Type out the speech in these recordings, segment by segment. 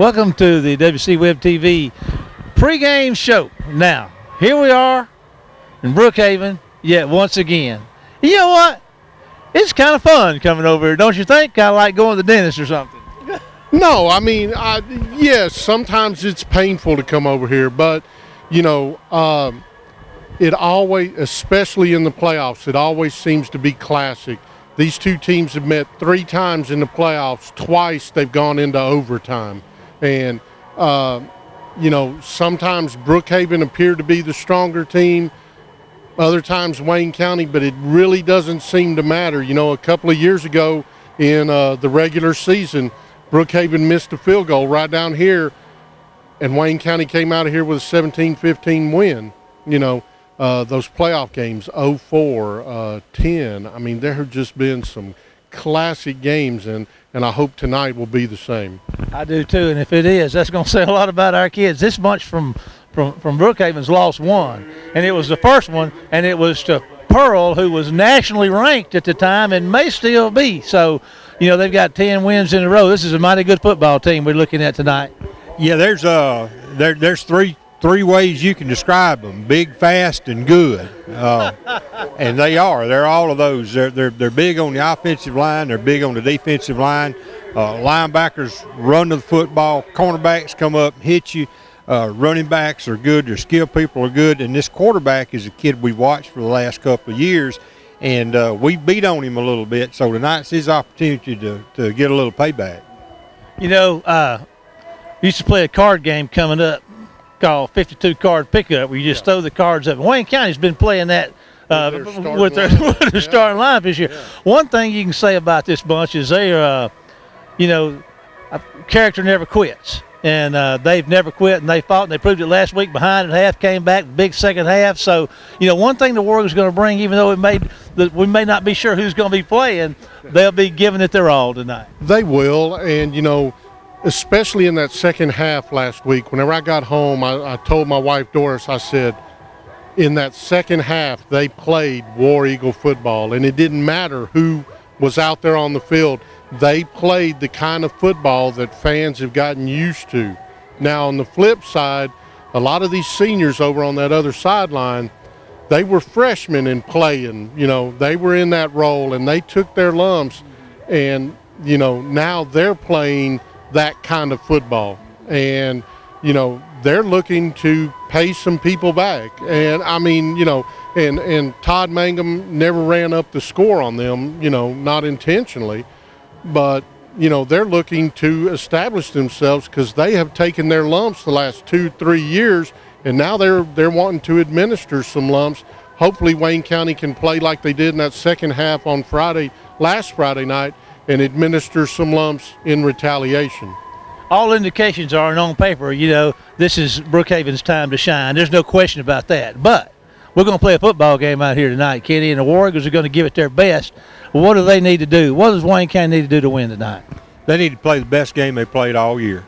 Welcome to the WC Web TV pregame show. Now, here we are in Brookhaven yet once again. You know what? It's kind of fun coming over here, don't you think? Kind of like going to the dentist or something. No, I mean, I, yes, sometimes it's painful to come over here, but, you know, um, it always, especially in the playoffs, it always seems to be classic. These two teams have met three times in the playoffs. Twice they've gone into overtime. And, uh, you know, sometimes Brookhaven appeared to be the stronger team, other times Wayne County, but it really doesn't seem to matter. You know, a couple of years ago in uh, the regular season, Brookhaven missed a field goal right down here, and Wayne County came out of here with a 17-15 win. You know, uh, those playoff games, 04, uh, 10. I mean, there have just been some classic games, and, and I hope tonight will be the same. I do too, and if it is, that's going to say a lot about our kids. This bunch from from from Brookhaven's lost one, and it was the first one, and it was to Pearl, who was nationally ranked at the time and may still be. So, you know, they've got 10 wins in a row. This is a mighty good football team we're looking at tonight. Yeah, there's uh there there's three three ways you can describe them: big, fast, and good. Uh, and they are. They're all of those. They're they're they're big on the offensive line. They're big on the defensive line. Uh, linebackers run to the football. Cornerbacks come up, hit you. Uh, running backs are good. Their skill people are good. And this quarterback is a kid we watched for the last couple of years, and uh, we beat on him a little bit. So tonight's his opportunity to, to get a little payback. You know, uh, used to play a card game coming up called 52 card pickup where you just yeah. throw the cards up. Wayne County's been playing that uh, with their, with their yeah. starting lineup this year. Yeah. One thing you can say about this bunch is they are, uh, you know, character never quits and uh, they've never quit and they fought and they proved it last week behind at half came back big second half so you know one thing the Warriors going to bring even though it may that we may not be sure who's going to be playing they'll be giving it their all tonight they will and you know especially in that second half last week whenever I got home I, I told my wife Doris I said in that second half they played War Eagle football and it didn't matter who was out there on the field they played the kind of football that fans have gotten used to. Now, on the flip side, a lot of these seniors over on that other sideline, they were freshmen and playing. You know, they were in that role and they took their lumps, and you know now they're playing that kind of football, and you know they're looking to pay some people back. And I mean, you know, and and Todd Mangum never ran up the score on them. You know, not intentionally but you know they're looking to establish themselves because they have taken their lumps the last two three years and now they're they're wanting to administer some lumps hopefully wayne county can play like they did in that second half on friday last friday night and administer some lumps in retaliation all indications are and on paper you know this is brookhaven's time to shine there's no question about that but we're going to play a football game out here tonight kenny and the warriors are going to give it their best what do they need to do? What does Wayne County need to do to win tonight? They need to play the best game they played all year.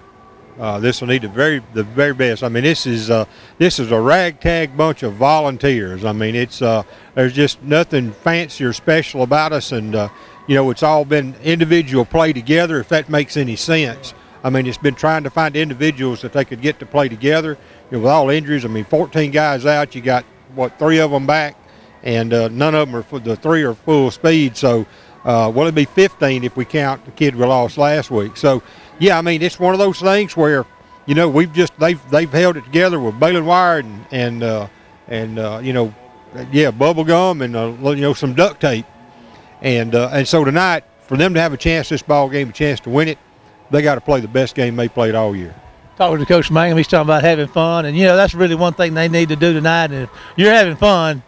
Uh, this will need the very the very best. I mean, this is uh, this is a ragtag bunch of volunteers. I mean, it's uh, there's just nothing fancy or special about us, and uh, you know, it's all been individual play together. If that makes any sense. I mean, it's been trying to find individuals that they could get to play together. You know, with all injuries, I mean, 14 guys out, you got what three of them back and uh, none of them are the three are full speed. So, uh, well, it'd be 15 if we count the kid we lost last week. So, yeah, I mean, it's one of those things where, you know, we've just they've they've held it together with baling wire and and uh, and uh, you know, yeah, bubble gum and uh, you know some duct tape, and uh, and so tonight for them to have a chance this ball game, a chance to win it, they got to play the best game they played all year talking to Coach Mangum, he's talking about having fun, and you know that's really one thing they need to do tonight. And if you're having fun,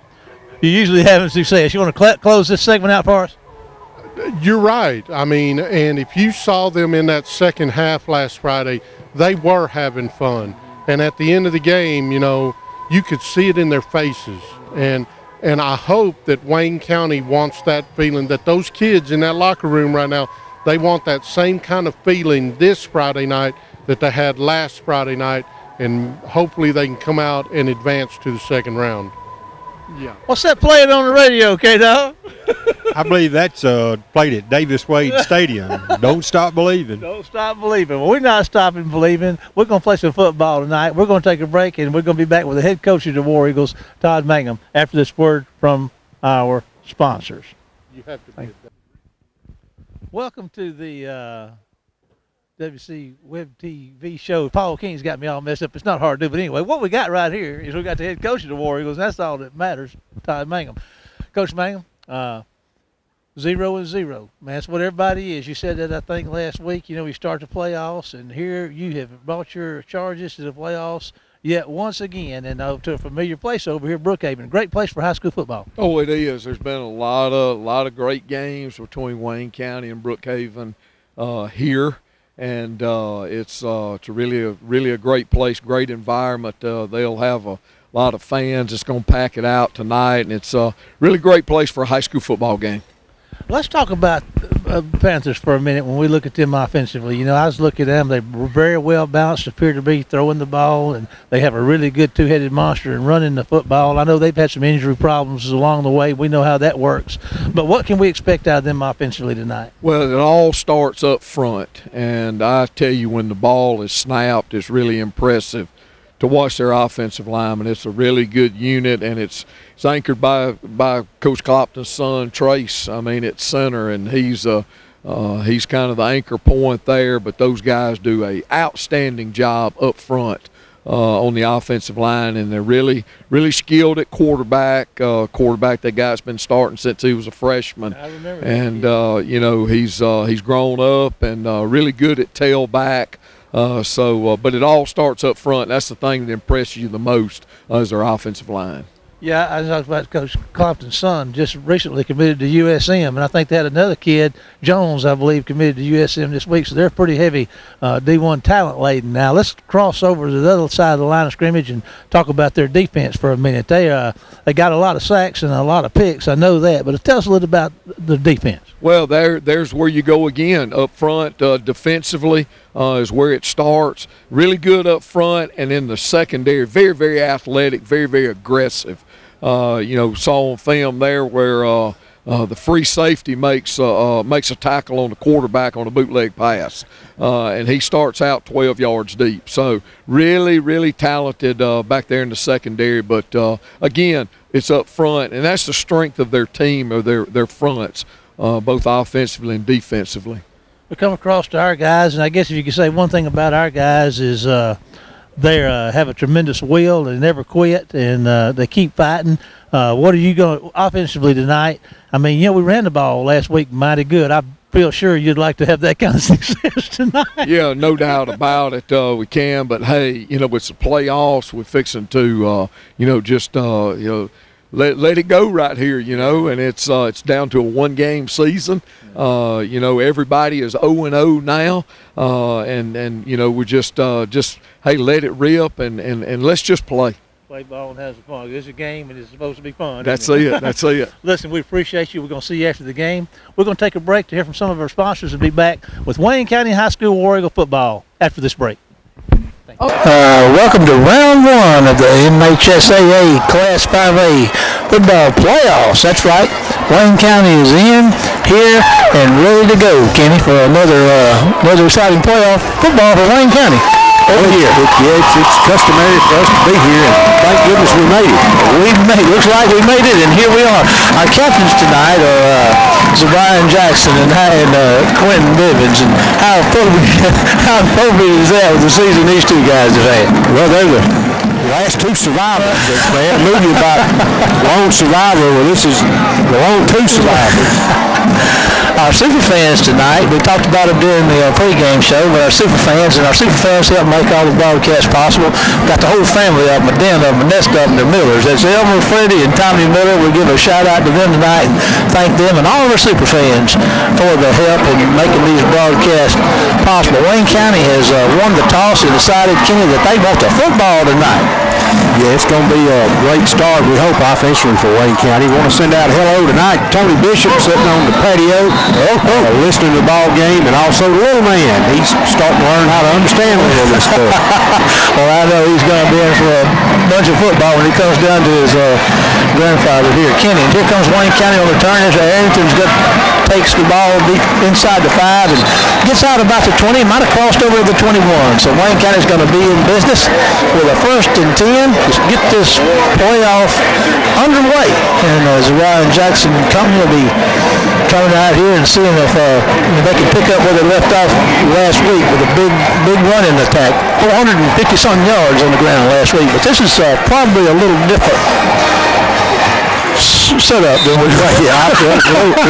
you're usually having success. You want to cl- close this segment out for us? You're right. I mean, and if you saw them in that second half last Friday, they were having fun. And at the end of the game, you know, you could see it in their faces. And and I hope that Wayne County wants that feeling that those kids in that locker room right now, they want that same kind of feeling this Friday night that they had last Friday night and hopefully they can come out and advance to the second round. Yeah. What's that playing on the radio, K-Dog? I believe that's uh, played at Davis Wade Stadium. Don't stop believing. Don't stop believing. Well, we're not stopping believing. We're going to play some football tonight. We're going to take a break, and we're going to be back with the head coach of the War Eagles, Todd Mangum, after this word from our sponsors. You have to. Welcome to the uh, WC Web TV show. Paul King's got me all messed up. It's not hard to do, but anyway, what we got right here is we got the head coach of the War Eagles. And that's all that matters, Todd Mangum. Coach Mangum, uh, zero and zero. Man, that's what everybody is. You said that I think last week. You know, we start the playoffs, and here you have brought your charges to the playoffs yet once again, and uh, to a familiar place over here, Brookhaven. Great place for high school football. Oh, it is. There's been a lot of a lot of great games between Wayne County and Brookhaven uh, here, and uh, it's uh, it's really a really a great place, great environment. Uh, they'll have a lot of fans. It's going to pack it out tonight, and it's a really great place for a high school football game. Let's talk about uh, Panthers for a minute when we look at them offensively. You know, I was looking at them; they were very well balanced, appear to be throwing the ball, and they have a really good two-headed monster and running the football. I know they've had some injury problems along the way. We know how that works, but what can we expect out of them offensively tonight? Well, it all starts up front, and I tell you, when the ball is snapped, it's really impressive to watch their offensive linemen. It's a really good unit, and it's it's anchored by by Coach Clopton's son Trace. I mean, it's center, and he's a uh, he's kind of the anchor point there. But those guys do a outstanding job up front. Uh, on the offensive line, and they're really, really skilled at quarterback. Uh, quarterback, that guy's been starting since he was a freshman, I remember. and uh, you know he's uh, he's grown up and uh, really good at tailback. Uh, so, uh, but it all starts up front. That's the thing that impresses you the most uh, is their offensive line. Yeah, I talked about Coach Clopton's son just recently committed to USM, and I think they had another kid, Jones, I believe, committed to USM this week. So they're pretty heavy uh, D1 talent laden. Now let's cross over to the other side of the line of scrimmage and talk about their defense for a minute. They uh, they got a lot of sacks and a lot of picks. I know that, but tell us a little about the defense. Well, there, there's where you go again. Up front, uh, defensively uh, is where it starts. Really good up front, and in the secondary, very, very athletic, very, very aggressive. Uh, you know, saw on film there where uh, uh, the free safety makes uh, uh, makes a tackle on the quarterback on a bootleg pass, uh, and he starts out 12 yards deep. So really, really talented back there in the secondary. But again, it's up front, and that's the strength of their team or their their fronts, both offensively and defensively. we come across to our guys, and I guess if you could say one thing about our guys is they uh, have a tremendous will. They never quit, and uh, they keep fighting. Uh, what are you going offensively tonight? I mean, you know, we ran the ball last week mighty good. I feel sure you'd like to have that kind of success tonight. yeah, no doubt about it. Uh, we can, but hey, you know, with the playoffs, we're fixing to, uh, you know, just uh, you know, let let it go right here, you know, and it's uh, it's down to a one game season. Uh, you know, everybody is zero and zero now, uh, and and you know, we just uh, just hey, let it rip and and and let's just play. Play ball and have some fun. It's a game, and it's supposed to be fun. That's it. That's it. Listen, we appreciate you. We're going to see you after the game. We're going to take a break to hear from some of our sponsors and be back with Wayne County High School War Eagle football after this break. Uh, welcome to round one of the MHSAA Class 5A football playoffs. That's right. Wayne County is in, here, and ready to go, Kenny, for another uh, another exciting playoff football for Wayne County. Yeah, it's, it's customary for us to be here, and thank goodness we made it. We made, it looks like we made it, and here we are. Our captains tonight are uh, Brian Jackson and, and uh, Quentin Bivens. And how appropriate, how appropriate is that with the season these two guys have had? Well, they're the last two survivors. Man, movie about lone survivor. Well, this is the lone two survivors. Our super fans tonight, we talked about it during the uh, pregame show, but our super fans and our super fans help make all the broadcasts possible. Got the whole family up, my den up, my nest up, and their Millers. That's Elmer, Freddie, and Tommy Miller. We give a shout out to them tonight and thank them and all of our super fans for their help in making these broadcasts possible. Wayne County has uh, won the toss and decided, Kenny, that they want the football tonight. Yeah, it's going to be a great start, we hope, offensively for Wayne County. We want to send out hello tonight Tony Bishop sitting on the patio, uh, listening to the ball game, and also the little man. He's starting to learn how to understand a little of this stuff. well, I know he's going to be in for a bunch of football when he comes down to his uh, grandfather here, Kenny. And here comes Wayne County on the turn. As Arrington's got takes the ball inside the five and gets out about the 20. Might have crossed over to the 21. So Wayne County's going to be in business with a first and 10. Just get this playoff underway. And Zabrian Jackson and company will be coming out here and seeing if, uh, they can pick up where they left off last week with a big, big running attack. 450 some yards on the ground last week. But this is uh, probably a little different setup than we right. Yeah,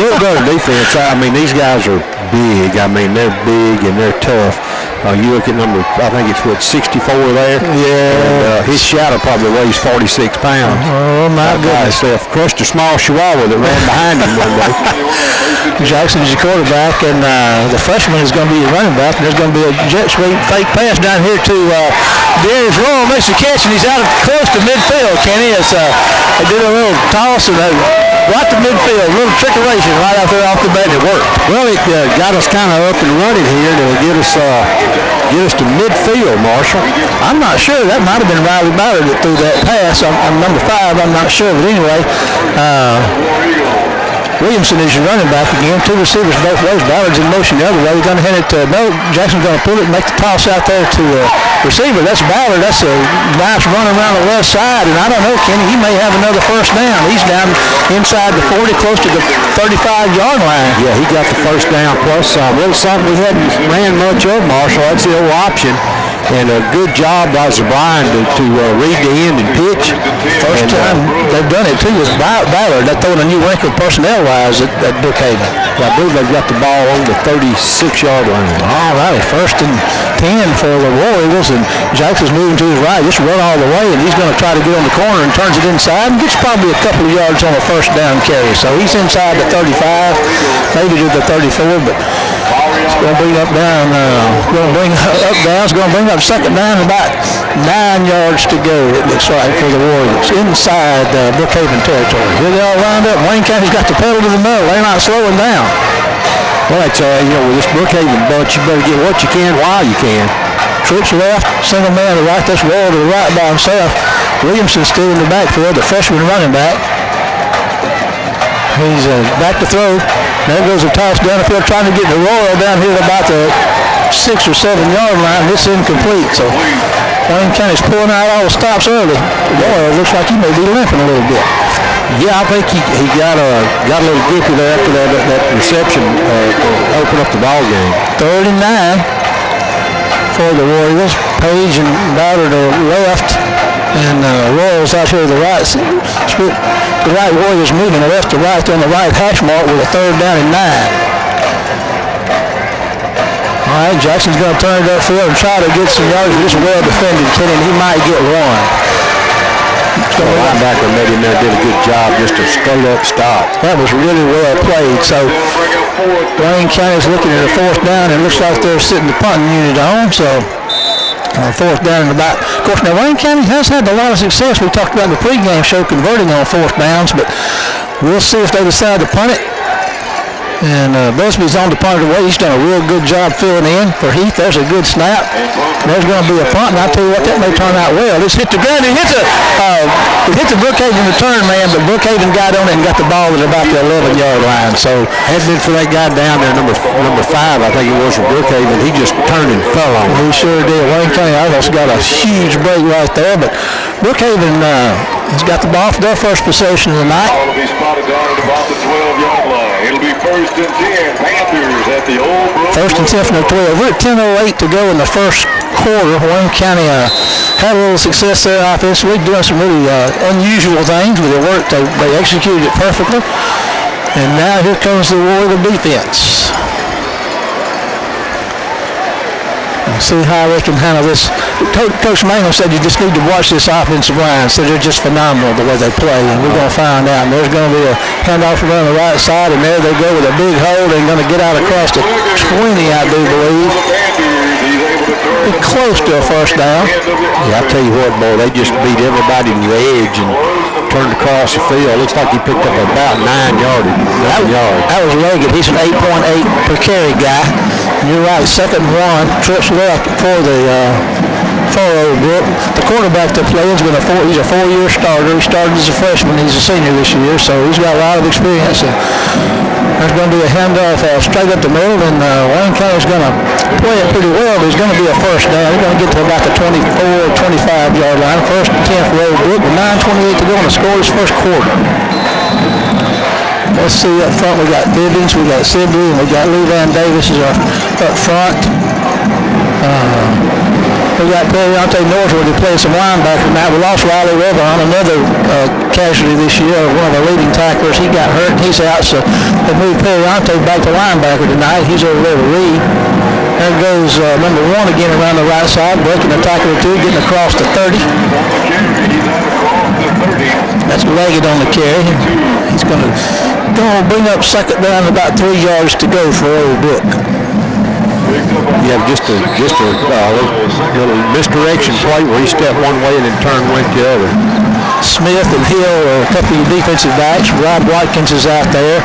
little better defense. I mean, these guys are big. I mean, they're big and they're tough. Uh, you look at number, I think it's what 64 there. Yeah. And, uh, his shadow probably weighs 46 pounds. Oh my goodness! Himself crushed a small Chihuahua that ran behind him one day. Jackson is your quarterback, and uh, the freshman is going to be your running back. And there's going to be a jet sweep fake pass down here to uh, Darius Royal makes the catch, and he's out of close to midfield. Kenny, it's uh, they did a little toss and they right to midfield, a little trickeration right out there off the bat, and it worked. Well, it uh, got us kind of up and running here to get us uh, get us to midfield, Marshall. I'm not sure. That might have been Riley Ballard that threw that pass. I'm, I'm number five. I'm not sure. But anyway, uh, Williamson is your running back again. Two receivers both ways. Ballard's in motion the other way. He's going to hand it to no. Jackson's going to pull it and make the toss out there to the receiver. That's Ballard. That's a nice run around the left side. And I don't know, Kenny, he may have another first down. He's down inside the 40, close to the 35-yard line. Yeah, he got the first down. Plus, uh, really something we hadn't ran much of, Marshall. That's the old option and a good job by O'Brien to, to uh, read the end and pitch. First and, uh, time uh, they've done it too is Ballard. They're throwing a new record personnel-wise at, at Brookhaven. I believe they've got the ball on the 36-yard line. All righty, first and 10 for the Eagles, and Jackson's moving to his right, just run all the way, and he's going to try to get on the corner and turns it inside and gets probably a couple of yards on a first down carry. So he's inside the 35, maybe to the 34, but it's going to bring up down, uh, going to bring up down. It's going to bring up second down about nine yards to go, it looks like, for the Warriors inside uh, Brookhaven territory. Here they all lined up. Wayne County's got the pedal to the metal. They're not slowing down. Well, uh, you know, with this Brookhaven bunch, you better get what you can while you can. Trips left, single man to right. That's Royal to the right by himself. Williamson still in the backfield, the freshman running back. He's uh, back to throw. There goes a toss down the field trying to get the Royal down here about the six or seven yard line. This incomplete. So Wayne County's pulling out all the stops early. Royal looks like he may be limping a little bit. Yeah, I think he, he got a got a little grippy there after that that, reception uh, to open up the ball game. Third and nine for the Warriors. Page and Bowder to left, and uh, Royals out here to the right the right Warriors moving the left to right on the right hash mark with a third down and nine. All right, Jackson's going to turn it upfield and try to get some yards. This well defended and he might get one. The linebacker him there, did a good job, just to straight up stop. That was really well played. So Wayne County's looking at a fourth down, and looks like they're sitting the punting unit on. So uh, fourth down in the back. Of course, now Wayne County has had a lot of success. We talked about the pregame show converting on fourth downs, but we'll see if they decide to punt it. And uh, Busby's on the punt away. He's done a real good job filling in for Heath. There's a good snap. There's going to be a punt, and I tell you what, that may turn out well. This hit the ground. It hits a, uh, it hits a Brookhaven return man, but Brookhaven got on it and got the ball at about the 11-yard line. So had been for that guy down there, number number five, I think it was from Brookhaven. He just turned and fell on. He sure did. Wayne County almost got a huge break right there, but Brookhaven uh, has got the ball for their first possession of the night. Ball will be spotted down at about the 12-yard line. It'll be first and 10. Panthers at the old First and 10 from the 12. We're at 10.08 to go in the first quarter. Wayne County uh, had a little success there offensively, doing some really uh, unusual things with their work. They, they executed it perfectly. And now here comes the Warrior defense. See how they can handle this. Coach Mangum said you just need to watch this offensive line. So they're just phenomenal the way they play, and we're going to find out. And there's going to be a handoff around the right side, and there they go with a big hole. They're going to get out across the 20, I do believe. be close to a first down. Yeah, I tell you what, boy, they just beat everybody to the edge and turned across the field. Looks like he picked up about nine yardage. Nine yards. That was Leggett. He's an 8.8 per carry guy. And you're right, second one, trips left for the uh, for Old Brook. The quarterback they're playing is going four. He's a four-year starter. He started as a freshman. He's a senior this year, so he's got a lot of experience. And there's going to be a handoff uh, straight up the middle, and uh, Wayne County's going to play it pretty well. There's going to be a first down. He's going to get to about the 24, 25 yard line. First and 10 for Old Brook with 9:28 to go in the score this first quarter. Let's see up front. We got Bivens, we got Sibley, and we got Levan Davis is our up front. Uh, we got Periante Northwood who plays some linebacker tonight. We lost Riley Revon, another uh, casualty this year, one of our leading tacklers. He got hurt and he's out, so they moved Periante back to linebacker tonight. He's over there with Reed. There goes uh, number one again around the right side, breaking the tackle or two, getting across the 30. That's Leggett on the carry. He's going to going to bring up second down about three yards to go for Old Brook. You have just a just a uh, little misdirection play where he stepped one way and then turned went the other. Smith and Hill are a couple of defensive backs. Rob Watkins is out there.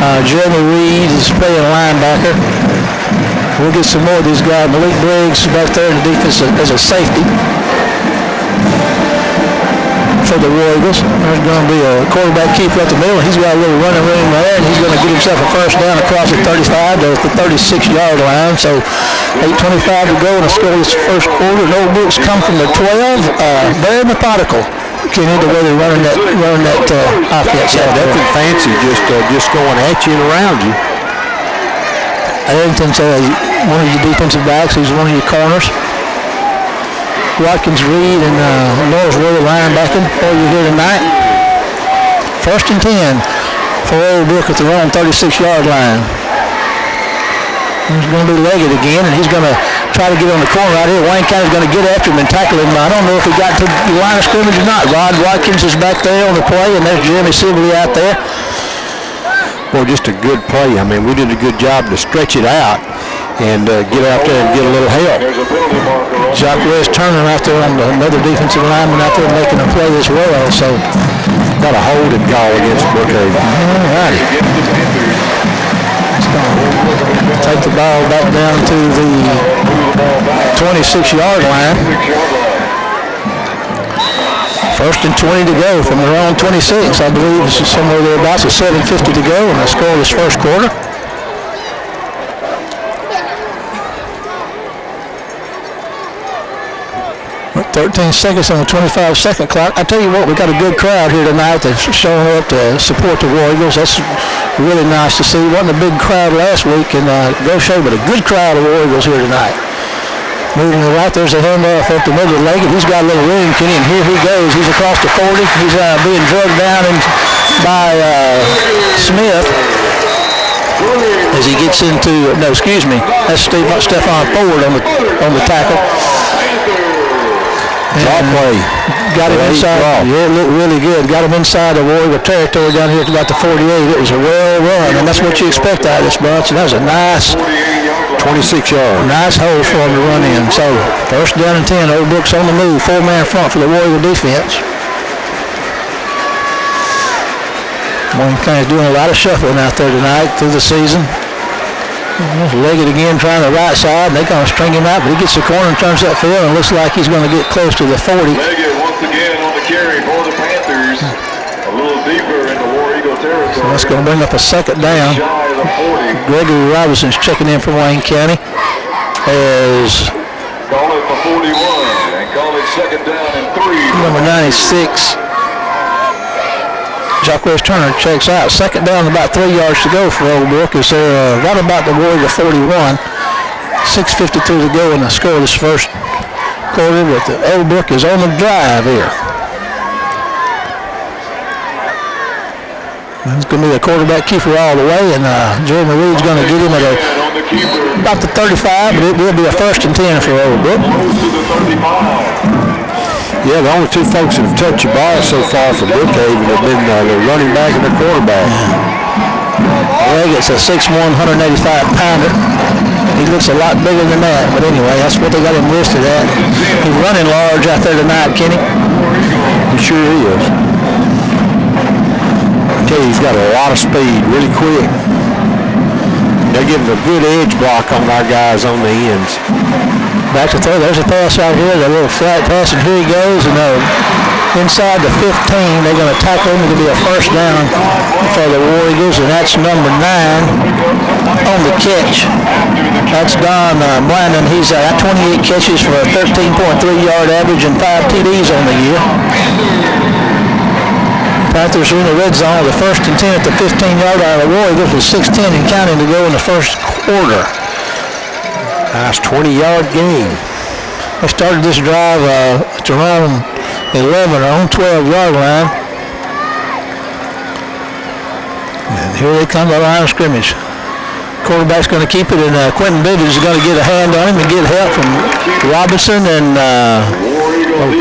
Uh, Jeremy Reed is playing linebacker. We'll get some more of these guys. Malik Briggs back there in the defense as a safety for the War Eagles. There's going to be a quarterback keeper at the middle. He's got a little running room there, and he's going to get himself a first down across the 35 to the 36-yard line. So 8.25 to go in the score this first quarter. No books come from the 12. Uh, very methodical. Kenny, the way they're running that, running that uh, offense. Yeah, nothing fancy, just uh, just going at you and around you. Arrington's uh, one of your defensive backs. He's one of your corners. Watkins Reed and uh, Norris Willie linebacking for you here tonight. First and 10 for Old Brook at their own 36-yard line. He's going to be Leggett again, and he's going to try to get on the corner right here. Wayne County's going to get after him and tackle him. I don't know if he got to the line of scrimmage or not. Rod Watkins is back there on the play, and there's Jeremy Sibley out there. Boy, just a good play. I mean, we did a good job to stretch it out and uh, get out there and get a little help. Jock West Turner out there on the, another defensive lineman out there making a play as well. So got a hold holding call against Brookhaven. All righty. Take the ball back down to the 26-yard line. First and 20 to go from their own 26. I believe this is somewhere thereabouts. A 7.50 to go, and they score this first quarter. 13 seconds on the 25 second clock. I tell you what, we got a good crowd here tonight that's showing up to support the War Eagles. That's really nice to see. Wasn't a big crowd last week in uh, Gautier, but a good crowd of War Eagles here tonight. Moving to the right, there's a handoff up the middle of the leg. He's got a little room, Kenny, and here he goes. He's across the 40. He's uh, being drugged down in, by uh, Smith as he gets into, no, excuse me, that's Steve, Stefan Ford on the, on the tackle. Draw play. Got him inside. Yeah, it looked really good. Got him inside the Warrior territory down here at about the 48. It was a well run, and that's what you expect out of this bunch. And that was a nice 26 yard. Nice hole for him to run in. So first down and 10. Old Brooks on the move. Four-man front for the Warrior defense. Wayne County's doing a lot of shuffling out there tonight through the season. Leggett again trying the right side. They're going to string him out, but he gets the corner and turns that field and looks like he's going to get close to the 40. Leggett once again on the carry for the Panthers. A little deeper into War Eagle territory. So that's going to bring up a second down. Gregory Robinson's checking in from Wayne County. As call it for 41 and call it second down and three. Number 96. Jacquez Turner checks out. Second down, about three yards to go for Old Brook as they're uh, right about the Warrior 41. 6.52 to go in the score this first quarter, but the Old Brook is on the drive here. It's going to be a quarterback keeper all the way, and uh, Jeremy Reed's going to get him at a, about the 35, but it will be a first and 10 for Old Brook. Yeah, the only two folks that have touched the ball so far for Brookhaven have been uh, the running back and the quarterback. Leggett's a 6'1", 185 pounder. He looks a lot bigger than that, but anyway, that's what they got him listed at. He's running large out there tonight, Kenny. He sure is. Okay, he's got a lot of speed, really quick. They're giving a good edge block on our guys on the ends. Back to throw. There's a pass out here, that little flat pass, and here he goes. And uh, inside the 15. They're going to tackle him. It'll be a first down for the War Eagles, and that's number nine on the catch. That's Don uh, Blandon. He's uh, got 28 catches for a 13.3 yard average and five TDs on the year. Panthers are in the red zone. The first and 10 at the 15-yard line. The War Eagles with 6-10 and counting to go in the first quarter. Nice 20-yard gain. They started this drive uh, to run 11 on 12 yard line. And here they come to the line of scrimmage. Quarterback's going to keep it, and uh, Quentin Bivens is going to get a hand on him and get help from Robinson and uh, oh,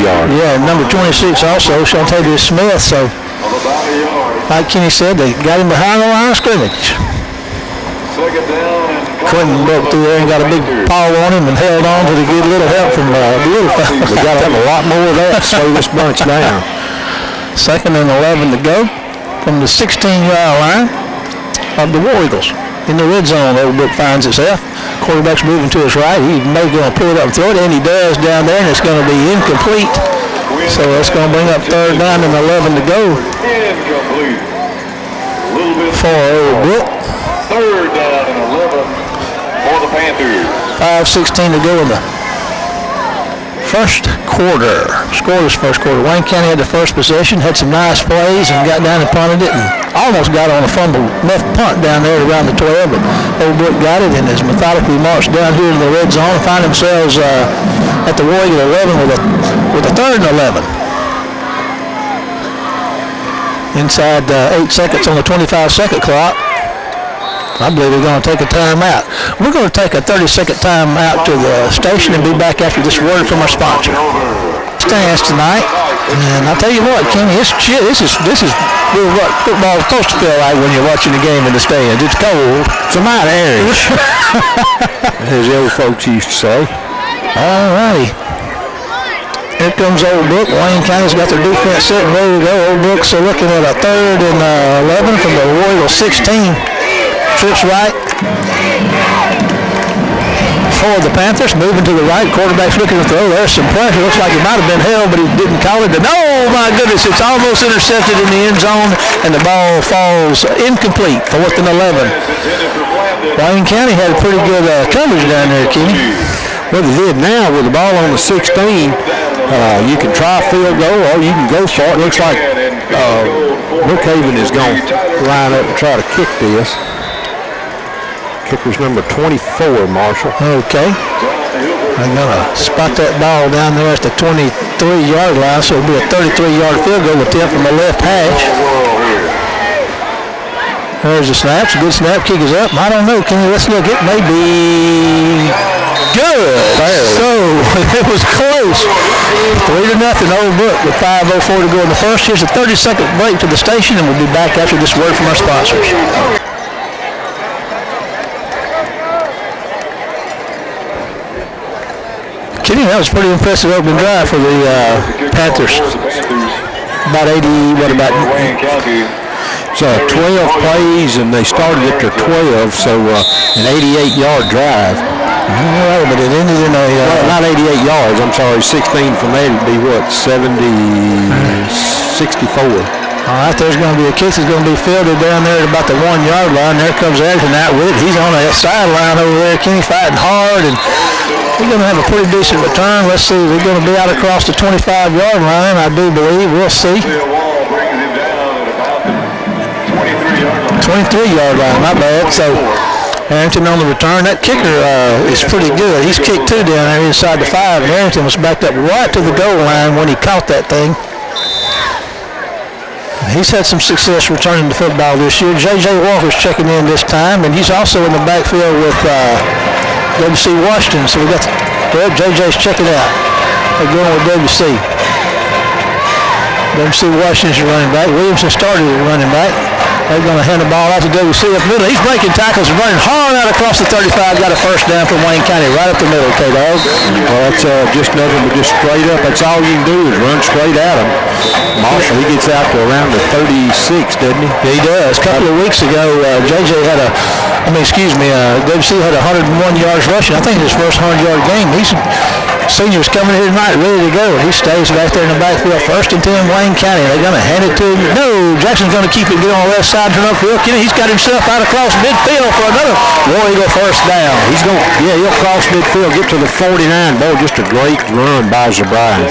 yard. Yeah, number 26 also, Shantavius Smith. So, like Kenny said, they got him behind the line of scrimmage. Quentin broke through there and got a big paw on him and held on to the good little help from uh, the little fella. We got to have a lot more of that to slow this bunch down. Second and 11 to go from the 16-yard line of the War Eagles. In the red zone, Old Brook finds itself. Quarterback's moving to his right. He may going to pull it up and throw it, and he does down there, and it's going to be incomplete. So it's going to bring up third down and 11 to go. Incomplete. For Old Brook. Third down and 11 for the Panthers. 5.16 to go in the first quarter. Scoreless first quarter. Wayne County had the first possession, had some nice plays, and got down and punted it, and almost got on a fumble left punt down there around the 12, but Old Brook got it, and has methodically marched down here to the red zone and find themselves uh, at the Warrior 11 with a, with a third and 11. Inside uh, eight seconds on the 25-second clock. I believe we're going to take a time out. We're going to take a 30-second time out to the station and be back after this word from our sponsor. Stands tonight, and I tell you what, Kenny, it's shit. This is this is what football is supposed to feel like when you're watching the game in the stands. It's cold. It's a Irish, as the old folks used to say. All righty. Here comes Old Brook. Wayne County's got their defense set and ready to go. Old Brook's are looking at a third and uh, 11 from the Royal 16 trips right for the Panthers. Moving to the right. Quarterback's looking to throw. There's some pressure. Looks like it might have been held, but he didn't call it. And oh, my goodness, it's almost intercepted in the end zone, and the ball falls incomplete. Fourth and 11. Wayne County had a pretty good uh, coverage down there, Kenny. Well, they did now with the ball on the 16. Uh, you can try field goal or you can go for it. Looks like uh, Brookhaven is going to line up and try to kick this. Kicker's number 24, Marshall. Okay. I'm going to spot that ball down there at the 23-yard line, so it'll be a 33-yard field goal attempt from the left hash. There's the snap. It's a good snap. Kick is up. I don't know. Can you let's look? It may be good. So it was close. Three to nothing. Old Brook with 5:04 to go in the first. Here's a 30-second break to the station, and we'll be back after this word from our sponsors. That was a pretty impressive opening drive for the uh, Panthers. About 80, what about? So 12 plays, and they started at their 12, so uh, an 88-yard drive. Well, but it ended in a... Uh, not 88 yards, I'm sorry, 16 from there would be what, 70, 64. All right, there's going to be a kick that's going to be fielded down there at about the one-yard line. There comes Erickson out with it. He's on that sideline over there. Kenny fighting hard, and he's going to have a pretty decent return. Let's see. They're going to be out across the 25-yard line, I do believe. We'll see. 23-yard line, not bad. So Harrington on the return. That kicker uh, is pretty good. He's kicked two down there inside the five, and Harrington was backed up right to the goal line when he caught that thing. He's had some success returning to football this year. J.J. Walker's checking in this time, and he's also in the backfield with uh, W.C. Washington. So we got, well, J.J.'s checking out. They're going with W.C. W.C. Washington's running back. Williamson started at running back. They're going to hand the ball out to WC up middle. He's breaking tackles and running hard out across the 35. Got a first down from Wayne County right up the middle, K-Dog. Well, that's uh, just nothing but just straight up. That's all you can do is run straight at him. Marshall, he gets out to around the 36, doesn't he? Yeah, he does. A couple of weeks ago, uh, JJ had a, I mean, excuse me, uh, WC had 101 yards rushing. I think his first 100-yard game. He's seniors coming here tonight ready to go, he stays back there in the backfield. First and 10, Wayne County. They're going to hand it to him. No, Jackson's going to keep it, get on the left side, turn upfield. He's got himself out across midfield for another War Eagle first down. He's going, yeah, he'll cross midfield, get to the 49. Boy, just a great run by Zabrian.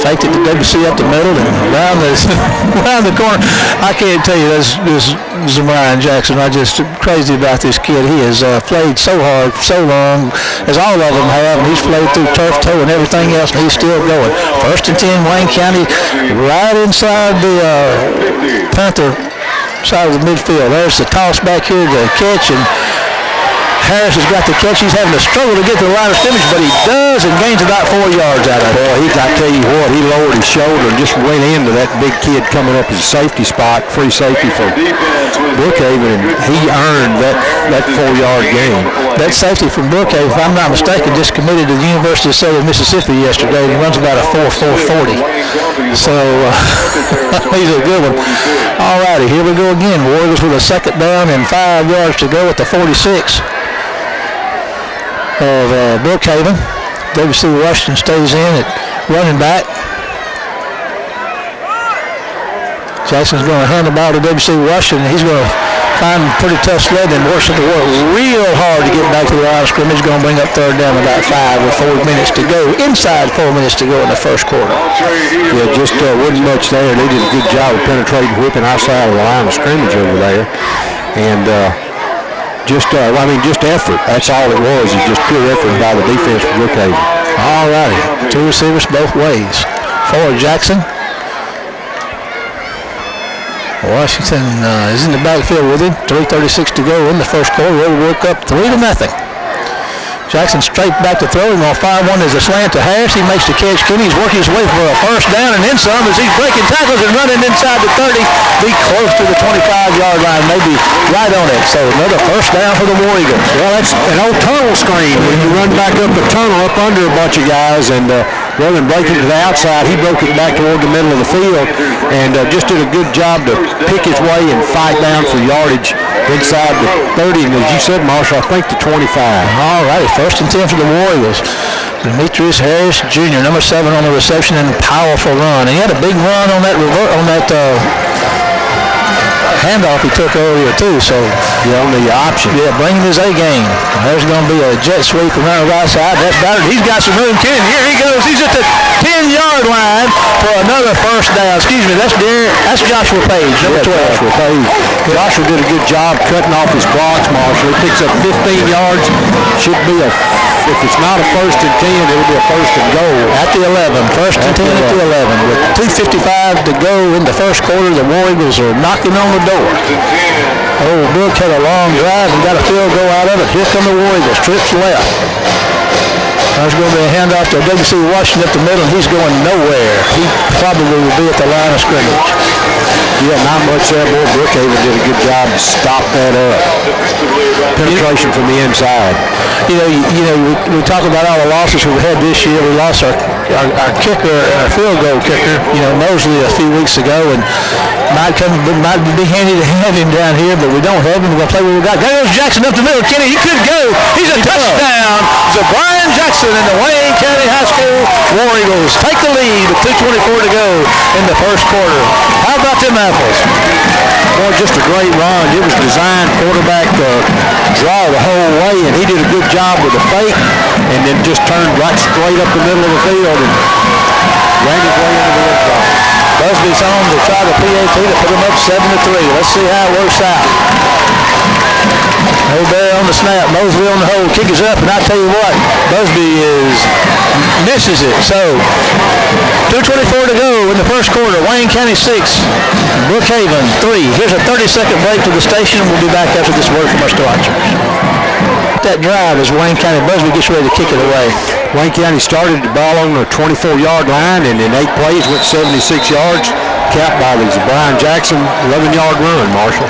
Faked it to WC up the middle and around the, around the corner. I can't tell you, this, this Zabrian Jackson, I'm just crazy about this kid. He has uh, played so hard, so long, as all of them have, he's played through turf toe and everything else, and he's still going. First and 10, Wayne County, right inside the uh, Panther side of the midfield. There's the toss back here to catch, and Harris has got the catch. He's having a struggle to get to the line of scrimmage, but he does and gains about four yards out of it. Boy, he, I tell you what, he lowered his shoulder and just went into that big kid coming up as a safety spot, free safety for Brookhaven, and he earned that, that four-yard gain. That safety from Brookhaven, if I'm not mistaken, just committed to the University of Southern Mississippi yesterday. He runs about a 4.440. So uh, he's a good one. All righty, here we go again. Warriors with a second down and five yards to go at the 46 of uh, Brookhaven. WC Washington stays in at running back. Jackson's going to hand the ball to WC Washington. He's going to find a pretty tough sled and works to work real hard to get back to the line of scrimmage. Going to bring up third down about five with four minutes to go. Inside four minutes to go in the first quarter. Yeah, just uh, wasn't much there. They did a good job of penetrating, whipping outside of the line of scrimmage over there. And uh, just, uh, I mean, just effort. That's all it was, is just pure effort by the defense for Brookhaven. All righty. Two receivers both ways. Forward Jackson. Washington uh, is in the backfield with him. 3.36 to go in the first quarter. Work up 3 to nothing. Jackson straight back to throw. To fire one as a slant to Harris. He makes the catch. Kenny's working his way for a first down and then some as he's breaking tackles and running inside the 30. Be close to the 25-yard line, maybe right on it. So another first down for the War Eagles. Well, that's an old tunnel screen when you run back up the tunnel up under a bunch of guys and uh, rather than breaking to the outside, he broke it back toward the middle of the field and uh, just did a good job to pick his way and fight down for yardage inside the 30, and as you said, Marshall, I think the 25. All righty, first and 10 for the Warriors. Demetrius Harris Jr., number seven on the reception, and a powerful run. And he had a big run on that revert on that uh, handoff he took earlier too. So yeah, on your option. Yeah, bringing his A game. There's going to be a jet sweep around the right side. That's battered. He's got some room. Ken, here he goes. He's at the 10-yard line for another first down. Excuse me, that's Darren, that's Joshua Page, number yeah, 12. Joshua Page. Joshua did a good job cutting off his blocks, Marshall. He picks up 15 yards. Should be a if it's not a first and 10, it'll be a first and goal. At the 11, first and 10 at the 11. With 2.55 to go in the first quarter, the War Eagles are knocking on the door. Oh, Brook had a long drive and got a field goal out of it. Here come the War Eagles, trips left. There's going to be a handoff to WC Washington up the middle, and he's going nowhere. He probably will be at the line of scrimmage. Yeah, not much there. Boy, Brookhaven did a good job to stop that up. Penetration from the inside. You know, you, you know, we, we, talk about all the losses we've had this year. We lost our our, our kicker, our field goal kicker, you know, Mosley a few weeks ago, and might come, might be handy to have him down here, but we don't have him. We're gonna play what we got. There goes Jackson up the middle. Kenny, he could go. He's a he touchdown. So Brian Jackson and the Wayne County High School War Eagles take the lead with 2:24 to go in the first quarter. How about them apples? Boy, just a great run. It was designed quarterback to draw the whole way, and he did a good job with the fake, and then just turned right straight up the middle of the field way into the end zone. Busby's home to try the PAT to put him up 7 to 3. Let's see how it works out. O'Bear on the snap, Mosley on the hold, kick is up, and I tell you what, Busby is misses it. So 2.24 to go in the first quarter. Wayne County 6, Brookhaven 3. Here's a 30-second break to the station. We'll be back after this word from our sponsors that drive as Wayne County Busby gets ready to kick it away. Wayne County started the ball on the 24-yard line and in eight plays went 76 yards. capped by the Brian Jackson 11-yard run, Marshall.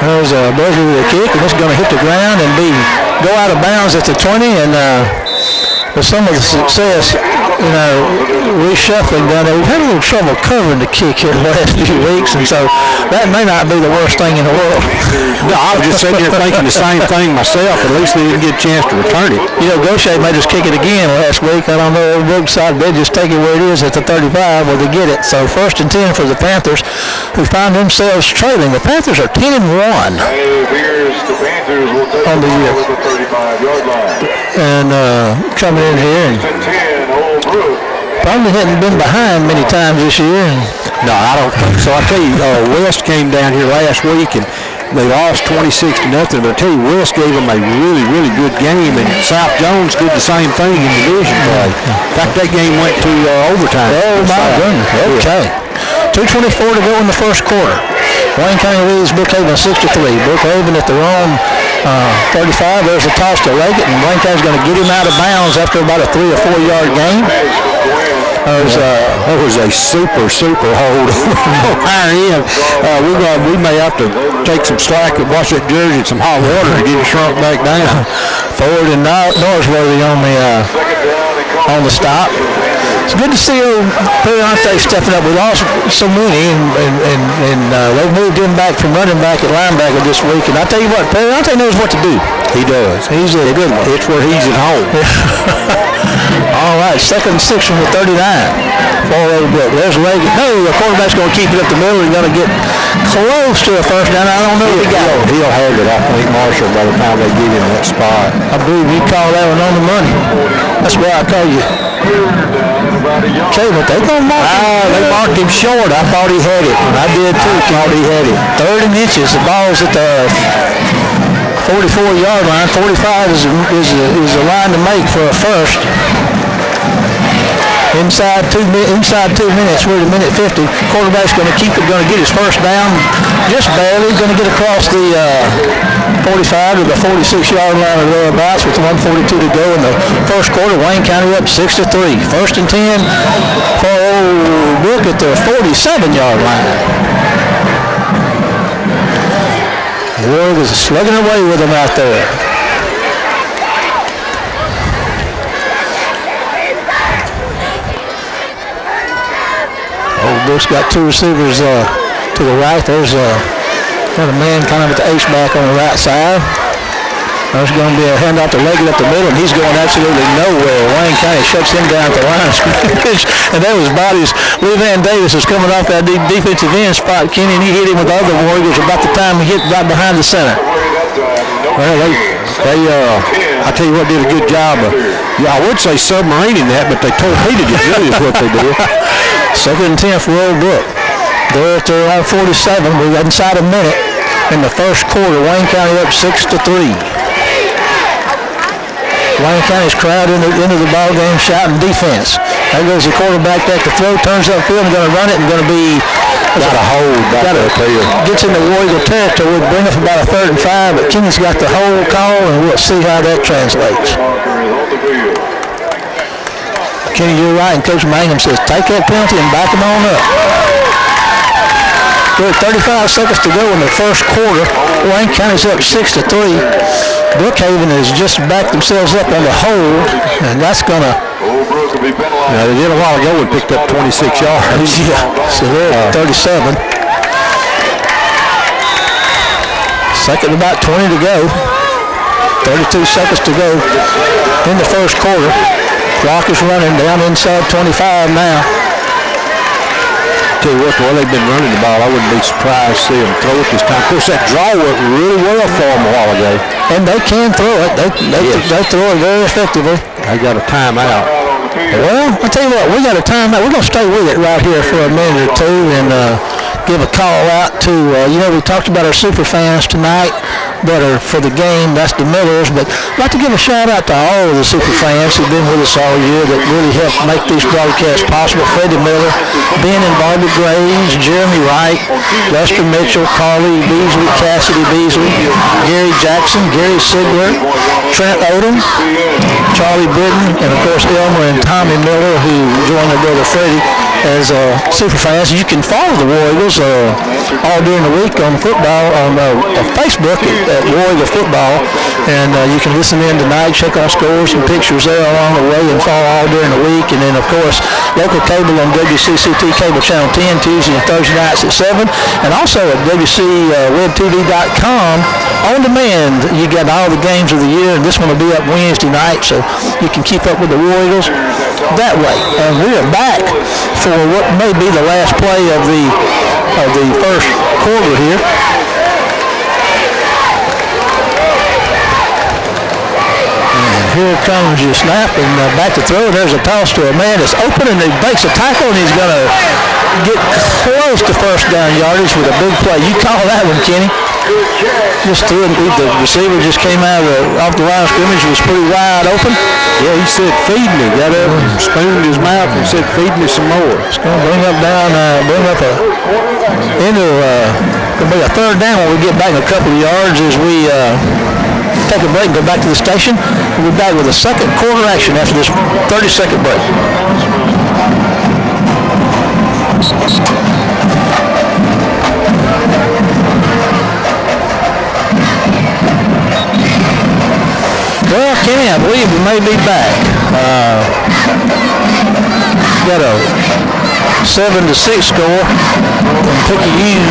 There's a buzzer with a kick, and it's going to hit the ground and be go out of bounds at the 20. And uh, with some of the success, you know, reshuffling down there, we've had a little trouble covering the kick here the last few weeks, and so that may not be the worst thing in the world. No, I was just sitting here thinking the same thing myself. At least they didn't get a chance to return it. You know, Gautier made just kick it again last week. I don't know, Brookside, they just take it where it is at the 35 where they get it. So first and 10 for the Panthers, who find themselves trailing. The Panthers are 10 and 1 Here's the Panthers On the year. ball at the 35-yard line. and uh, coming in here and And 10, Old Brook. probably hadn't been behind many times this year. No, I don't think so. I tell you, uh, West came down here last week and they lost 26 to nothing. But I tell you, West gave them a really, really good game, and South Jones did the same thing in division play. In fact, that game went to uh, overtime. Oh my South. goodness. Okay. 224 to go in the first quarter. Wayne County leads Brookhaven 63. Brookhaven at their own uh, 35. There's a toss to Leggett, and County's going to get him out of bounds after about a three or four yard gain. There's, uh, That was a super, super hold our end. Uh, we're we may have to take some slack and wash that jersey in some hot water to get it shrunk back down. Ford and Nor- Norsworthy on the uh, on the stop. It's good to see old Periante stepping up. We lost so many, and and, and, and uh, they've moved him back from running back at linebacker this week. And I tell you what, Periante knows what to do. He does. He's a good one. It's where he's at home. All right, second and six from the 39. For Old Brook. There's Leggett. No, the quarterback's going to keep it up the middle. He's going to get close to a first down. I don't know he got it. He'll have it, I think, Marshall, by the time they get him that spot. I believe you call that one on the money. That's why I call you. Okay, but they gonna mark him. Ah, they marked him short. I thought he had it. I did too. Thought he had it. 30 inches. The ball's at the 44 yard line. 45 is a, is a, is a line to make for a first. Inside two inside two minutes, we're at a minute 50. Quarterback's going to keep it, going to get his first down, just barely. Going to get across the uh, 45 to the 46 yard line or thereabouts with 142 to go in the first quarter. Wayne County up six to three. First and 10 for Old at the 47 yard line. Ward is slugging away with him out there. Brook's got two receivers uh, to the right. There's uh, got a man kind of at the H-back on the right side. There's going to be a handoff to Leggett up the middle, and he's going absolutely nowhere. Wayne County shuts him down at the line of scrimmage, and there was bodies. Lee Van Davis was coming off that deep defensive end spot, Kenny, and he hit him with the other Warriors about the time he hit right behind the center. Well, they, they, uh, I tell you what, did a good job of, yeah, I would say submarining that, but they torpedoed it really is what they did. Second and 10 for Old Brook. They're at their own 47. We're inside a minute in the first quarter. Wayne County up 6 to 3. Wayne County's crowd into, into the ball game shouting defense. There goes the quarterback back to throw, turns upfield and going to run it and going to be Got a hold got a, gets into War Eagle territory, bring up about a third and five, but Kenny's got the whole call and we'll see how that translates. Parker is on the field. Kenny, you're right, and Coach Mangum says take that penalty and back him on up. We're at 35 seconds to go in the first quarter. Wayne County's up six to three. Brookhaven has just backed themselves up on the hole, and that's gonna Old Brook will be penalized. Now, they did a while ago and picked up 26 yards. yeah. So they're at uh, 37. Second, about 20 to go. 32 seconds to go in the first quarter. Clock is running down inside 25 now. Tell you what, the way they've been running the ball, I wouldn't be surprised to see them throw it this time. Of course, that draw worked really well for them a while ago. And they can throw it. They, they, Yes. they throw it very effectively. They got a timeout. Out on the field. Well, I tell you what, we got a timeout. We're going to stay with it right here for a minute or two and uh, give a call out to, uh, you know, we talked about our super fans tonight that are for the game. That's the Millers. But I'd like to give a shout out to all of the super fans who've been with us all year that really helped make these broadcasts possible. Freddie Miller, Ben and Barbara Graves, Jeremy Wright, Lester Mitchell, Carly Beasley, Cassidy Beasley, Gary Jackson, Gary Sigler, Trent Odom, Charlie Britton, and of course Elmer and Tommy Miller, who joined their brother Freddie as uh, super fans. You can follow the War Eagles uh, all during the week on football on uh, Facebook at, at War Football, and uh, you can listen in tonight, check on scores and pictures there along the way, and follow all during the week. And then of course local cable on WCCT Cable Channel 10 Tuesday and Thursday nights at 7, and also at WCWebTV.com on demand. You got all the games of the year, and this one will be up Wednesday night, so you can keep up with the War Eagles that way. And we are back for what may be the last play of the of the first quarter here. Here comes your snap and uh, back to throw. There's a toss to a man that's open and he makes a tackle and he's going to get close to first down yardage with a big play. You call that one, Kenny. Just threw it. The receiver just came out of the, off the line of scrimmage. was pretty wide open. Yeah, he said, feed me. Got up, spooned his mouth and said, feed me some more. It's going to bring up down, uh, bring up a, into, uh, going to be a third down when we get back a couple of yards as we uh, take a break and go back to the station. We'll be back with a second quarter action after this 30-second break. Well, Kenny, I believe we may be back. Uh, got a seven to six score from Picayune.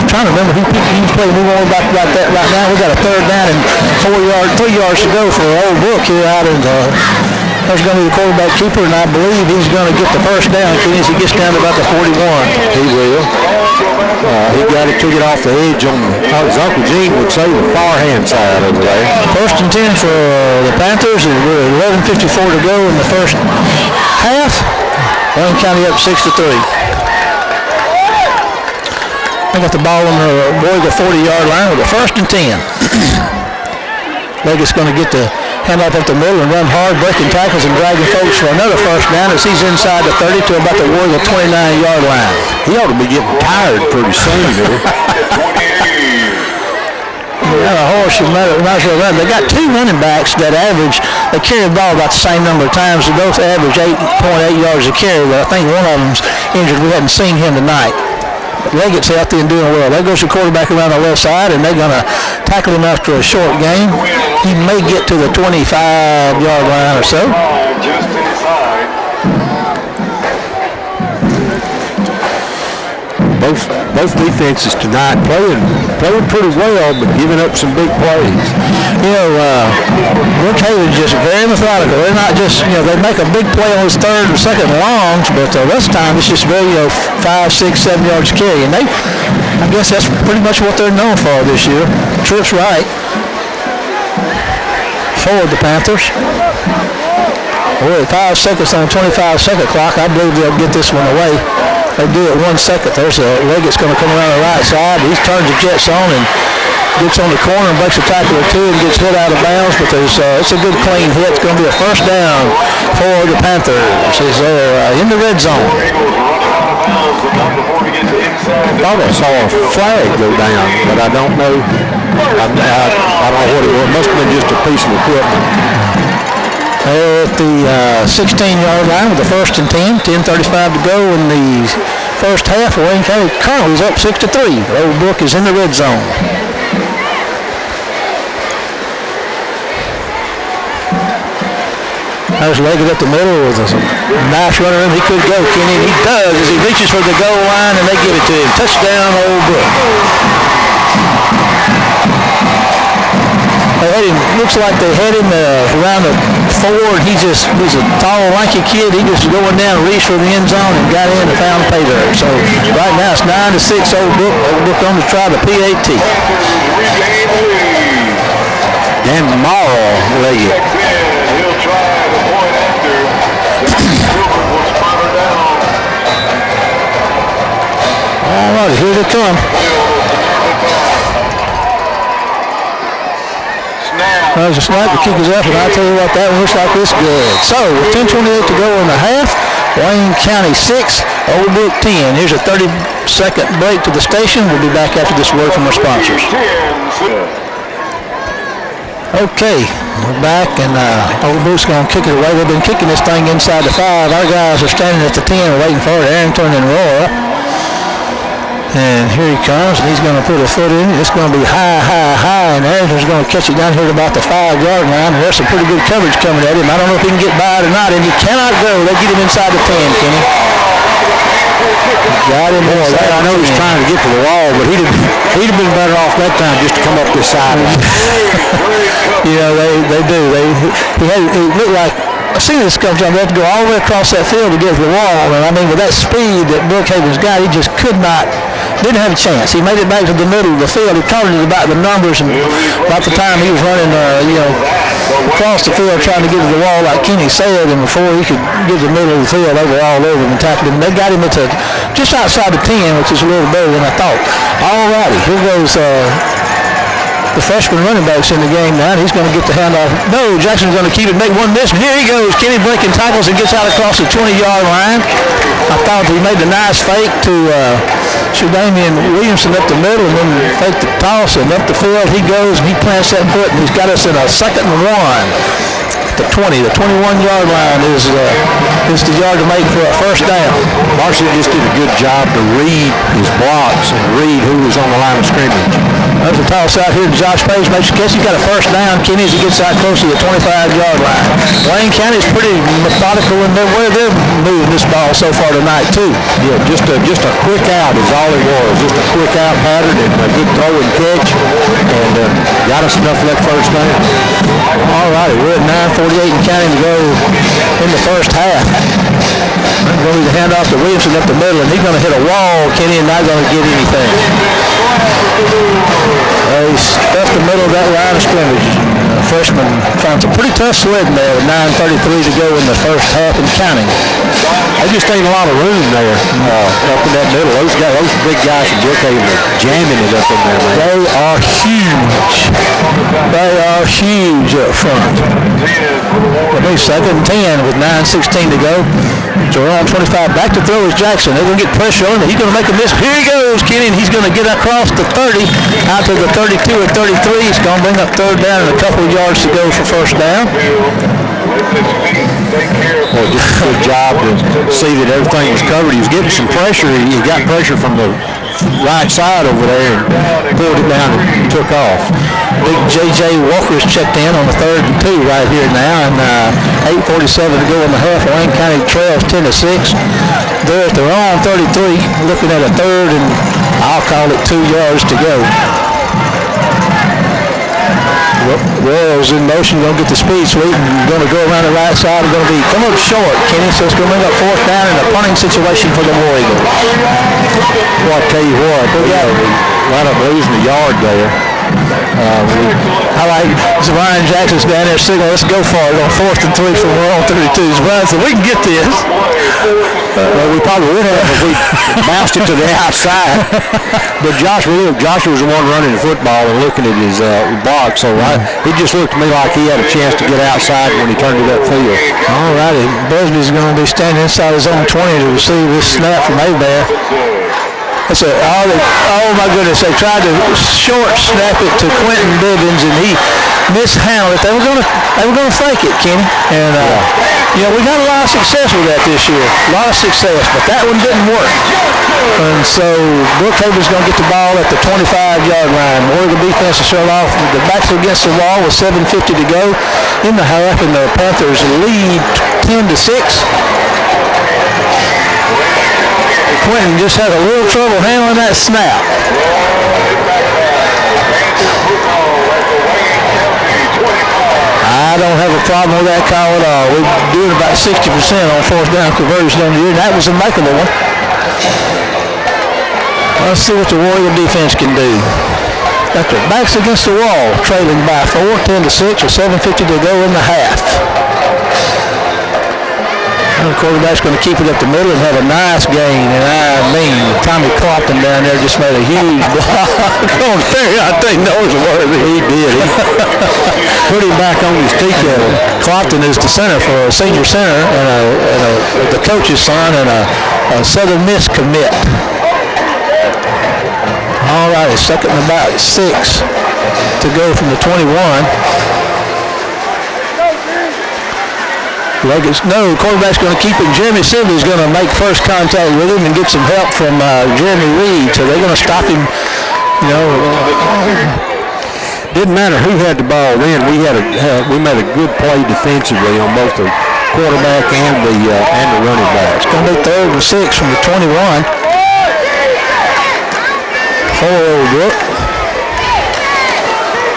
I'm trying to remember who Picayune's playing. We won't worry about, that right now. We got a third down and four yard, three yards to go for old Brook here out in the. There's going to be the quarterback keeper, and I believe he's going to get the first down as he gets down to about the 41. He will. Uh, he got it, took it off the edge on, his Uncle Gene would say, the far hand side over there. First and 10 for the Panthers, and we're 11.54 to go in the first half. Wayne County up 6 to 3. They got the ball on the Boyga 40-yard line with a first and 10. Leggett's going to get the hand off up the middle and run hard, breaking tackles and dragging folks for another first down as he's inside the 30 to about the Warrior 29-yard line. He ought to be getting tired pretty soon. Yeah, a horse you might, might as well run. They got two running backs that average, they carry the ball about the same number of times. They both average 8.8 yards a carry, but I think one of them's injured. We hadn't seen him tonight. Leggett's healthy and doing well. There goes the quarterback around the left side, and they're going to tackle him after a short game. He may get to the 25-yard line or so. Both both defenses tonight playing playing pretty well, but giving up some big plays. You know, uh, Brook just very methodical. They're not just, you know, they make a big play on his third and second longs, but uh, this time it's just very, you know, five, six, seven yards carry. And they, I guess that's pretty much what they're known for this year. Trips right. Forward the Panthers. Well, five seconds on 25 second clock. I believe they'll get this one away. They do it one second. There's a leg that's going to come around the right side. He turns the jets on and gets on the corner and breaks a tackle or two and gets hit out of bounds. But there's uh, it's a good clean hit. It's going to be a first down for the Panthers. As they're uh, in the red zone. I Thought I saw a flag go down, but I don't know. I, I, I don't know what it was. It must have been just a piece of equipment. They're at the uh, 16-yard line with the first and 10. 10:35 to go in the first half. Wayne County is up 6 to 3. Old Brook is in the red zone. There's Leggett up the middle with a nice runner in. He could go, Kenny, he does as he reaches for the goal line, and they give it to him. Touchdown, Old Brook. They had him, looks like they had him uh, around the four, and he just, he's a tall, lanky kid. He just going down, reached for the end zone, and got in and found pay there. So right now it's 9 to 6, Old Brook. Old Brook on to try the PAT. Regain the lead. And Morrow Leggett. He'll try the point after. Silver will spot her down. All right, here they come. Snap. There's a snap, the kick is up, and I tell you what, that one looks like it's good. So, with 10.28 to go in the half, Wayne County 6, Old Brook 10. Here's a 30-second break to the station. We'll be back after this word from our sponsors. Okay, we're back, and uh, Old Brook's going to kick it away. They've been kicking this thing inside the five. Our guys are standing at the 10 waiting for it, Arrington and Roy. And here he comes, and he's going to put a foot in. It's going to be high, high, high, and Arrington's going to catch it down here at about the five-yard line, and there's some pretty good coverage coming at him. I don't know if he can get by it or not, and he cannot go. They get him inside the 10, Kenny. Got him Boy, that, I know he's trying to get to the wall, but he'd have, he'd have been better off that time just to come up this sideline. you know, they, they do. They he had it looked like as soon as this comes on, they have to go all the way across that field to get to the wall. And I mean, with that speed that Brookhaven's got, he just could not, didn't have a chance. He made it back to the middle of the field. He counted it about the numbers, and about the time he was running, uh, you know, across the field trying to get to the wall, like Kenny said, and before he could get to the middle of the field, they were all over him and tackled him. They got him into just outside the 10, which is a little better than I thought. All righty, here goes. Uh, the freshman running back's in the game now, he's going to get the handoff. No, Jackson's going to keep it, make one miss, and here he goes. Kenny Blinken tackles and gets out across the 20-yard line. I thought he made a nice fake to uh, Damian Williamson up the middle, and then fake the toss, and up the field he goes, and he plants that foot, and he's got us in a second and one the 20. The 21-yard line is uh, is the yard to make for a first down. Marcy just did a good job to read his blocks and read who was on the line of scrimmage. There's a toss out here to Josh Page. Makes a catch. He's got a first down. Kenny as he gets out close to the 25-yard line. Wayne County's pretty methodical in their way they're moving this ball so far tonight, too. Yeah, just a, just a quick out is all it was. Just a quick out pattern and a good throw and catch. And uh, got us enough for that first down. All righty. We're at 9.48 and counting to go in the first half. I'm going to hand off to Williamson up the middle, and he's going to hit a wall, Kenny, and not going to get anything. He stuffed the middle of that line of scrimmage. Freshman found some pretty tough sledding there with 9.33 to go in the first half and counting. There just ain't a lot of room there uh, up in that middle. Those guys, those big guys from Brookhaven are jamming it up in there, man. They are huge. They are huge up front. It'll be second and 10 with 9.16 to go. We're 25. Back to throw is Jackson. They're going to get pressure on him. He's going to make a miss. Here he goes, Kenny, and he's going to get across the 30 out to the 32 or 33. He's going to bring up third down and a couple of yards to go for first down. Well, just a good job to see that everything was covered. He was getting some pressure. He got pressure from the right side over there and pulled it down and took off. Big J.J. Walker's checked in on the third and two right here now, and uh, 8.47 to go in the half. Wayne County trails 10 to 6. They're at their own 33, looking at a third, and I'll call it two yards to go. Royals in motion, going to get the speed sweep and going to go around the right side. Going to be come up short, Kenny. So it's going to bring up fourth down in a punting situation for the War. Well, I tell you what, we got right up losing the yard there. Uh, we, I like so Jackson's down there signaling, let's go for it on fourth and three from our own 32s. Ryan said, we can get this. Uh, well, we probably would have if we bounced it to the outside. But Josh, really, Josh was the one running the football and looking at his uh, block, so I, it just looked to me like he had a chance to get outside when he turned it upfield. All righty, Busby's going to be standing inside his own 20 to receive this snap from Abear. That's said, oh, they, oh my goodness, they tried to short snap it to Quentin Bibbins and he mishandled it. They were gonna they were gonna fake it, Kenny. And uh, you know, we got a lot of success with that this year. A lot of success, but that one didn't work. And so Brookhaven's gonna get the ball at the 25-yard line. Oregon defense is shut off. The backs against the wall with 7.50 to go in the half, and the Panthers lead 10 to 6. Quentin just had a little trouble handling that snap. I don't have a problem with that call at all. We're doing about 60% on fourth down conversion on the year, and that was a makeable one. Let's see what the Warrior defense can do. Got their backs against the wall, trailing by 4, 10 to 6, or 7.50 to go in the half. The quarterback's going to keep it up the middle and have a nice gain. And I mean, Tommy Clopton down there just made a huge block on Terry. I think Norsworthy. He did. He put him back on his tee kettle. Uh, Clopton is the center for a senior center and, a, and a, the coach's son and a, a Southern Miss commit. All right, second and about six to go from the 21. Luggins, no, quarterback's going to keep it. Jeremy Sibley's going to make first contact with him and get some help from uh, Jeremy Reed. So they're going to stop him. You know, didn't matter who had the ball then. We had a uh, we made a good play defensively on both the quarterback and the uh, and the running back. It's going to be third and six from the 21. Four old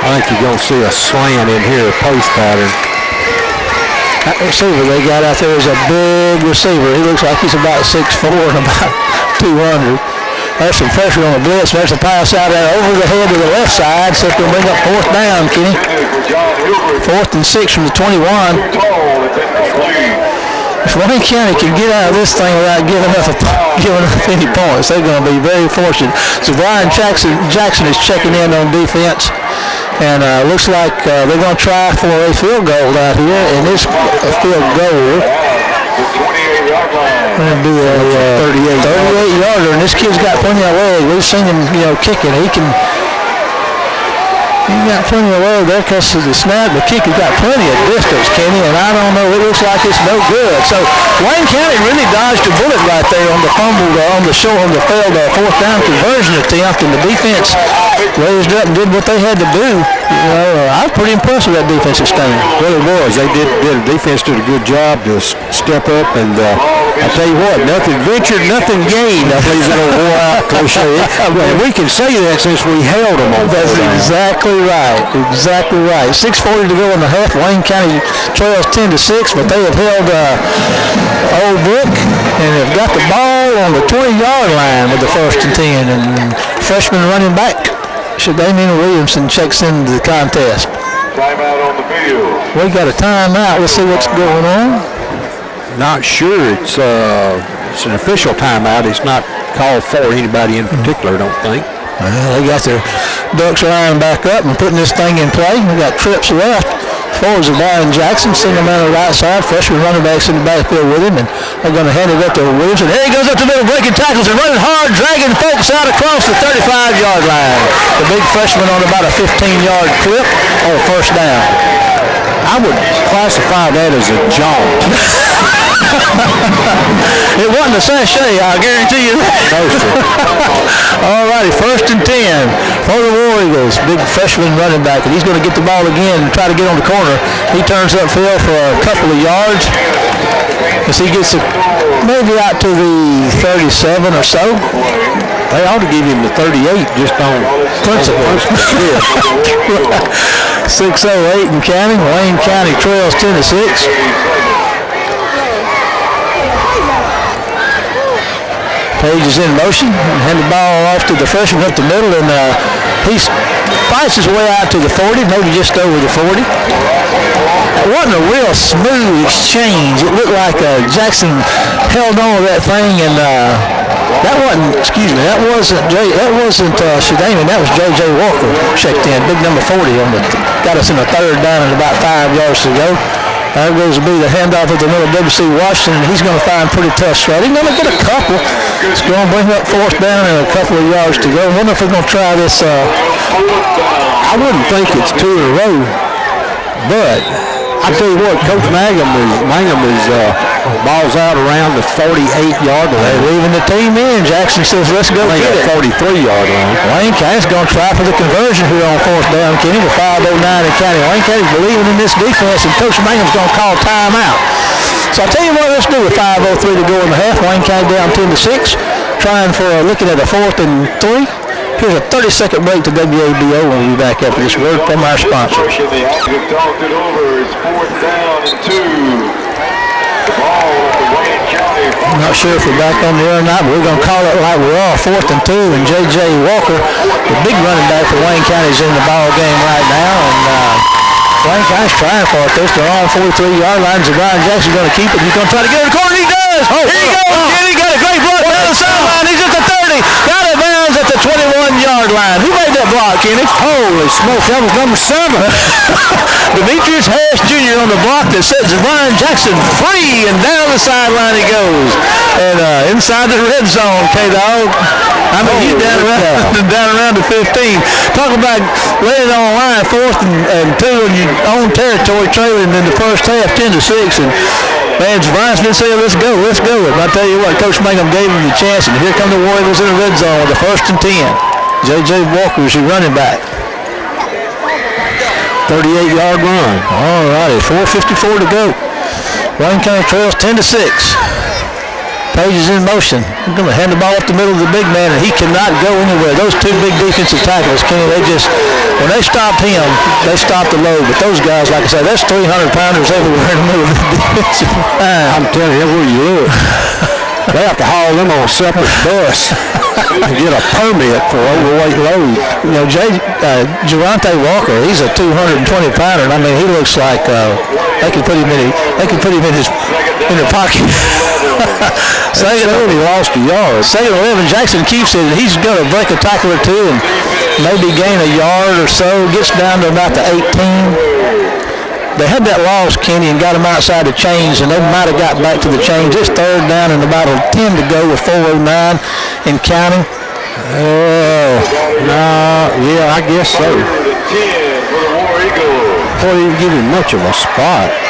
I think you're going to see a slant in here, a post pattern. That receiver they got out there is a big receiver. He looks like he's about 6'4 and about 200. There's some pressure on the blitz. There's a pass out there over the head to the left side. So to bring up fourth down, Kenny. Fourth and six from the 21. If Wayne County can get out of this thing without giving up, a, giving up any points, they're going to be very fortunate. So Brian Jackson, Jackson is checking in on defense. And uh, looks like uh, they're going to try for a field goal out here. And this field goal going to do a uh, 38, 38 yarder. And this kid's got plenty of leg. We've seen him, you know, kicking. He can he got plenty of load there because of the snap. The kick has got plenty of distance, Kenny, and I don't know. It looks like it's no good. So Wayne County really dodged a bullet right there on the fumble, uh, on the short, on the failed uh, fourth down conversion attempt, and the defense raised up and did what they had to do. You know, uh, I was pretty impressed with that defensive stand. Well, it was. They did. did the defense did a good job to step up and. Uh, I tell you what, nothing ventured, nothing gained. I believe that old wore out cliche. and we can say that since we held them on. That's exactly right. Exactly right. 6:40 to go in the half. Wayne County trails 10 to six, but they have held uh, Old Brook and have got the ball on the 20-yard line with the first and 10. And freshman running back, Shadamian Williamson checks into the contest. Timeout on the field. We got a timeout. Let's see what's going on. Not sure. It's uh, it's an official timeout. It's not called for anybody in particular. I don't think. Well, they got their ducks lining back up and putting this thing in play. We got trips left. Forwards of Brian Jackson, single man on the right side. Freshman running backs in the backfield with him, and they're going to hand it up to Williamson. Here he goes up the middle, breaking tackles and running hard, dragging folks out across the 35-yard line. The big freshman on about a 15-yard clip on first down. I would classify that as a jaunt. it wasn't a sachet, I guarantee you that. No, sir. All righty, first and 10 for the War Eagles. Big freshman running back, and he's going to get the ball again and try to get on the corner. He turns upfield for a couple of yards as he gets it maybe out to the 37 or so. They ought to give him the 38 just on principle. 608 in County, Wayne County trails 10 to 6. Page is in motion and hand the ball off to the freshman up the middle, and uh, he fights his way out to the 40, maybe just over the 40. It wasn't a real smooth exchange. It looked like uh, Jackson held on to that thing, and uh, that wasn't, excuse me, that wasn't Jay, that wasn't uh, Shadaman, that was J.J. Walker checked in, big number 40 on the, got us in the third down and about five yards to go. There goes to be the handoff at the middle W.C. Washington. He's going to find pretty tough straight. He's going to get a couple. It's going to bring up fourth down and a couple of yards to go. I wonder if we're going to try this. Uh, I wouldn't think it's two in a row, but I tell you what, Coach Mangum is Mangum is uh, balls out around the 48-yard line. They're leaving the team in. Jackson says, "Let's go I get it." 43-yard line. Wayne County's going to try for the conversion here on fourth down, Kenny, with 5.09 in county. Wayne County's believing in this defense, and Coach Mangum's going to call timeout. So I'll tell you what, let's do with 5.03 to go in the half. Wayne County down 10 to 6, trying for a, looking at a fourth and three. Here's a 30-second break to WABO. We'll be back after this word from our sponsors. They have talked it over. It's fourth down and two. The ball at the Wayne County. I'm not sure if we're back on the air or not, but we're going to call it like we are, fourth and two. And J.J. Walker, the big running back for Wayne County, is in the ball game right now. And uh, Wayne County's trying for it. They're on 43-yard lines. And Brian Jackson's going to keep it. He's going to try to get it in the corner. He does. Oh, Here he goes. Oh. He got a great block down the sideline. He's at the 30. Got it bounds at the 21-yard line. Who made that block, Kenny? Holy smoke, that was number seven. Demetrius Harris Jr. on the block that sets Brian Jackson free, and down the sideline he goes. And uh, inside the red zone, K-Dog. I mean, he's down around, down around the 15. Talk about laying on line, fourth and, and two in your own territory, trailing in the first half, 10 to 6. And Brian's been saying, let's go, let's go. And I tell you what, Coach Mangum gave him the chance, and here come the Warriors in the red zone with the first and 10. J.J. Walker is your running back. 38-yard run. All righty, 4.54 to go. Wayne County trails 10 to 6. Page is in motion. He's going to hand the ball up the middle of the big man, and he cannot go anywhere. Those two big defensive tackles, Kenny, they just, when they stopped him, they stopped the load. But those guys, like I said, that's 300-pounders everywhere in the middle of the defensive line. I'm telling you, where you look. they have to haul them on a separate bus and get a permit for overweight load. You know, Jay, uh, Gerante Walker, he's a 220-pounder. I mean, he looks like uh, they can put him in. They can put him in his in their pocket. Second, he lost a yard. Second 11, Jackson keeps it. He's going to break a tackle or two and maybe gain a yard or so. Gets down to about the 18. They had that loss, Kenny, and got him outside the chains, and they might have got back to the chains. It's third down and about a 10 to go with 409 in counting. Oh, no, yeah, I guess so. Boy, didn't give him much of a spot.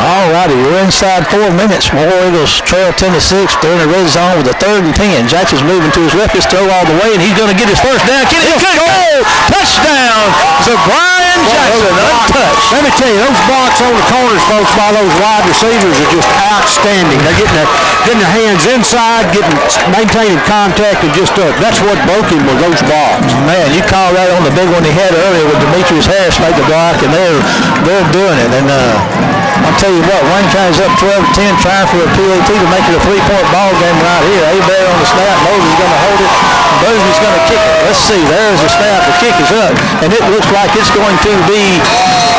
All righty, we're inside four minutes. War Eagles trail 10 to 6. They're in the red zone with a third and 10. Jackson's moving to his left. His throw all the way, and he's going to get his first down. Good goal! Touchdown! So Brian Jackson, untouched. Let me tell you, those blocks on the corners, folks, by those wide receivers are just outstanding. They're getting their, getting their hands inside, getting maintaining contact, and just uh, that's what broke him with those blocks. Man, you call that on the big one he had earlier with Demetrius Harris make the block, and they're they're doing it. And uh, I'll tell you what, Wayne County's up 12-10, trying for a PAT to make it a three-point ball game right here. A-Bear on the snap, Moses going to hold it, Mosby's going to kick it. Let's see, there's the snap, the kick is up, and it looks like it's going to be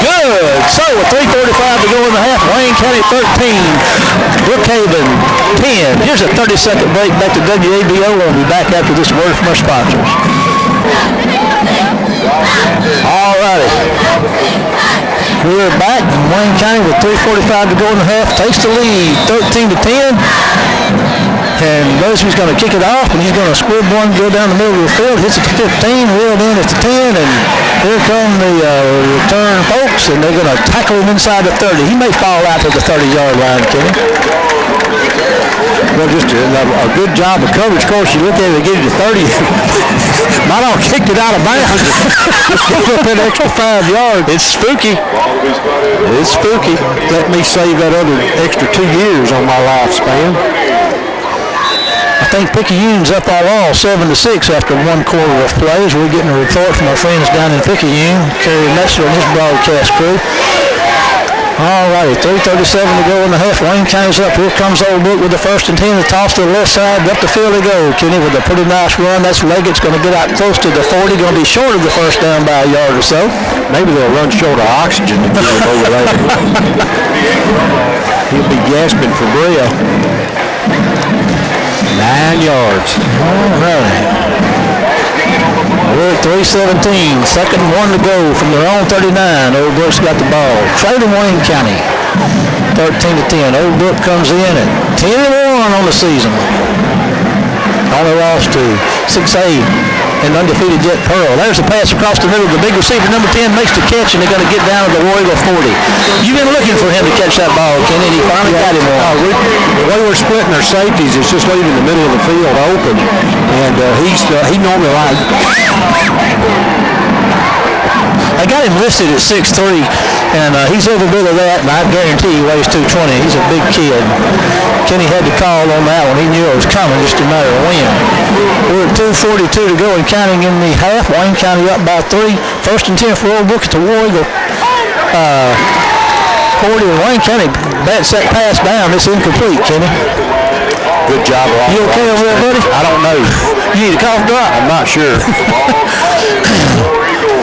good. So with 3.45 to go in the half, Wayne County 13, Brookhaven 10. Here's a 30-second break back to WABO. We'll be back after this word from our sponsors. All righty. We're back in Wayne County with 3.45 to go in the half. Takes the lead, 13 to 10. And Mosby's going to kick it off, and he's going to squib one, go down the middle of the field, hits it to 15, reeled in at the 10, and here come the uh, return folks, and they're going to tackle him inside the 30. He may fall out to the 30-yard line, Kenny. Well, just a, a, good job of coverage. Of course, you look at it, and get it to 30. Might have kicked it out of bounds. just up that extra five yards. It's spooky. It's spooky. Let me save that other extra two years on my lifespan. I think Picayune's up all all, 7 to 6 after one quarter of plays. We're getting a report from our friends down in Picayune, Kerry Metzler and his broadcast crew. All righty, 3.37 to go in the half. Wayne County's up. Here comes Old Brook with the first and 10. The toss to the left side. Up the field they go. Kenny with a pretty nice run. That's Leggett's going to get out close to the 40. Going to be short of the first down by a yard or so. Maybe they'll run short of oxygen to get him over there. He'll be gasping for breath. Nine yards. All right. At 317. Second one to go from their own 39. Old Brook's got the ball. Trading Wayne County. 13 to 10. Old Brook comes in at 10 to 1 on the season. Only lost to 6A and undefeated Jet Pearl. There's a pass across the middle. The big receiver, number 10, makes the catch, and they're going to get down to the War Eagle 40. You've been looking for him to catch that ball, Kenny, and he finally got him. Uh, we, the way we're splitting our safeties is just leaving the middle of the field open, and uh, he's uh, he normally like. I got him listed at 6'3", and uh, he's over bit of that, and I guarantee he weighs 220. He's a big kid. Kenny had to call on that one. He knew it was coming, just a matter of when. We're at 2.42 to go and counting in the half. Wayne County up by three. First and 10 for Old Brook at the War Eagle. Uh, 40 and Wayne County bad set pass down. It's incomplete, Kenny. Good job. You okay over there, buddy? I don't know. You need a cough drop? I'm not sure.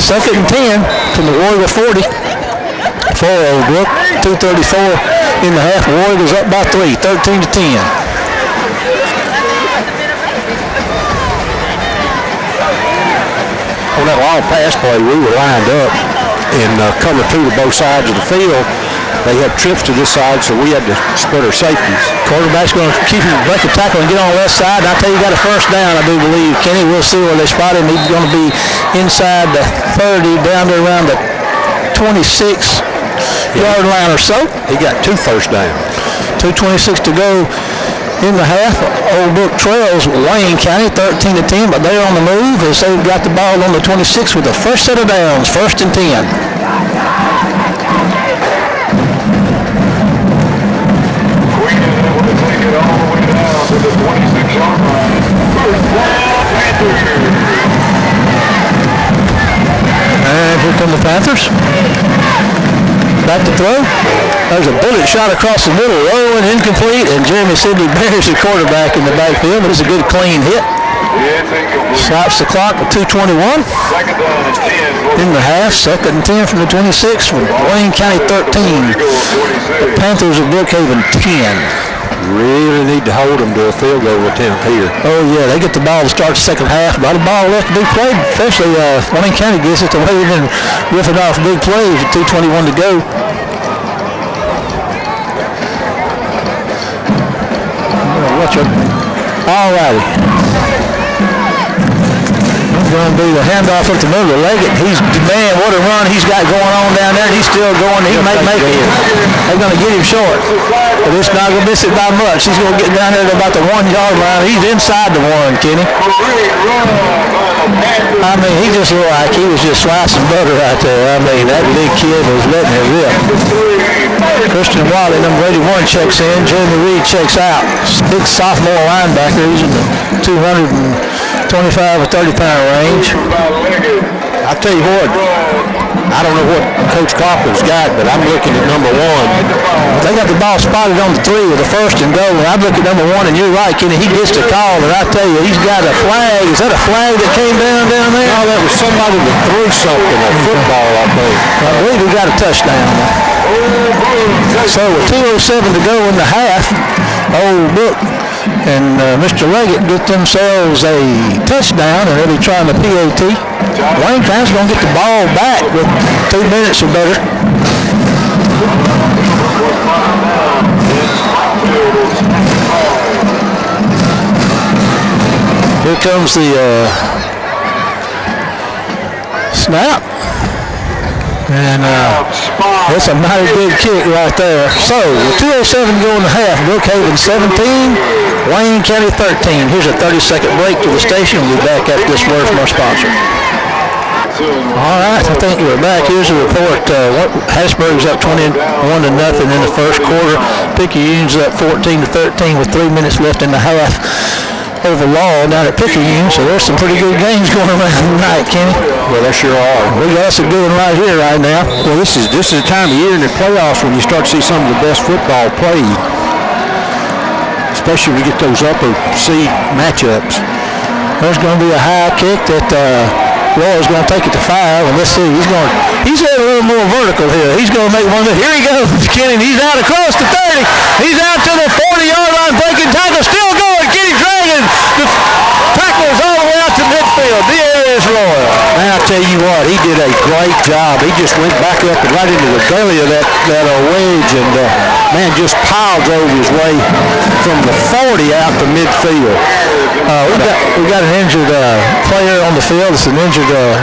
Second and 10 from the War Eagle 40 for Old 234 in the half. War Eagles up by three, 13 to 10. On that long pass play, we were lined up in uh, cover to both sides of the field. They had trips to this side, so we had to split our safeties. Quarterback's going to keep him, break a tackle and get on the left side. And I tell you, got a first down, I do believe. Kenny, we'll see where they spot him. He's going to be inside the 30, down to around the 26 yard line or so. He got two first downs. 2.26 to go in the half. Old Brook trails Wayne County 13 to 10, but they're on the move as they've got the ball on the 26 with the first set of downs, first and 10. Take it all the way down to the 26-yard line. First down, Panthers. And here come the Panthers. Back to throw. There's a bullet shot across the middle, low and incomplete, and Jeremy Sidney buries the quarterback in the backfield, but it's a good clean hit. Stops the clock at 221 Second down and 10. in the half. Second and 10 from the 26 from Wayne County 13. Eagles 26. Panthers of Brookhaven 10. Really need to hold them to a field goal attempt here. Oh yeah, they get the ball to start the second half. A lot of ball left to be played, especially uh, Wayne County gets it the way they've been riffing off big plays with 221 to go. Watch it. All righty. Going to be the handoff up the middle of Leggett. He's man, what a run he's got going on down there. and He's still going. He may make it. They're going to get him short, but it's not going to miss it by much. He's going to get down there to about the one yard line. He's inside the one, Kenny. I mean, he just looked like he was just slicing butter right there. I mean, that big kid was letting it rip. Christian Wiley, number 81, checks in. Jeremy Reed checks out. Big sophomore linebacker. He's in the 225 or 30 pound range. I tell you what, I don't know what Coach Cochran's got, but I'm looking at number one. They got the ball spotted on the three with the first and goal. And I look at number one, and you're right, Kenny. He gets the call, and I tell you, he's got a flag. Is that a flag that came down down there? No, that was somebody that threw something, a football, I think. I believe we got a touchdown. So with 2.07 to go in the half, Old Brook and uh, Mr. Leggett get themselves a touchdown, and they'll be trying the PAT. Wayne County's going to get the ball back with two minutes or better. Here comes the uh, snap. And uh, that's a mighty big kick right there. So, with 207 to go in the half, Brookhaven 17, Wayne County 13. Here's a 30-second break to the station. We'll be back after this word from our sponsor. All right, I think we're back. Here's a report. Uh, Hattiesburg's up 21 to nothing in the first quarter. Picayune's up 14 to 13 with three minutes left in the half. Overall, down at Picayune, so there's some pretty good games going around tonight, Kenny. Well, there sure are. We got some good one right here, right now. Well, this is this is the time of year in the playoffs when you start to see some of the best football played, especially when you get those upper seed matchups. There's going to be a high kick that uh, Roy's going to take it to five, and let's see. He's going. He's headed a little more vertical here. He's going to make one. Here he goes, Kenny. He's out across the 30. He's out to the 40-yard line, breaking tackle, still going. Kenny dragging. The tackle is all the way to midfield. Darius Man, I tell you what, he did a great job. He just went back up and right into the belly of that that uh, wedge, and uh, man, just pile drove his way from the 40 out to midfield. Uh, we got we got an injured uh, player on the field. It's an injured uh,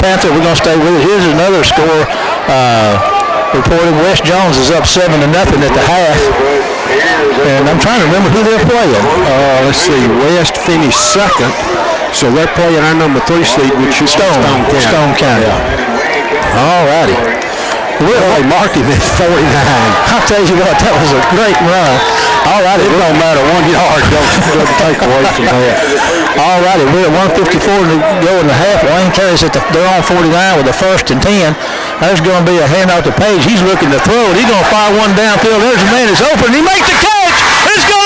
Panther. We're gonna stay with it. Here's another score. Uh, reported West Jones is up seven to nothing at the half, and I'm trying to remember who they're playing. Uh, let's see, West finished second, so they're playing our number three seed, which is Stone, Stone County. Stone County. All righty. Well, they marked him at 49. I'll tell you what, that was a great run. All righty, It don't matter, one yard don't, doesn't take away from that. All righty, we're at 154 to go in the half. Wayne carries at the, they're on 49 with the first and 10. There's going to be a handoff to Page. He's looking to throw it. He's going to fire one downfield. There's a man that's open. He makes the catch. It's going to be a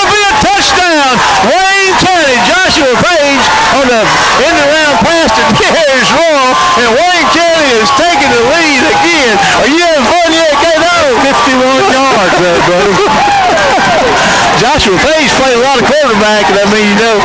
touchdown. Wayne County, Joshua Page on the end around pass to Darius Royal, and Wayne County is taking the lead again. Are you having fun yet, K.O.? 51 yards there, buddy. Joshua Page played a lot of quarterback, and I mean, you know,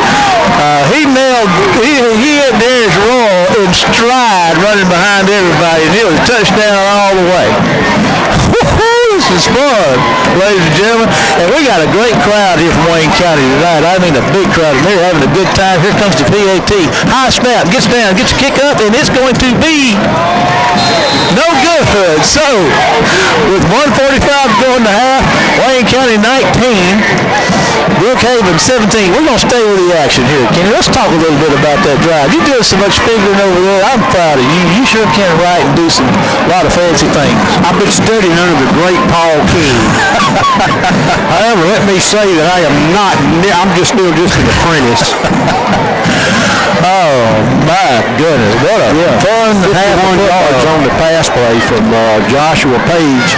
uh, he nailed, he, he hit Darius Royal in stride running behind everybody, and it was a touchdown all the way. Woo-hoo! fun, ladies and gentlemen. And we got a great crowd here from Wayne County tonight. I mean a big crowd. And they're having a good time. Here comes the PAT. High snap, gets down, gets a kick up, and it's going to be no good. So, with 145 going to half, Wayne County 19, Brookhaven 17. We're going to stay with the action here, Kenny. Let's talk a little bit about that drive. You do so much figuring over there. I'm proud of you. You sure can write and do some a lot of fancy things. I've been studying under the great Paul King. However, let me say that I am not, I'm just still just an apprentice. oh, my goodness. What a yeah. fun half yards on the pass play from uh, Joshua Page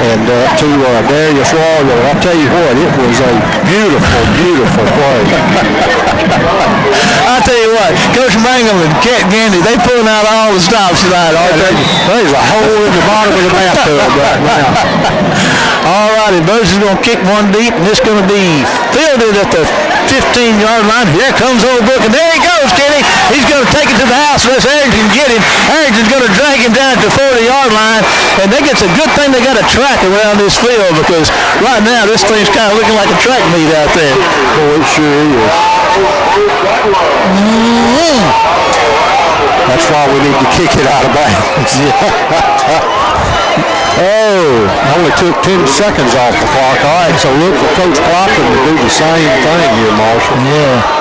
and uh, to uh, Darius Warrior. I'll tell you what, it was a beautiful, beautiful play. I tell you what, Coach Mangum and Cat Gandy, they pulling out all the stops tonight, aren't they? There's a hole in the bottom of the bathtub right now. All righty, Burns is going to kick one deep, and it's going to be fielded at the 15-yard line. Here comes Old Brook, and there he goes, Kenny. He's going to take it to the house unless Harrington get him. Harrington's going to drag him down to the 40-yard line, and they it's a good thing they got a track around this field because right now this thing's kind of looking like a track meet out there. Oh, it sure is. Mm-hmm. That's why we need to kick it out of bounds. oh, only took 10 seconds off the clock. All right, so look for Coach Clapton to do the same thing here, Marshall. Yeah.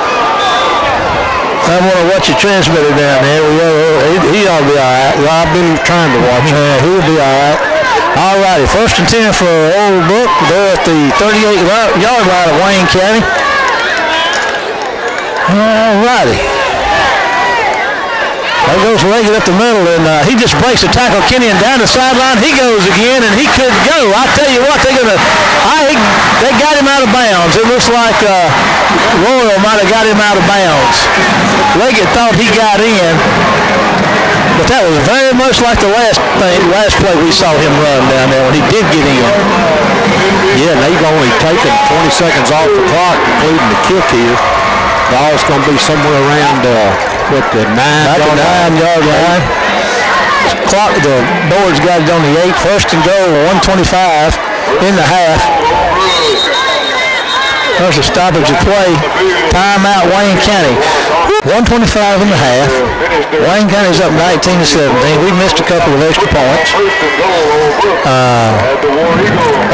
I want to watch your transmitter down there. He, he ought to be all right. I've been trying to watch him. Yeah, he'll be all right. All righty, first and 10 for Old Brook. They're at the 38-yard line of Wayne County. All righty. There goes Reagan up the middle, and uh, he just breaks the tackle. Kenny and down the sideline, he goes again, and he could go. I tell you what, they're gonna. I they got him out of bounds. It looks like uh, Royal might have got him out of bounds. Leggett thought he got in, but that was very much like the last thing, last play we saw him run down there when he did get in. Yeah, they've only taken 20 seconds off the clock, including the kick here. Ball's going to be somewhere around. Uh, what the nine About yard the nine yard line. Clock the board's got it on the eight. First and goal, 125 in the half. There's a stoppage of play. Timeout Wayne County. 125 in the half. Wayne County's up 19 to 17. We missed a couple of extra points. Uh,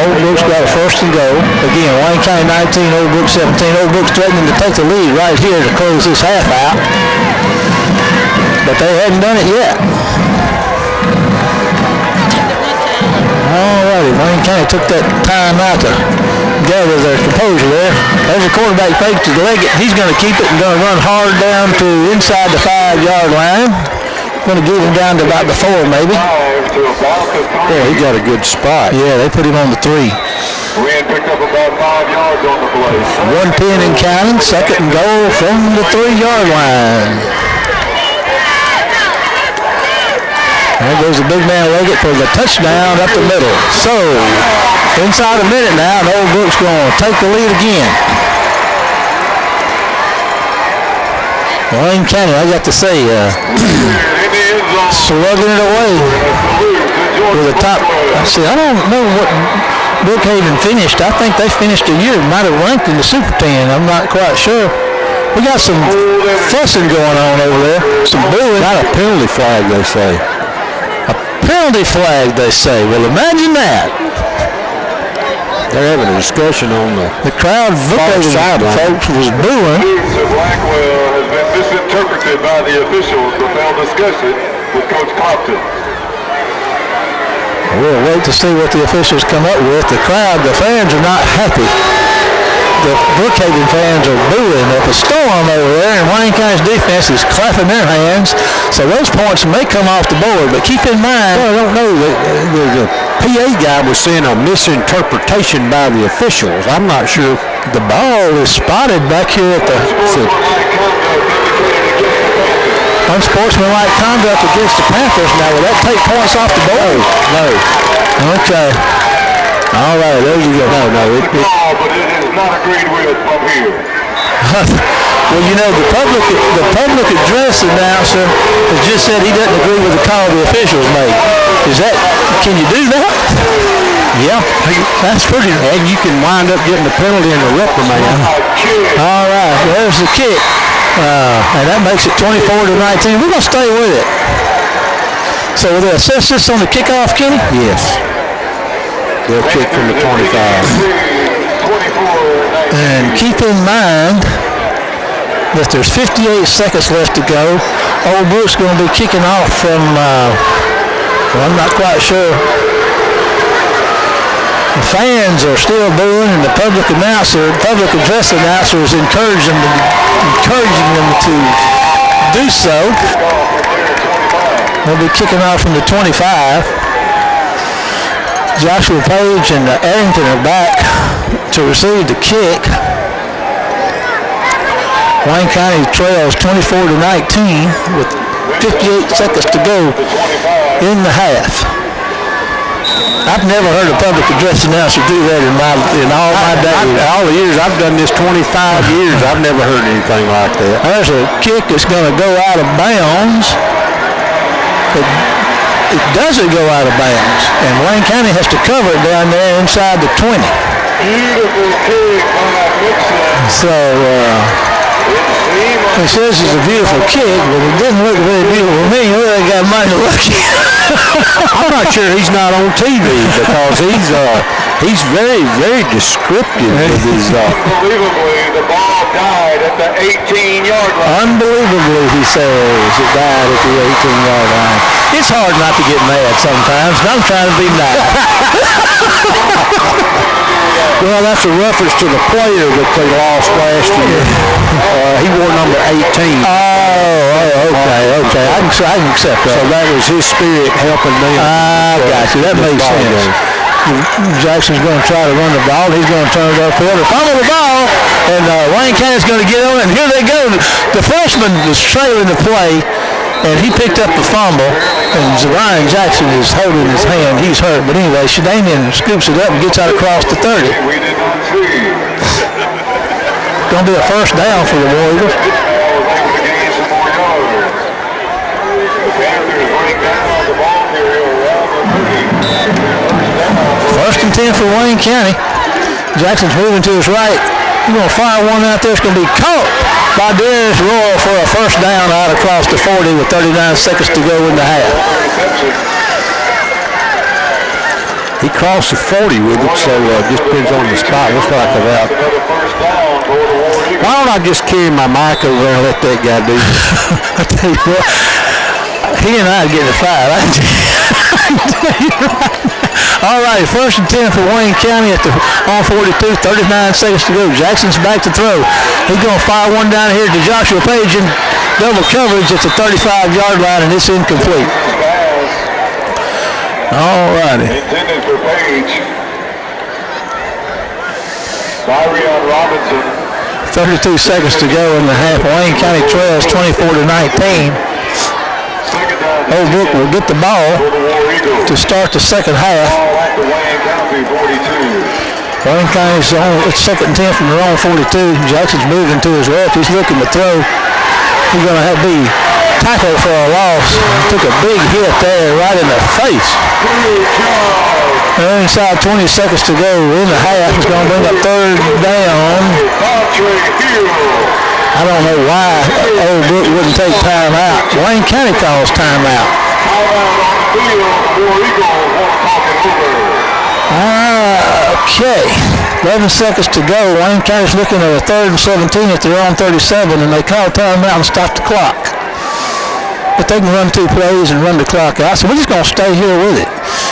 Old Brook's got a first and goal. Again, Wayne County 19, Old Brook 17. Old Brook's threatening to take the lead right here to close this half out but they hadn't done it yet. Alrighty, Wayne County took that time out to their composure there. There's a quarterback fake to the leg. He's going to keep it and going to run hard down to inside the five-yard line. Going to get him down to about the four, maybe. Yeah, he got a good spot. Yeah, they put him on the three. Wind picked up about five yards on the play. One pin and counting, second and goal from the three-yard line. There goes the big man Leggett for the touchdown up the middle. So, inside a minute now, and Old Brook's going to take the lead again. Wayne County, I got to say, uh, slugging it away with the top. See, I don't know what Brookhaven finished. I think they finished a year, might have ranked in the Super 10. I'm not quite sure. We got some fussing going on over there, some booing. Got a penalty flag, they say A penalty flag, they say. Well, imagine that. They're having a discussion on the the crowd far sideline. Folks was booing. Blackwell has been misinterpreted by the officials, but they'll discuss it with Coach Compton. We'll wait to see what the officials come up with. The crowd, the fans are not happy the Brookhaven fans are booing up a storm over there, and Wayne County's defense is clapping their hands. So those points may come off the board, but keep in mind. Well, I don't know. Uh, the, the, the PA guy was saying a misinterpretation by the officials. I'm not sure. The ball is spotted back here at the. Unsportsmanlike conduct against the Panthers. Now, will that take points off the board? No. no. Okay. All right, there you go. No, no, it, it, but it is not agreed with from here. well, you know, the public the public address announcer has just said he doesn't agree with the call the officials made. Is that, can you do that? Yeah, that's pretty. And you can wind up getting a penalty and the reprimand. All right, there's the kick. Uh, and that makes it 24 to 19. We're going to stay with it. So will they assess this on the kickoff, Kenny? Yes. They'll kick from the 25. And keep in mind that there's 58 seconds left to go. Old Brook's going to be kicking off from, uh, well, I'm not quite sure. The fans are still booing, and the public announcer, public address announcer is encouraging them, encouraging them to do so. They'll be kicking off from the 25. Joshua Page and uh, Arrington are back to receive the kick. Wayne County trails 24 to 19 with 58 seconds to go in the half. I've never heard a public address announcer do that in my in all my days. all the years I've done this 25 years, I've never heard anything like that. There's a kick that's going to go out of bounds. It, it doesn't go out of bounds, and Wayne County has to cover it down there inside the 20. Beautiful kick on that mix-up. So uh, he says it's a beautiful kick, but it didn't look very beautiful to me. It looked like I might lucky. I'm not sure he's not on TV because he's uh, he's very very descriptive with his. Uh, Unbelievably, the ball died at the 18-yard line. Unbelievably, he says it died at the 18-yard line. It's hard not to get mad sometimes, and I'm trying to be nice. well, that's a reference to the player that they lost last year. Uh, he wore number 18. Oh, oh, okay, okay. I can, I can accept that. So that was his spirit helping them. I got you. That makes sense. game. Jackson's going to try to run the ball. He's going to turn it upfield. They fumble the ball, and uh, Wayne County's going to get on it. And here they go. The freshman was trailing the play, and he picked up the fumble. And Ryan Jackson is holding his hand. He's hurt. But anyway, Shadamian scoops it up and gets out across the 30. We did not. Going to be a first down for the Warriors. First and 10 for Wayne County. Jackson's moving to his right. He's going to fire one out there. It's going to be caught by Darius Royal for a first down out across the 40 with 39 seconds to go in the half. He crossed the 40 with it, so uh, just depends on the spot. Looks like about. Another first down for the War Eagles. Why don't I just carry my mic over there and let that guy do it? I tell you what, he and I are getting a fight. I tell you- I tell you right. All right, first and 10 for Wayne County at the on 42, 39 seconds to go. Jackson's back to throw. He's going to fire one down here to Joshua Page in double coverage at the 35-yard line, and it's incomplete. All righty. Intended for Page. Robinson. 32 seconds to go in the half. Wayne County trails 24 to 19. Second. Old Brook will get the ball the to start the second half. Wayne 42. County's on, it's second and 10 from their own 42. Jackson's moving to his left. He's looking to throw. He's going to have be tackled for a loss. Took a big hit there right in the face. And inside 20 seconds to go in the half. It's going to bring up third down. I don't know why Old Brook wouldn't take time out. Wayne County calls on it over. Ah, Okay, 11 seconds to go. Wayne County's looking at a third and 17 at their own 37, and they call time out and stop the clock. But they can run two plays and run the clock out, so we're just going to stay here with it.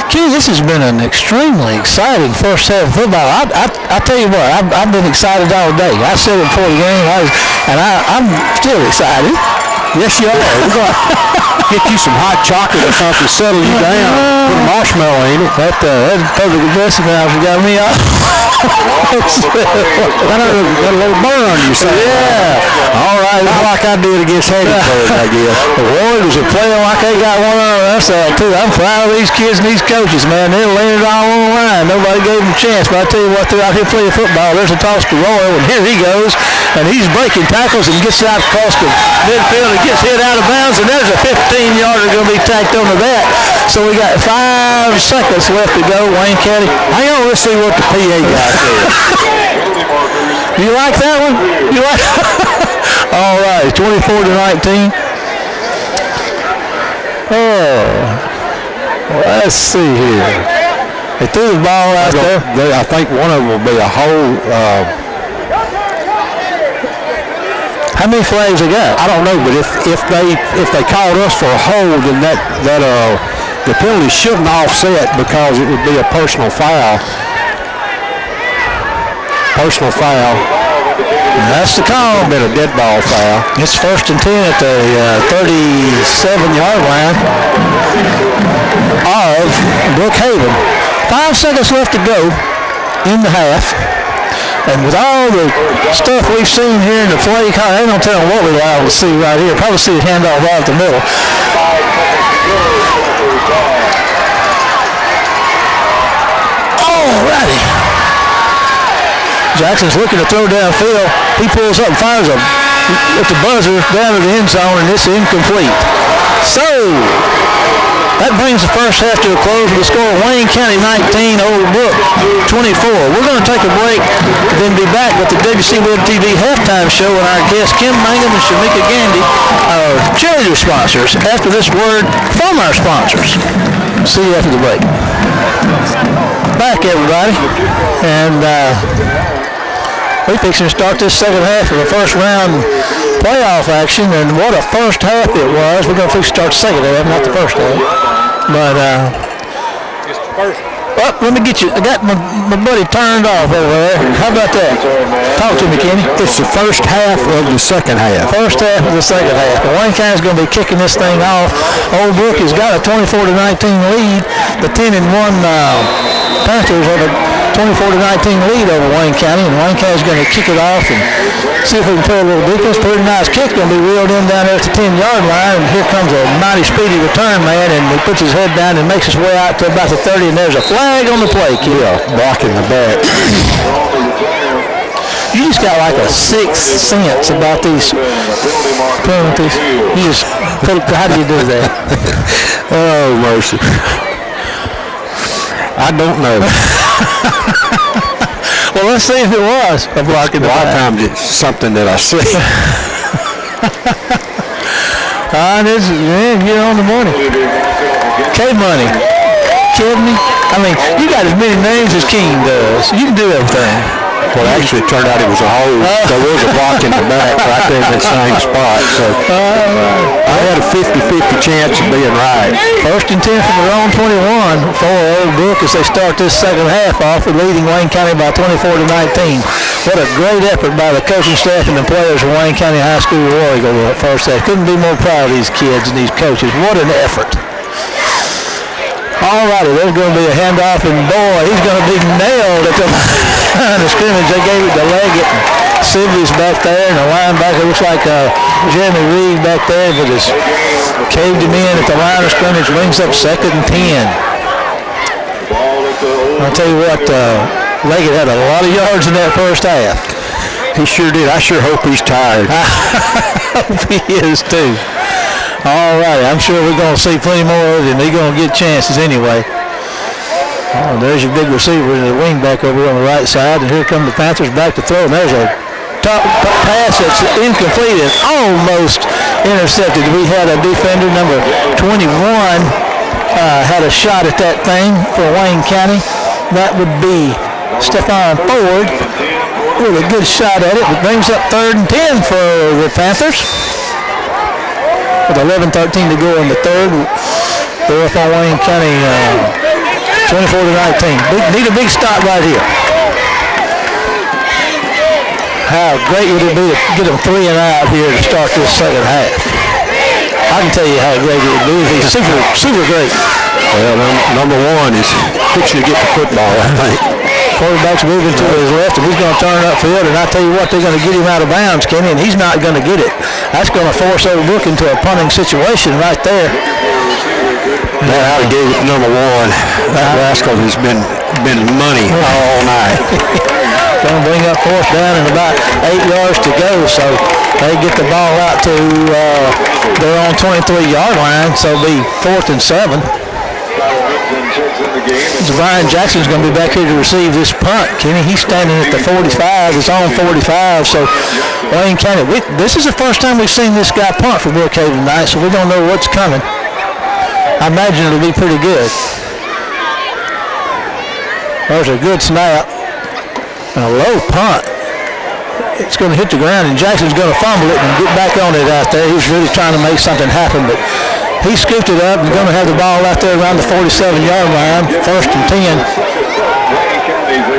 Kenny, this has been an extremely exciting first half of football. I, I, I tell you what, I've, I've been excited all day. I said it before the game, I was, and I, I'm still excited. Yes, you are. We're going to get you some hot chocolate or something, to settle you down, put a marshmallow in it. That, uh, that public address announcer got me off. Got a, little burn on you, say. Yeah. All right. Not like I did against Hattiesburg, I guess. The Warriors are playing like they got one on us out too. I'm proud of these kids and these coaches, man. They're laying it all on the line. Nobody gave them a chance. But I tell you what, they're out here playing football. There's a toss to Royal, and here he goes, and he's breaking tackles and gets out across the midfield and gets hit out of bounds, and there's a 15-yarder going to be tacked onto that. So we got five seconds left to go, Wayne County. Hang on, let's see what the PA guy says. Do you like that one? You like? All right, 24 to 19. Oh, let's see here. They threw the ball out there. They- I think one of them will be a whole. Uh, How many flags they got? I don't know, but if if they if they called us for a hold, then that that uh the penalty shouldn't offset because it would be a personal foul. Personal foul. That's the call. Been a dead ball foul. It's first and 10 at the uh, 37-yard line of Brookhaven. Five seconds left to go in the half. And with all the stuff we've seen here in the play, I ain't gonna tell them what we're allowed to see right here. Probably see a handoff right at the middle. Alrighty. Jackson's looking to throw downfield. He pulls up and fires a at the buzzer down to the end zone, and it's incomplete. So that brings the first half to a close with the score Wayne County 19, Old Brook 24. We're going to take a break, and then be back with the WC Web TV halftime show and our guests Kim Mangum and Shamika Gandy, our cheerleader sponsors, after this word from our sponsors. See you after the break. Back, everybody. And uh, we fixing to start this second half of the first round playoff action, and what a first half it was. We're going to start second half, not the first half. But, uh, well, let me get you. I got my, my buddy turned off over there. How about that? Talk to me, Kenny. It's the first half of the second half. First half of the second half. Wayne County's going to be kicking this thing off. Old Brook has got a 24 to 19 lead. The 10 and 1 uh, Panthers have a 24 to 19 lead over Wayne County, and Wayne County's going to kick it off and see if we can play a little defense. Pretty nice kick. Going to be reeled in down there at the 10 yard line, and here comes a mighty speedy return man, and he puts his head down and makes his way out to about the 30, and there's a flag on the play, kid. Yeah, blocking the back. You just got like a sixth sense about these penalties. You just, how do you do that? Oh mercy. I don't know. Well, let's see if it was a block in A the lot of times it's something that I see. Ah, this is, man, get on the money. K-Money. Kidding me? I mean, you got as many names as King does. You can do everything. Well, actually, it turned out it was a hole. There was a block in the back right there in that same spot. So uh, I had a 50-50 chance of being right. First and 10 from their own 21 for Old Brook as they start this second half off with leading Wayne County by 24 to 19. What a great effort by the coaching staff and the players of Wayne County High School War Eagle that first half. Couldn't be more proud of these kids and these coaches. What an effort. All righty, there's going to be a handoff, and boy, he's going to be nailed at the line of scrimmage. They gave it to Leggett. Sibley's back there, and the linebacker looks like uh, Jeremy Reed back there, but has caved him in at the line of scrimmage. Brings up second and 10. I'll tell you what, uh, Leggett had a lot of yards in that first half. He sure did. I sure hope he's tired. he is too. All right, I'm sure we're going to see plenty more of him. He's going to get chances anyway. Oh, there's your big receiver in the wing back over on the right side, and here come the Panthers back to throw. And there's a top pass that's incomplete and almost intercepted. We had a defender number 21 uh, had a shot at that thing for Wayne County. That would be Stephon Ford with a good shot at it. It brings up third and 10 for the Panthers. With 11-13 to go in the third. They're up on Wayne County uh, 24 to 19. Big, need a big stop right here. How great would it be to get them three and out here to start this second half? I can tell you how great it would be. Super, super great. Well, num- number one is fixing to get the football, I think. Quarterback's moving to his left, and he's going to turn upfield. And I tell you what, they're going to get him out of bounds, Kenny, and he's not going to get it. That's going to force Old Brook into a punting situation right there. It to number one. That rascal has been been money all night. Going to bring up fourth down and about eight yards to go. So they get the ball out to uh, their own 23-yard line. So be fourth and seven. Zabrian Jackson's going to be back here to receive this punt. Kenny, he's standing at the 45, his own 45. So Wayne County, we, this is the first time we've seen this guy punt for Brookhaven tonight, so we don't know what's coming. I imagine it'll be pretty good. There's a good snap. And a low punt. It's going to hit the ground, and Jackson's going to fumble it and get back on it out there. He's really trying to make something happen, but he scooped it up and going to have the ball out there around the 47-yard line, first and 10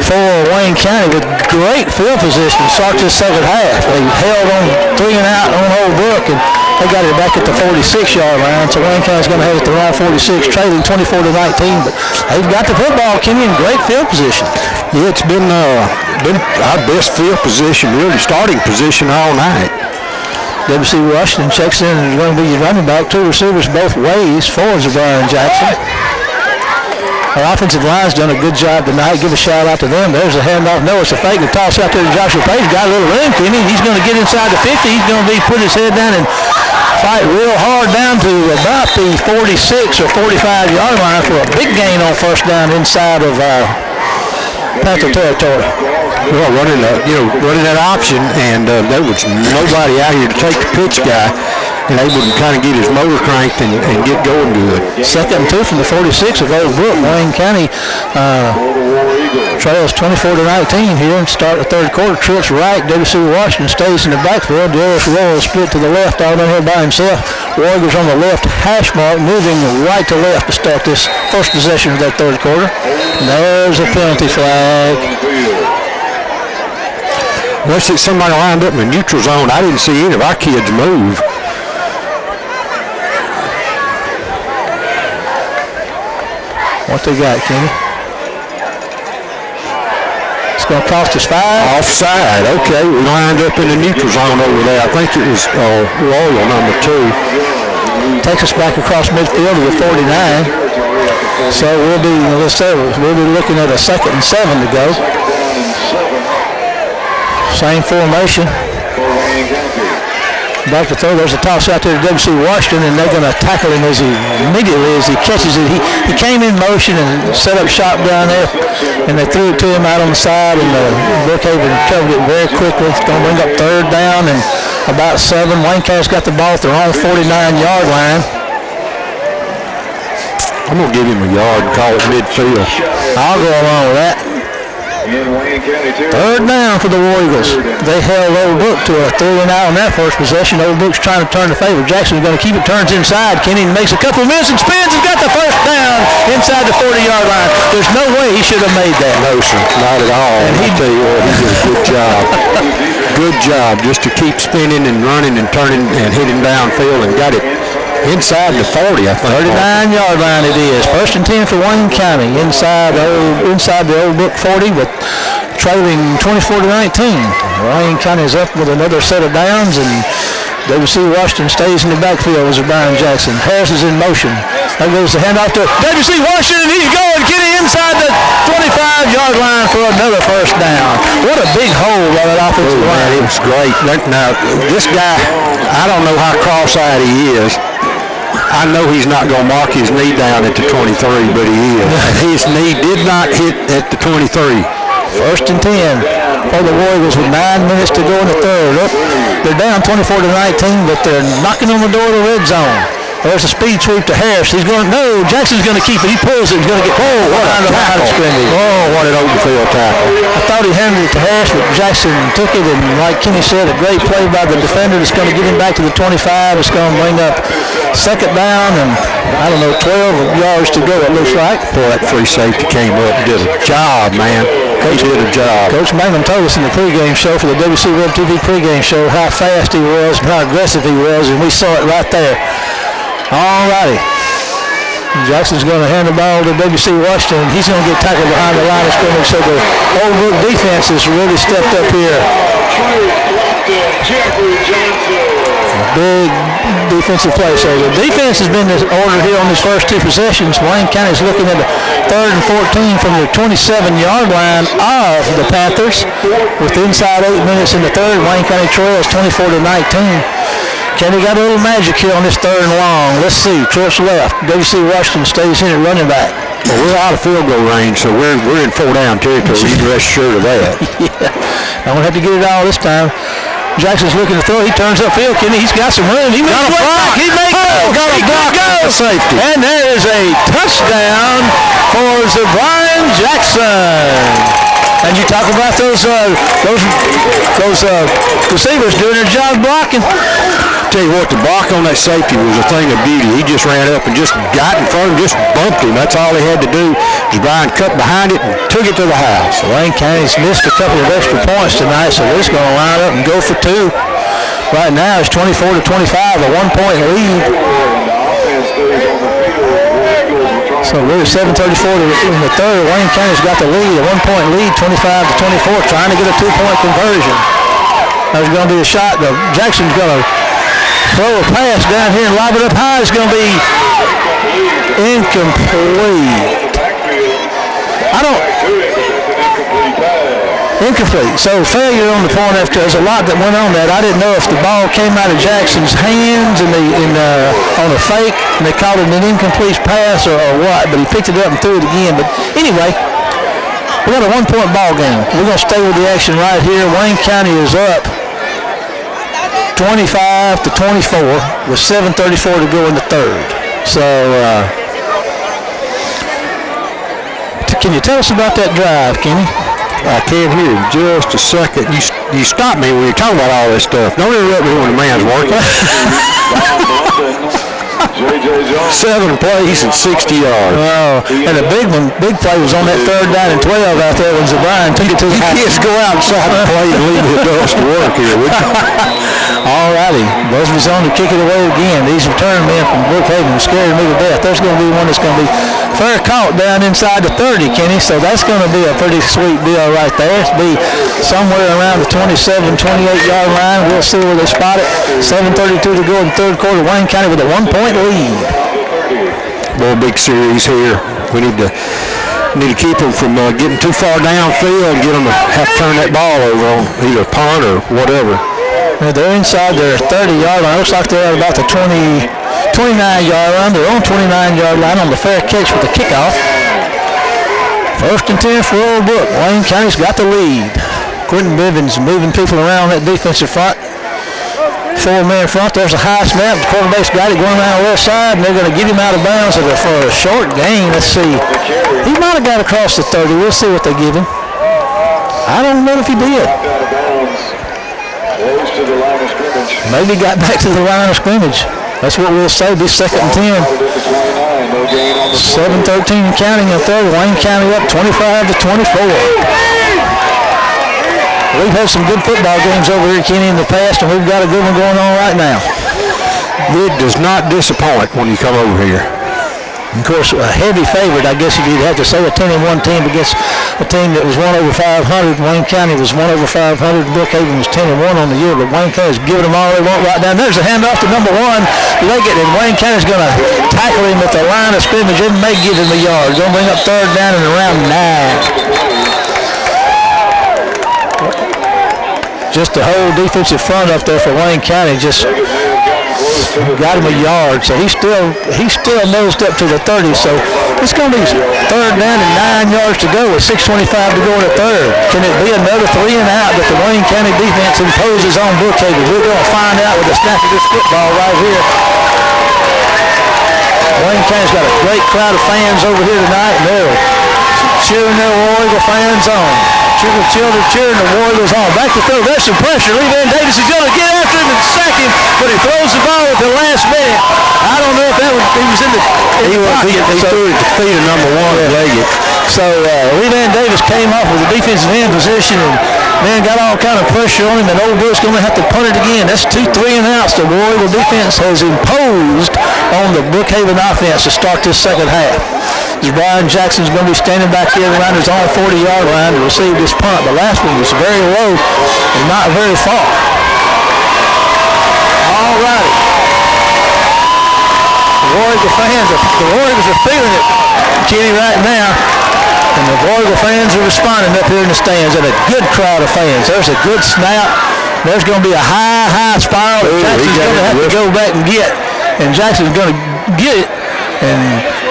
for Wayne County with great field position to start this second half. They held on three and out on Old Brook, and they got it back at the 46-yard line. So Wayne County's going to have it the wrong 46, trailing 24 to 19. But they've got the football, Kenny, in great field position. Yeah, it's been uh, been our best field position, really starting position all night. WC Washington checks in and is going to be running back. Two receivers both ways for Zabrian Jackson. Our offensive line's done a good job tonight. Give a shout out to them. There's a handoff. No, it's a fake. The toss out there to Joshua Page. Got a little room, Kenny. He's going to get inside the 50. He's going to be put his head down and fight real hard down to about the 46 or 45 yard line for a big gain on first down inside of uh, Panther territory. Well, running the, you know, running that option, and uh, there was nobody out here to take the pitch guy and able to kind of get his motor cranked and, and get going good. Second and two from the 46 of Old Brook. Wayne County uh, trails 24 to 19 here and start the third quarter. Trips right. WC Washington stays in the backfield. Darius Royal split to the left all down here by himself. Warriors on the left hash mark moving right to left to start this first possession of that third quarter. And there's a penalty flag. Unless it's somebody lined up in the neutral zone, I didn't see any of our kids move. What they got, Kenny? It's going to cost us five. Offside. Okay, we lined up in the neutral zone over there. I think it was uh, Royal number two. Takes us back across midfield to the 49. So we'll be, let's say, we'll be looking at a second and seven to go. Same formation. Back to throw. There's a toss out there to WC Washington, and they're going to tackle him as he immediately as he catches it. He, he came in motion and set up shop down there, and they threw it to him out on the side, and uh, Brookhaven covered it very quickly. It's going to bring up third down and about seven. County's got the ball at their own 49-yard line. I'm going to give him a yard and call it midfield. I'll go along with that. Third down for the War Eagles. They held Old Brook to a three and out on that first possession. Old Brook's trying to turn the favor. Jackson's going to keep it, turns inside. Kenny makes a couple of minutes and spins and got the first down inside the 40-yard line. There's no way he should have made that. No, sir, not at all. And he, I tell you what, he did a good job. good job just to keep spinning and running and turning and hitting downfield and got it inside the 40, I think. 39-yard line it is. First and 10 for Wayne County inside the old, inside the Old Brook 40 with trailing 24 to 19. Wayne County is up with another set of downs and WC Washington stays in the backfield as a Zabrian Jackson. Harris is in motion. That goes the handoff to WC Washington. He's going, getting inside the 25-yard line for another first down. What a big hole by that offensive oh, line. Man, it was great. Now, this guy, I don't know how cross-eyed he is. I know he's not going to mark his knee down at the 23, but he is. His knee did not hit at the 23. First and 10 for the Warriors with nine minutes to go in the third. Up, they're down 24 to 19, but they're knocking on the door of the red zone. There's a speed sweep to Harris. He's going, no, Jackson's going to keep it. He pulls it. He's going to get, oh, what a tackle. Oh, what an open field tackle. I thought he handed it to Harris, but Jackson took it, and like Kenny said, a great play by the defender that's going to get him back to the 25. It's going to bring up second down and, I don't know, 12 yards to go, it looks like. Boy, that free safety came up and did a job, man. Coach, he did a job. Coach Mangum told us in the pregame show for the WC Web TV pregame show how fast he was and how aggressive he was, and we saw it right there. All righty. Jackson's going to hand the ball to WC Washington. He's going to get tackled behind the line of scrimmage. So the Old Brook defense has really stepped up here. Big defensive play. So the defense has been ordered here on these first two possessions. Wayne County's looking at the third and 14 from the 27-yard line of the Panthers. With inside eight minutes in the third, Wayne County trails 24 to 19. Kenny got a little magic here on this third and long. Let's see. Trips left. WC Washington stays in at running back. Well, we're out of field goal range, so we're we're in four down territory. You can rest sure of that. yeah. I won't have to get it all this time. Jackson's looking to throw. He turns upfield. Kenny, he's got some room. He got a block. He may oh, go. Got a he block. Go. Safety. And there is a touchdown for Zabrian Jackson. And you talk about those uh, those those uh, receivers doing their job blocking. Tell you what, the block on that safety was a thing of beauty. He just ran up and just got in front of him, just bumped him. That's all he had to do. Was Brian cut behind it and took it to the house. Wayne County's missed a couple of extra points tonight, so they're going to line up and go for two. Right now it's 24 to 25, a one-point lead. So really 734 in the third. Wayne County's got the lead, a one-point lead, 25 to 24, trying to get a two-point conversion. There's going to be a shot. Though. Jackson's going to throw a pass down here and lob it up high. It's going to be incomplete. I don't. Incomplete. So failure on the point after. There's a lot that went on that. I didn't know if the ball came out of Jackson's hands and the in uh, on a fake and they called it an incomplete pass or, or what. But he picked it up and threw it again. But anyway, we got a one-point ball game. We're gonna stay with the action right here. Wayne County is up 25 to 24 with 7:34 to go in the third. So. Uh, can you tell us about that drive, Kenny? I can't hear you just a second. You you stop me when you're talking about all this stuff. Don't interrupt me when the man's working. Seven plays and 60 yards. Oh, and a big one, big play was on that third down and 12 out there when Zabrian took it to the You kids go outside and play and leave the adults to work here, would you? All righty. Busby's on to kick it away again. These return men from Brookhaven scared me to death. There's going to be one that's going to be fair caught down inside the 30, Kenny. So that's going to be a pretty sweet deal right there. It'll be somewhere around the 27, 28-yard line. We'll see where they spot it. 7.32 to go in the third quarter. Wayne County with a one-point lead. Boy, big series here. We need to need to keep them from uh, getting too far downfield and get them to have to turn that ball over on either punt or whatever. They're inside their 30-yard line. Looks like they're at about the 20, 29-yard line. They're on 29-yard line on the fair catch with the kickoff. First and 10 for Old Brook. Wayne County's got the lead. Quentin Bivens moving people around that defensive front. Four-man front. There's a high snap. The quarterback's got it going around the left side, and they're going to get him out of bounds for a short gain. Let's see. He might have got across the 30. We'll see what they give him. I don't know if he did. Maybe got back to the line of scrimmage. That's what we'll say. Be second and 10. 7-13 counting in third. Wayne County up 25 to 24. We've had some good football games over here, Kenny, in the past, and we've got a good one going on right now. It does not disappoint when you come over here. Of course, a heavy favorite, I guess if you'd have to say, a 10 and 1 team against a team that was 1 over 500. Wayne County was 1 over 500. Brookhaven was 10 and 1 on the year, but Wayne County's giving them all they want right now. There's a handoff to number one. Leggett, and Wayne County's going to tackle him at the line of scrimmage. It may give him a yard. Going to bring up third down and around nine. Just the whole defensive front up there for Wayne County just got him a yard. So he still he still nosed up to the 30. So it's going to be third down and nine yards to go with 6:25 to go in the third. Can it be another three and out that the Wayne County defense imposes on Brookhaven? We're going to find out with the snap of this football right here. Wayne County's got a great crowd of fans over here tonight, and they're cheering their War Eagle fans on. Children, children cheering the Warriors on. Back to throw. There's some pressure. Lee Van Davis is going to get after him in second, but he throws the ball at the last minute. I don't know if that was, he was in the, in He, the was, he, pocket. he So- threw it to feet of number one, Leggett. so uh, Lee Van Davis came off with the defensive end position and man got all kind of pressure on him and Old Brook's going to have to punt it again. That's two three and outs. The Eagle defense has imposed on the Brookhaven offense to start this second half. As Zabrian Jackson's going to be standing back here around his own 40-yard line to receive this punt. The last one was very low and not very far. All righty. The War Eagle fans, are, the War Eagles are feeling it, Kenny, right now. And the War Eagle fans are responding up here in the stands. And a good crowd of fans. There's a good snap. There's going to be a high, high spiral that Jackson's going to have to go back and get. And Jackson's going to get it. And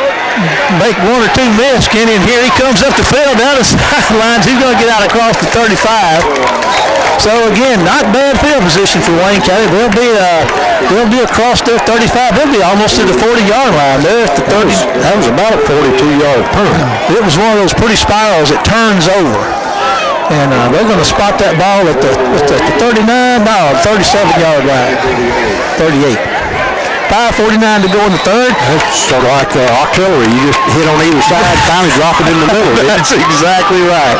make one or two miss, Kenny, and here he comes up the field down the sidelines. He's going to get out across the 35. So again, not bad field position for Wayne County. They'll be uh, they'll be across their 35. They'll be almost to the 40-yard line. They're at the 30. That was about a 42-yard punt. It was one of those pretty spirals. It turns over. And uh, they're going to spot that ball at the, at the 39, no, 37-yard line, 38. 5.49 to go in the third. That's sort of like uh, artillery. You just hit on either side, finally drop it in the middle. That's exactly right.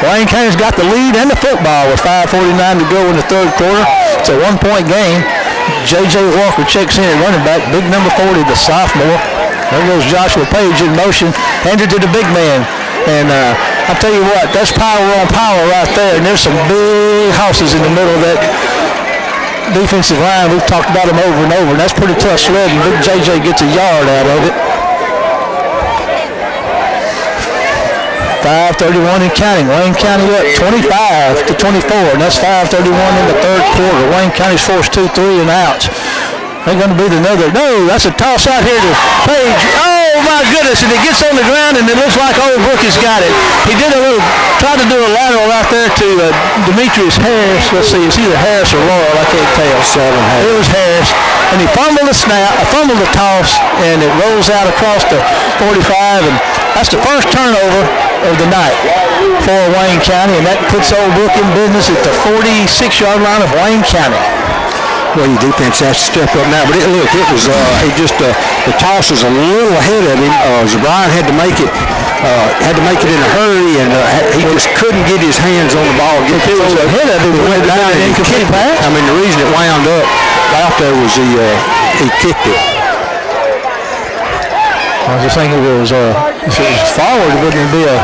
Wayne County's got the lead and the football with 5.49 to go in the third quarter. It's a one-point game. J.J. Walker checks in at running back. Big number 40, the sophomore. There goes Joshua Page in motion. Handed to the big man. And uh, I'll tell you what, that's power on power right there. And there's some big houses in the middle of that defensive line. We've talked about them over and over, and that's pretty tough sledding. Big JJ gets a yard out of it. 5:31 in counting. Wayne County up 25 to 24, and that's 5:31 in the third quarter. Wayne County's forced two, three, and outs. Ain't going to be another. No, that's a toss out here to Page. Oh my goodness! And it gets on the ground, and it looks like Old Brook has got it. He did a little, tried to do a lateral right there to uh, Demetrius Harris. Let's see, it's either Harris or Royal. I can't tell. Seven Harris. It was Harris, and he fumbled the snap, uh, fumbled the toss, and it rolls out across the 45, and that's the first turnover of the night for Wayne County, and that puts Old Brook in business at the 46-yard line of Wayne County. Well, your defense has to step up now. But it, look, it was uh, he just uh, the toss was a little ahead of him. Uh, Zabrian had to make it uh, had to make it in a hurry, and uh, he just couldn't get his hands on the ball. Get If it was ahead of him, it went down and kicked pass. I mean, the reason it wound up out there was he uh, he kicked it. I was just thinking it was, uh, if it was forward, it wouldn't be a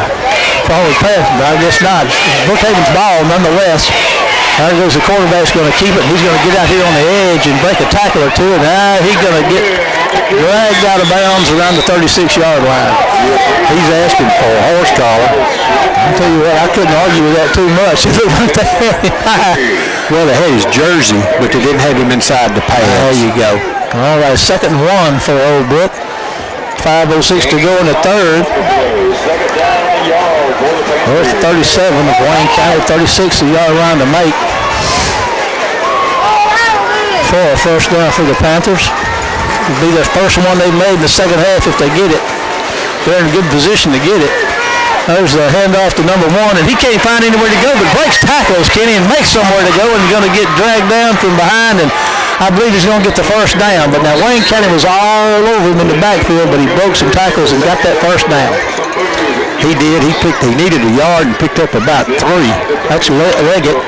forward pass, but I guess not. Brookhaven's ball nonetheless. There goes the quarterback's going to keep it. He's going to get out here on the edge and break a tackle or two, and now he's going to get dragged out of bounds around the 36-yard line. He's asking for a horse collar. I'll tell you what, I couldn't argue with that too much. It looked like they had him high. Well, they had his jersey, but they didn't have him inside the pads. There you go. All right, second and one for Old Brook. 5.06 to go in the third. Second down and yard for the Well, it's 37 of Wayne County, 36 a yard line to make. For a first down for the Panthers. It'll be the first one they made in the second half if they get it. They're in a good position to get it. There's the handoff to number one, and he can't find anywhere to go, but breaks tackles, Kenny, and makes somewhere to go, and going to get dragged down from behind, and I believe he's going to get the first down. But now Wayne County was all over him in the backfield, but he broke some tackles and got that first down. He did. He picked. He needed a yard and picked up about three. That's Le- Leggett.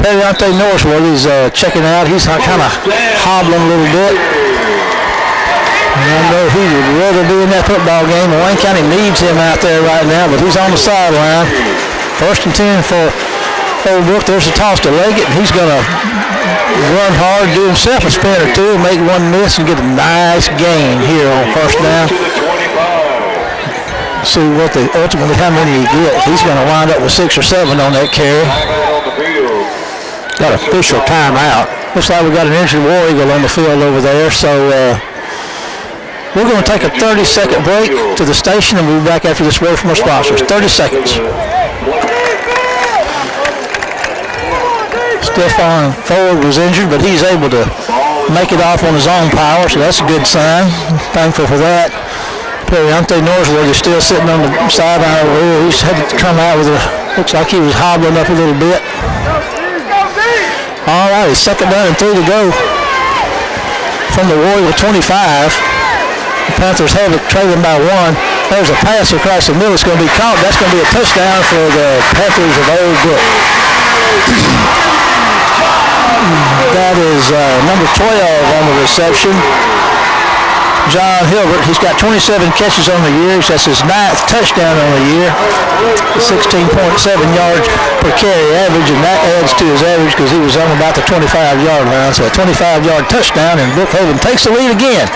Periante Norsworthy is uh, checking out. He's kind of hobbling a little bit. And I know he would rather be in that football game. Wayne County needs him out there right now, but he's on the sideline. First and 10 for Old Brook. There's a toss to Leggett, and he's going to run hard, do himself a spin or two, make one miss, and get a nice gain here on first down. To the 25. See what the ultimately how many he gets. He's going to wind up with six or seven on that carry. Got official timeout. Looks like we got an injured War Eagle on the field over there, so uh, we're going to take a 30-second break to the station, and we'll be back after this word from our sponsors. 30 seconds. Stefan Ford was injured, but he's able to make it off on his own power, so that's a good sign. Thankful for that. Periante Norsworthy is still sitting on the sideline over here. He's had to come out with a, looks like he was hobbling up a little bit. All right, second down and three to go from the Royal 25. The Panthers have it trailing by one. There's a pass across the middle. It's going to be caught. That's going to be a touchdown for the Panthers of Old Brook. that is uh, number 12 on the reception. John Hilbert, he's got 27 catches on the year. That's his ninth touchdown on the year. 16.7 yards per carry average, and that adds to his average because he was on about the 25-yard line. So a 25-yard touchdown, and Brookhaven takes the lead again,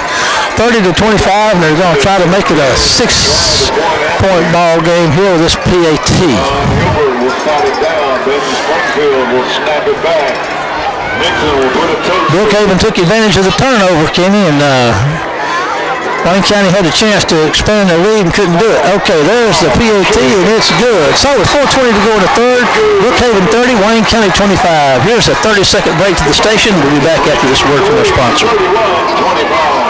30 to 25, and they're going to try to make it a six-point ball game here with this PAT. Brookhaven took advantage of the turnover, Kenny, and uh, Wayne County had a chance to expand their lead and couldn't do it. Okay, there's the PAT, and it's good. So with 4.20 to go in the third, Brookhaven 30, Wayne County 25. Here's a 30-second break to the station. We'll be back after this word from our sponsor.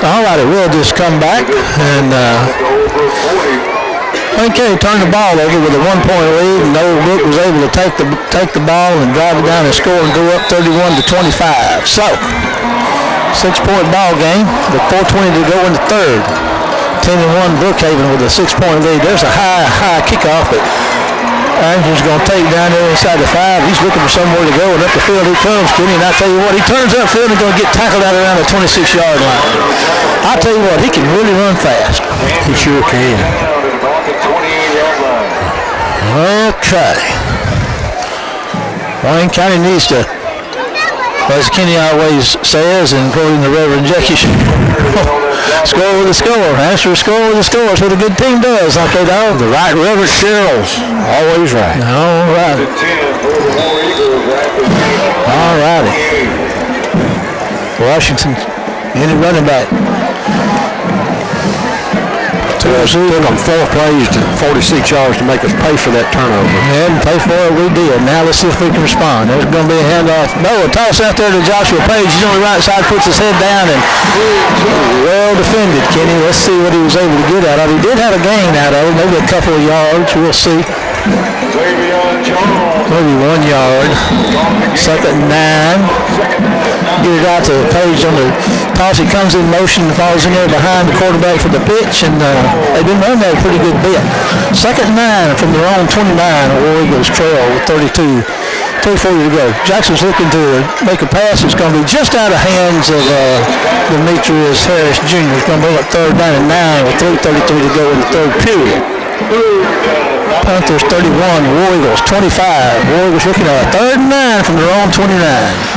All righty, we'll just come back and uh, 40. Turned the ball over with a one-point lead, and Old Brook was able to take the take the ball and drive it down and score and go up 31 to 25. So, six-point ball game. With 4:20 to go in the third. 10 and one Brookhaven with a six-point lead. There's a high high kickoff that Anderson's going to take down there inside the five. He's looking for somewhere to go, and up the field he comes, Kenny. And I tell you what, he turns up upfield and going to get tackled out around the 26-yard line. I tell you what, he can really run fast. He sure can. Down at about the 28-yard. Okay. Wayne County needs to, as Kenny always says, and according to Reverend Jackie, score with a score. Answer score with a score. That's what a good team does, okay, dog? The right Reverend Cheryl's always right. All righty. 10 the War Eagles after the All righty. Washington, any running back. Us, took them four plays to 46 yards to make us pay for that turnover. And pay for it, we did. Now let's see if we can respond. There's going to be a handoff. No, a toss out there to Joshua Page. He's on the right side, puts his head down, and well defended, Kenny. Let's see what he was able to get out of. He did have a gain out of it, maybe a couple of yards. We'll see. Maybe one yard. Second nine. Get it out to Page on the toss. He comes in motion and falls in there behind the quarterback for the pitch, and uh, they've been running that a pretty good bit. Second nine from their own 29. War Eagles trail with 32. 340 to go. Jackson's looking to make a pass. It's going to be just out of hands of uh, Demetrius Harris Jr. It's going to be third down and nine with 3.33 to go in the third period. Panthers 31, War Eagles 25. War Eagles looking at a third and nine from their own 29.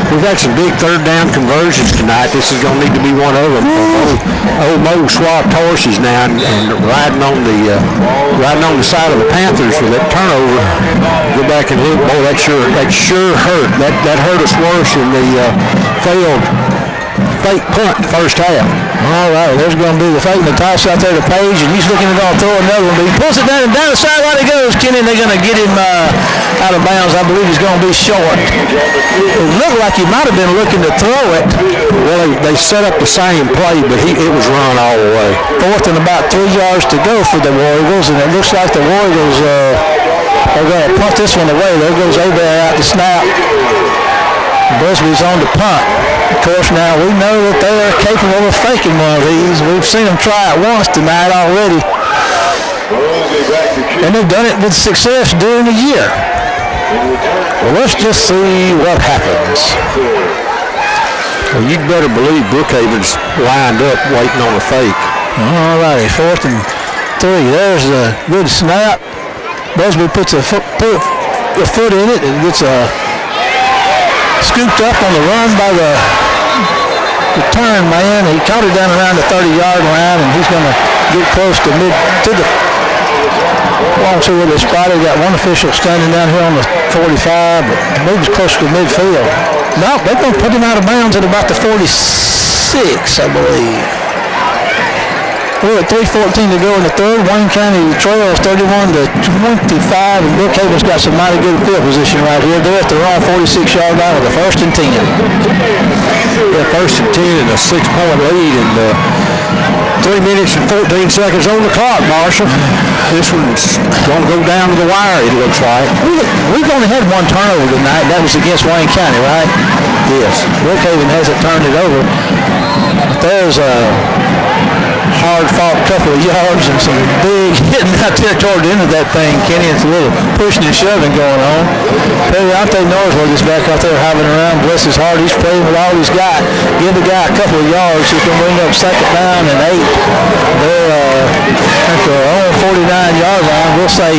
We've had some big third down conversions tonight. This is going to need to be one of them. Old, old Mo swapped horses now and, and riding on the uh, riding on the side of the Panthers for that turnover. Go back and look. Boy, that sure that sure hurt. That that hurt us worse than the uh, failed fake punt first half. All right, there's going to be the fake and the toss out there to Page, and he's looking to go throw another one, but he pulls it down and down the sideline he goes. Kenny, and they're going to get him uh, out of bounds. I believe he's going to be short. It looked like he might have been looking to throw it. Well, they, they set up the same play, but he it was run all the way. Fourth and about three yards to go for the War Eagles, and it looks like the War Eagles uh, are going to punt this one away. There goes Obear out to snap. Busby's on the punt. Of course, now we know that they are capable of faking one of these. We've seen them try it once tonight already, Rosie back to kick. and they've done it with success during the year. Well, let's just see what happens. Well, you'd better believe Brookhaven's lined up waiting on a fake. All righty, fourth and three. There's a good snap. Busby puts a foot, put a foot in it and gets a scooped up on the run by the return man. He caught it down around the 30-yard line, and he's going to get close to mid to the. Well, see where they spotted. Got one official standing down here on the 45, but it's close to midfield. No, they're going to put him out of bounds at about the 46, I believe. We're at 3.14 to go in the third. Wayne County trails 31 to 25, and Brookhaven's got some mighty good field position right here. They're at their own 46-yard line with a first and 10. Yeah, first and 10 and a six-point lead, and uh, three minutes and 14 seconds on the clock, Marshall. This one's going to go down to the wire, it looks like. We- We've only had one turnover tonight. That was against Wayne County, right? Yes. Brookhaven hasn't turned it over. But there's a hard fought couple of yards and some big hitting out there toward the end of that thing. Kenny, it's a little pushing and shoving going on. Periante Norsworthy is back out there having around. Bless his heart. He's playing with all he's got. Give the guy a couple of yards. Going to bring up second down and eight. They're uh, at the own 49-yard line. We'll say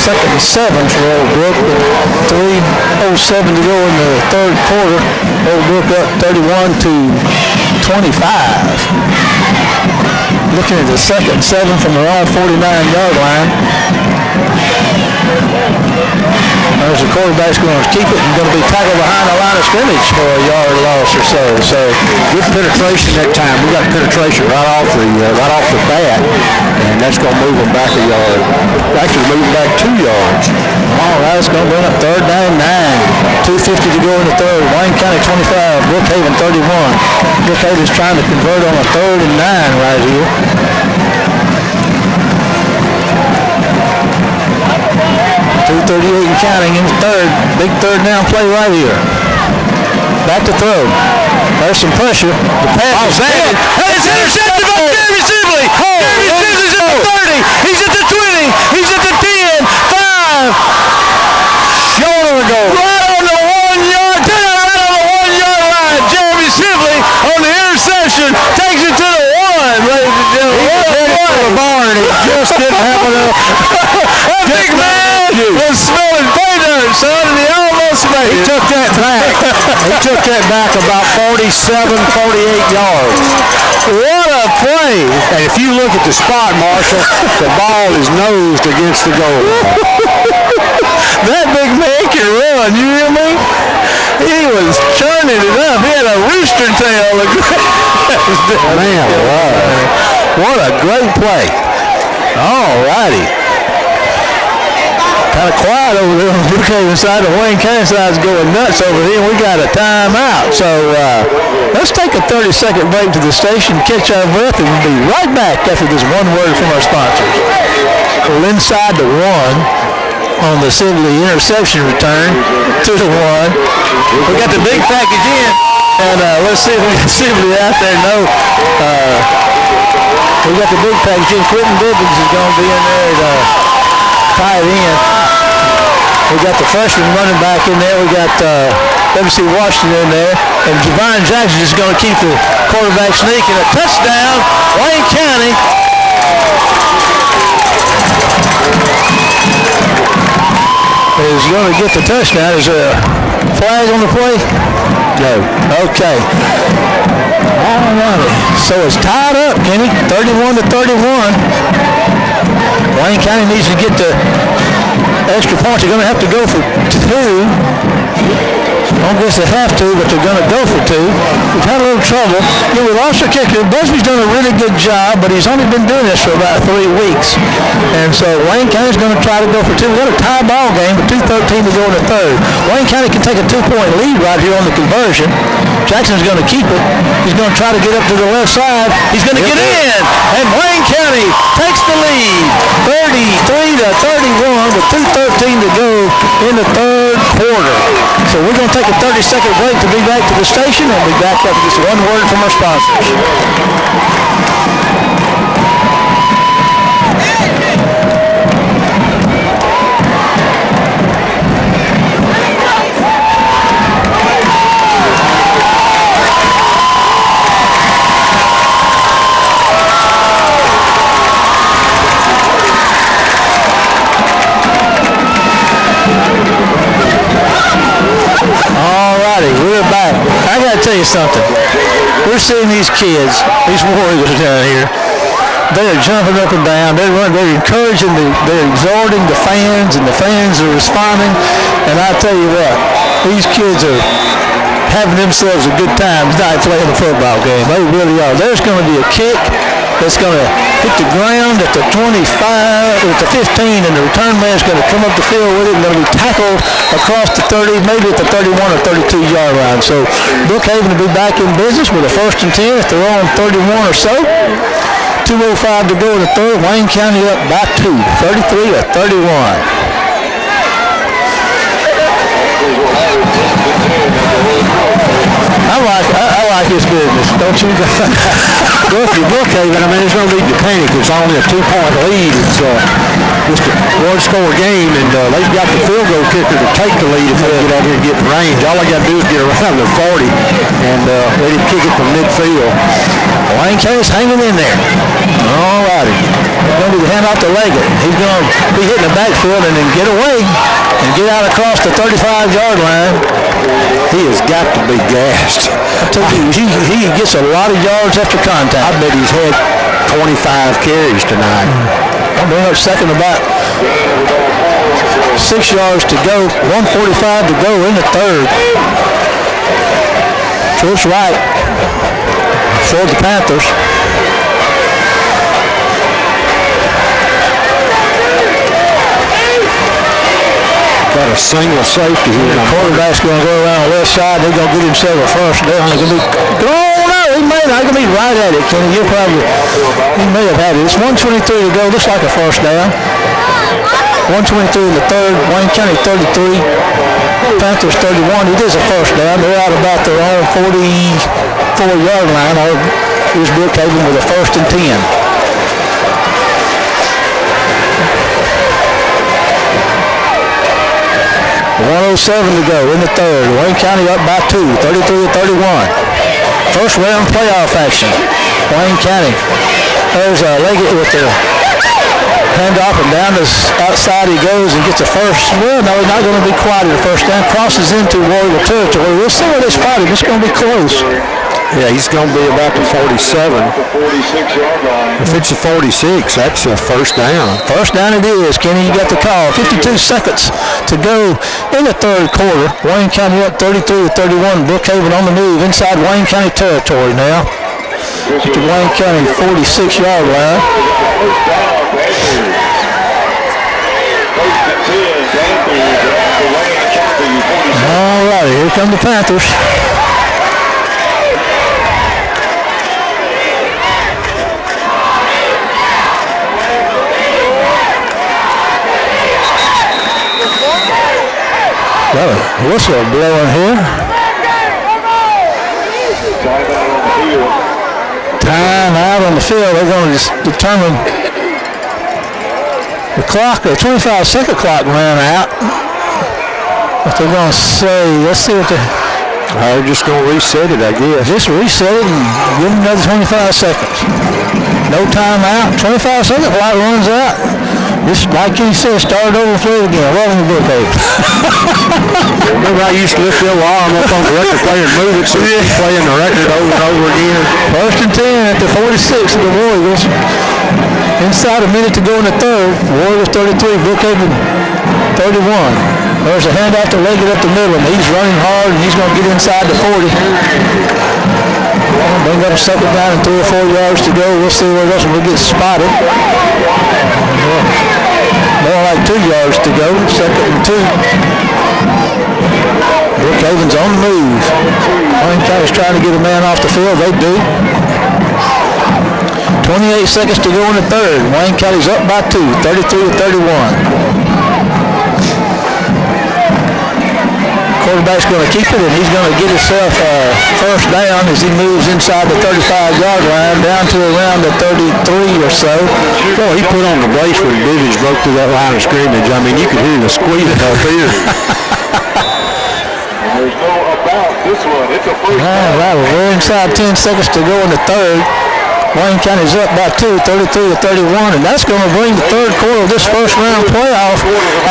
second and seven for Old Brook. 3.07 to go in the third quarter. Old Brook up 31 to 25 looking at the second seven from around 49-yard line. There's the quarterback's going to keep it and going to be tackled behind the line of scrimmage for a yard loss or so. So good penetration that time. We got penetration right off the uh, right off the bat, and that's going to move them back a yard. Actually, move them back two yards. All right, it's going to bring up third down nine. 250 to go in the third. Wayne County 25, Brookhaven 31. Brookhaven's trying to convert on a third and nine right here. 238 and counting in the third. Big third down play right here. Back to throw. There's some pressure. The pass oh, is batted. And it's intercepted by Jeremy Sibley. Jeremy Sibley's at the 30. He's at the 20. He's at the 10. 5. Short of the goal. Right on the one yard. Right on the one yard line. Jeremy Sibley on the interception takes it to the one, ladies and gentlemen. He was headed for the barn. He just didn't have enough. That big man was smelling pay son, and he almost made He it. took that back. he took that back about 47, 48 yards. What a play. And if you look at the spot, Marshall, the ball is nosed against the goal. That big man can run, you hear me? He was churning it up. He had a rooster tail. Man, wow. What a great play. All righty. Kind of quiet over there on the Brookhaven side. The Wayne County going nuts over here. We got a timeout. So uh, let's take a 30-second break to the station, catch our breath, and we'll be right back after this one word from our sponsors. Well, inside the one on the Sibley interception return to the one. We got the big package in, and uh, let's see if we can Sibley out there. No, uh, we got the big package in. Quentin Bibbins is going to be in there to tie it in. We got the freshman running back in there. We got uh, WC Washington in there. And Javon Jackson is going to keep the quarterback sneak and a touchdown, Wayne County. Is going to get the touchdown. Is a flag on the play? No. Okay. So it's tied up, Kenny. 31 to 31. Wayne County needs to get the extra points. They're going to have to go for two. I don't guess they have to, but they're going to go for two. We've had a little trouble. Yeah, we lost our kicker. Busby's done a really good job, but he's only been doing this for about three weeks. And so Wayne County's going to try to go for two. We've got a tie ball game with 2.13 to go in the third. Wayne County can take a two-point lead right here on the conversion. Jackson's going to keep it. He's going to try to get up to the left side. He's going to get in. And Wayne County takes the lead. 33 to 31 with 2.13 to go in the third quarter. So we're going to take a 30-second break to be back to the station and be back after this one word from our sponsors. You something. We're seeing these kids, these warriors down here. They're jumping up and down. They're running. They're encouraging. The, they're exhorting the fans, and the fans are responding. And I tell you what, these kids are having themselves a good time tonight playing a football game. They really are. There's going to be a kick that's going to hit the ground at the 25, at the 15, and the return man's going to come up the field with it and going to be tackled across the 30, maybe at the 31 or 32 yard line. So Brookhaven will be back in business with a first and 10 if they're on 31 or so. 2.05 to go in the third. Wayne County up by two, 33 or 31. I like I like his business, don't you? well, if you're Brookhaven, I mean, there's no need to panic. It's only a two-point lead. It's uh, just a one-score game, and uh, they've got the field goal kicker to take the lead if they get out here and get in range. All they got to do is get around the 40 and uh, let him kick it from midfield. Wayne Case hanging in there. All righty. Going to be the hand off to Leggett. He's going to be hitting the backfield and then get away and get out across the 35-yard line. He has got to be gassed. I you, he, he gets a lot of yards after contact. I bet he's had 25 carries tonight. Mm. I'm bring up second about six yards to go, 145 to go in the third. Towards right for the Panthers. Got a single safety here. The quarterback's going to go around the left side. They're going to get himself a first down. He's going to be, oh no, he may not. Going to be right at it, Kenny. You're probably, he may have had it. It's 123 to go. Looks like a first down. 123 in the third. Wayne County 33. Panthers 31. It is a first down. They're out about their own 44-yard line. Or here's Brookhaven with a first and 10. 107 to go in the third. Wayne County up by two, 33 to 31. First round playoff action. Wayne County. There's uh, Leggett with the handoff and down the outside he goes and gets a first. Well, no, he's not going to be quite at the first down. Crosses into Warrior territory. We'll see where they spot him. It's going to be close. Yeah, he's going to be about the 47. If it's a 46, that's a first down. First down it is. Kenny, you got the call. 52 seconds to go in the third quarter. Wayne County up 33 to 31. Brookhaven on the move inside Wayne County territory now. At the Wayne County 46-yard line. All righty, here come the Panthers. Got a whistle blowing here. Time out on the field. They're going to determine the clock, the 25 second clock ran out. What they're going to say, let's see what they They're just going to reset it, I guess. Just reset it and give them another 25 seconds. No timeout. 25 second clock runs out. Just like he said, start over through again. Welcome to Brookhaven. Remember I used to lift the arm up on the record player and move it so you keep playing the record over and over again. First and 10 at the 46 of the Warriors. Inside a minute to go in the third. Warriors 33, Brookhaven 31. There's a handoff to Leggett up the middle, and he's running hard, and he's going to get inside the 40. They Bring up second down and three or four yards to go. We'll see where else will get spotted. More like two yards to go. Second and two. Brookhaven's on the move. Wayne County's trying to get a man off the field. They do. 28 seconds to go in the third. Wayne County's up by two, 33 to 31. Quarterback's going to keep it, and he's going to get himself uh, first down as he moves inside the 35-yard line down to around the 33 or so. Boy, he put on the brace when Bivens broke through that line of scrimmage. I mean, you could hear the squealing up here. There's no about this one. It's a first All right, well, we're inside 10 seconds to go in the third. Wayne County's up by two, 33 to 31, and that's going to bring the third quarter of this first round playoff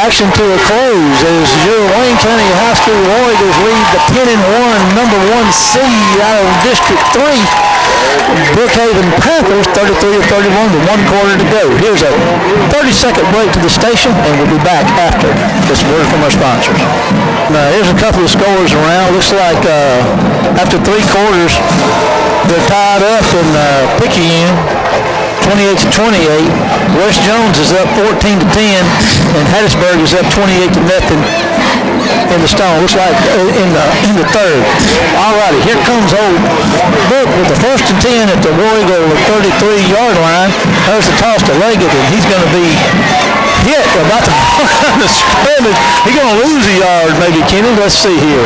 action to a close as your Wayne County High School Warriors lead the 10 and 1 number one seed out of District 3. Brookhaven Panthers 33 to 31 with one quarter to go. Here's a 30 second break to the station, and we'll be back after this word from our sponsors. Now, here's a couple of scores around. Looks like uh, after three quarters, they're tied up in uh, Picayune, 28 to 28. West Jones is up 14 to 10, and Hattiesburg is up 28 to nothing in the stone. Looks like in the in the third. All righty, here comes old Brook with the first and 10 at the War Eagle 33-yard line. There's the toss to Leggett, and he's going to be hit about the the scrimmage. He's going to lose a yard, maybe, Kenny. Let's see here.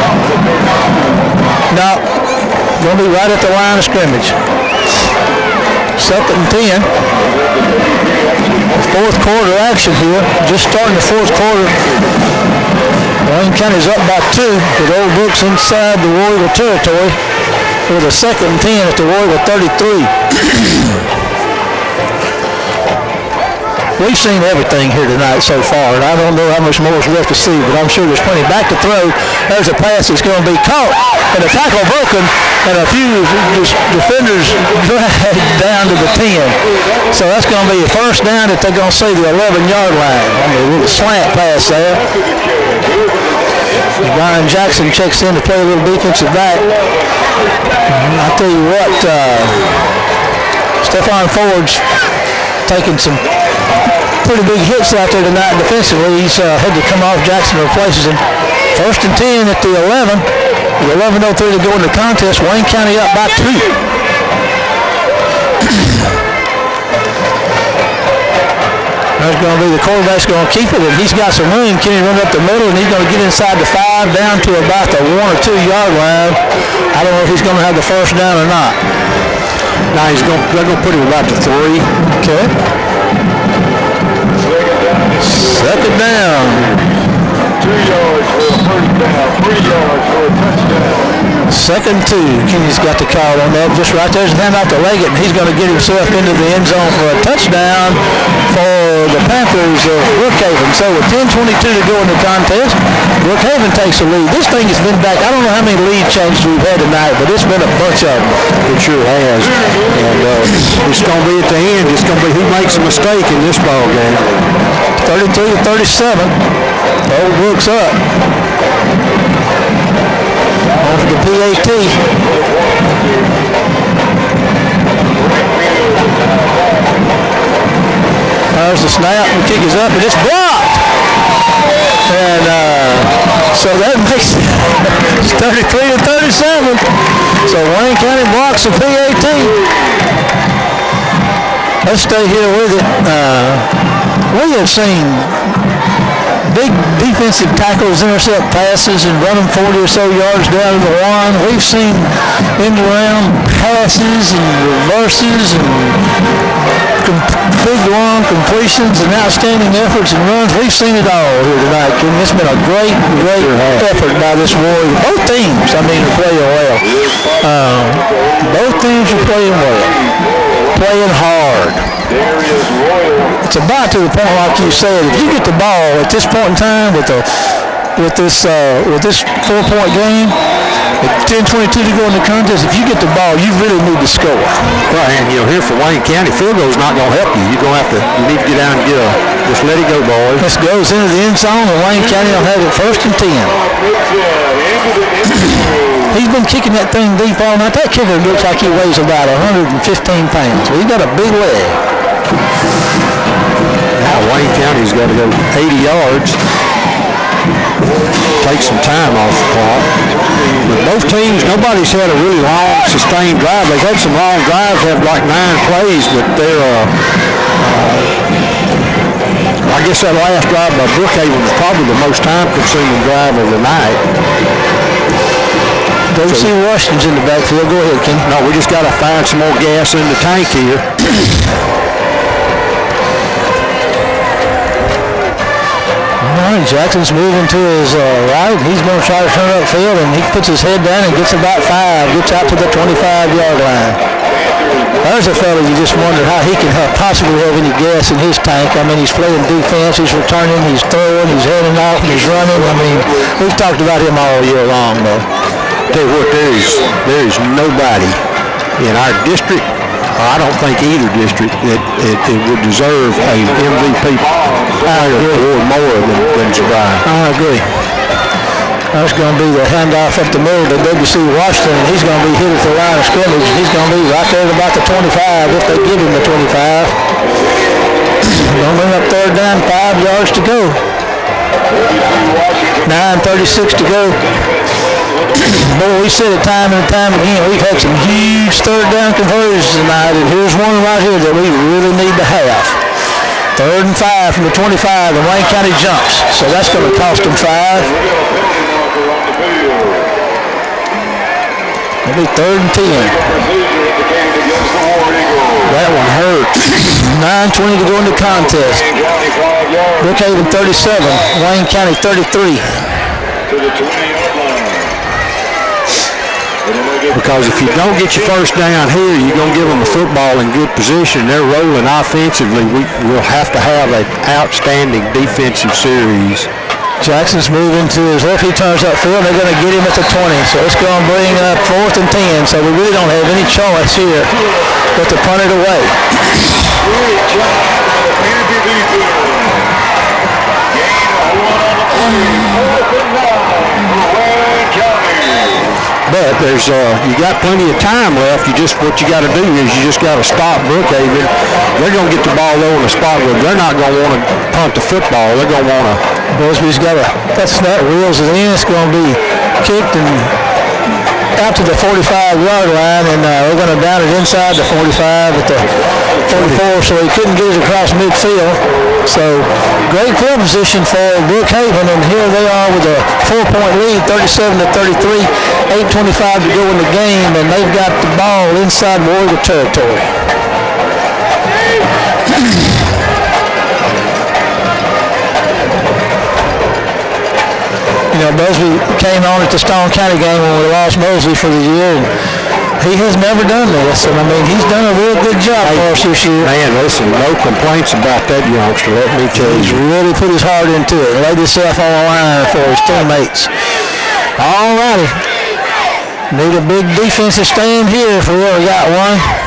Now, Going to be right at the line of scrimmage. Second and 10. Fourth quarter action here. Just starting the fourth quarter. Wayne County's up by two with Old Brooks inside the Warrior territory with a second and 10 at the Warrior 33. We've seen everything here tonight so far, and I don't know how much more is left to see, but I'm sure there's plenty. Back to throw. There's a pass that's going to be caught, and a tackle broken, and a few defenders dragged down to the 10. So that's going to be a first down that they're going to see the 11-yard line. I mean, a slant pass there. Ryan Jackson checks in to play a little defensive back. I tell you what, uh, Stefan Ford's taking some pretty big hits out there tonight defensively. He's uh, had to come off. Jackson replaces him. First and 10 at the 11. The 11.03 to go in the contest. Wayne County up by two. That's going to be the quarterback's going to keep it, and he's got some room. Kenny run up the middle, and he's going to get inside the five, down to about the one or two yard line. I don't know if he's going to have the first down or not. Now he's going. They're going to put him about the three. Okay. Second down. Two yards for a first down, three yards for a touchdown. Second two. Kenny's got the call on that. Just right there's a hand out to Leggett, and he's going to get himself into the end zone for a touchdown for the Panthers of Brookhaven. So with 10.22 to go in the contest, Brookhaven takes the lead. This thing has been back. I don't know how many lead changes we've had tonight, but it's been a bunch of them. It sure has. And uh, it's going to be at the end. It's going to be who makes a mistake in this ball game. 33 to 37. Old Brooks up. On for the PAT. There's the snap. The kick is up, and it's blocked. And uh, so that makes it 33 to 37. So Wayne County blocks the PAT. Let's stay here with it. Uh, we have seen big defensive tackles intercept passes and run them 40 or so yards down to the line. We've seen end around passes and reverses and big long completions and outstanding efforts and runs. We've seen it all here tonight, Ken. It's been a great, great effort by this Warrior. Both teams, I mean, are playing well. Uh, both teams are playing well, playing hard it's about to the point like you said if you get the ball at this point in time with the with this uh, with this four point game at 10-22 to go in the contest if you get the ball you really need to score. Right, and you know, here for Wayne County, field goal's not going to help you. You're going to have to, you need to get down and get a, just let it go, boys. this goes into the end zone and Wayne County will have it first and 10 he's been kicking that thing deep all night. That kicker looks like he weighs about 115 pounds. He's got a big leg Now Wayne County's got to go 80 yards. Take some time off the clock. But both teams, nobody's had a really long, sustained drive. They've had some long drives, have like nine plays, but they're, uh, uh, I guess that last drive by Brookhaven was probably the most time-consuming drive of the night. don't see Washington's in the backfield go ahead Ken No, we just got to find some more gas in the tank here. All right, Jackson's moving to his uh, right. He's going to try to turn upfield, and he puts his head down and gets about five, gets out to the 25-yard line. There's a fellow you just wonder how he can have, possibly have any gas in his tank. I mean, he's playing defense, he's returning, he's throwing, he's heading off, he's running. I mean, we've talked about him all year long, though. Tell you what, there is, there is nobody in our district, I don't think either district, that it, it would deserve a MVP player award more than, than Zabri. I agree. That's going to be the handoff up the middle to W.C. Washington, he's going to be hit at the line of scrimmage. He's going to be right there at about the 25 if they give him the 25. Going to bring up third down, five yards to go. 9.36 to go. Boy, we said it time and time again. We've had some huge third down conversions tonight, and here's one right here that we really need to have. Third and five from the 25, and Wayne County jumps. So that's going to cost them five. It'll be third and 10. That one hurts. 9.20 to go in the contest. Brookhaven 37, Wayne County 33. Because if you don't get your first down here, you're going to give them the football in good position. They're rolling offensively. We, we'll have to have an outstanding defensive series. Jackson's moving to his left. He turns upfield. They're going to get him at the 20. So it's going to bring up fourth and 10. So we really don't have any choice here but to punt it away. But there's uh, you got plenty of time left. You just what you got to do is you just got to stop Brookhaven. They're going to get the ball low in a spot where they're not going to want to punt the football. They're going to want to. Busby's got a that snap reels it in. It's going to be kicked and out to the 45-yard line, and uh, we're going to down it inside the 45 at the 44, so he couldn't get it across midfield. So great field position for Brookhaven, and here they are with a four-point lead, 37 to 33, 8:25 to go in the game, and they've got the ball inside Warrior territory. know, Busby came on at the Stone County game when we lost Mosley for the year. He has never done this, and I mean, he's done a real good job for us this year. Man, listen, no complaints about that youngster. Let me tell He's you. He's really put his heart into it, laid himself on the line for his teammates. All righty. Need a big defensive stand here if we ever got one.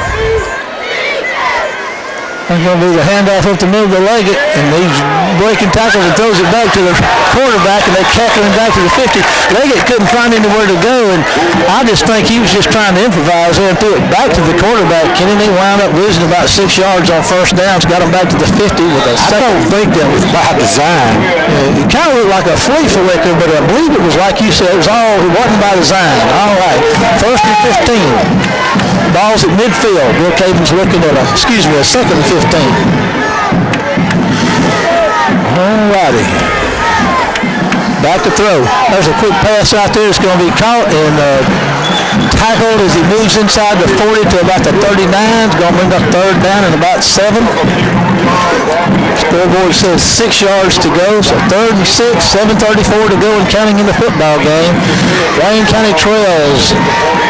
That's going to be the handoff up the middle to Leggett, and he's breaking tackles and throws it back to the quarterback, and they cackle him back to the 50. Leggett couldn't find anywhere to go, and I just think he was just trying to improvise there and threw it back to the quarterback. Kenny they wound up losing about six yards on first downs, got him back to the 50 with a I second. don't think that was by design. Uh, it kind of looked like a flea flicker, but I believe it was like you said, it was all, it wasn't by design. All right, first and 15. Ball's at midfield. Brookhaven's looking at a, excuse me, a second and 15. All righty. Back to throw. There's a quick pass out there. It's going to be caught and uh, tackled as he moves inside the 40 to about the 39. It's going to bring up third down and about seven. Scoreboard says six yards to go, so third and six, 7.34 to go and counting in the football game. Wayne County trails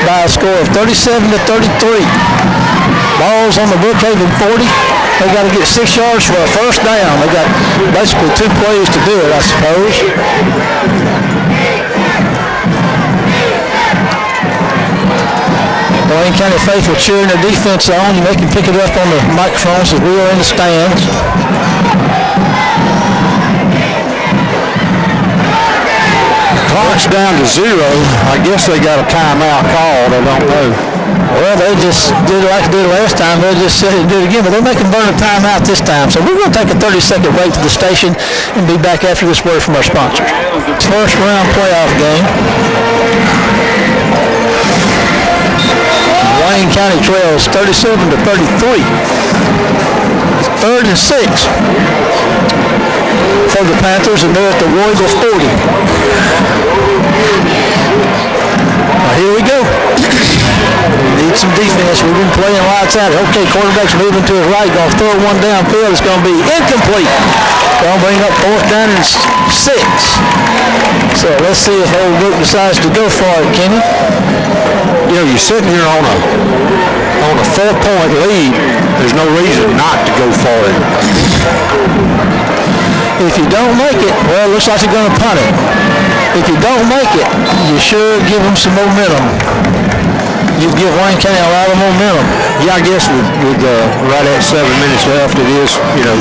by a score of 37 to 33. Ball's on the Brookhaven 40. They got to get six yards for a first down. They got basically two plays to do it, I suppose. Wayne County faithful cheering their defense on. You make them pick it up on the microphones as we are in the stands. Clock's down to zero. I guess they got a timeout called. I don't know. Well, they just did it like they did last time. They'll just and do it again, but they'll make them burn a timeout this time. So we're going to take a 30-second break to the station and be back after this word from our sponsors. First round playoff game. Wayne County trails 37 to 33. Third and six for the Panthers, and they're at the Eagle 40. Now, here we go. Need some defense. We've been playing lights out. Okay, quarterback's moving to his right. Going to throw one downfield. It's going to be incomplete. Going to bring up fourth down and six. So let's see if Old Brook decides to go for it, Kenny. You know, you're sitting here on a on a four-point lead. There's no reason not to go for it. If you don't make it, well, it looks like you're going to punt it. If you don't make it, you sure give them some momentum. You give Wayne County a lot of momentum. Yeah, I guess with, with uh, right at seven minutes left, it is you know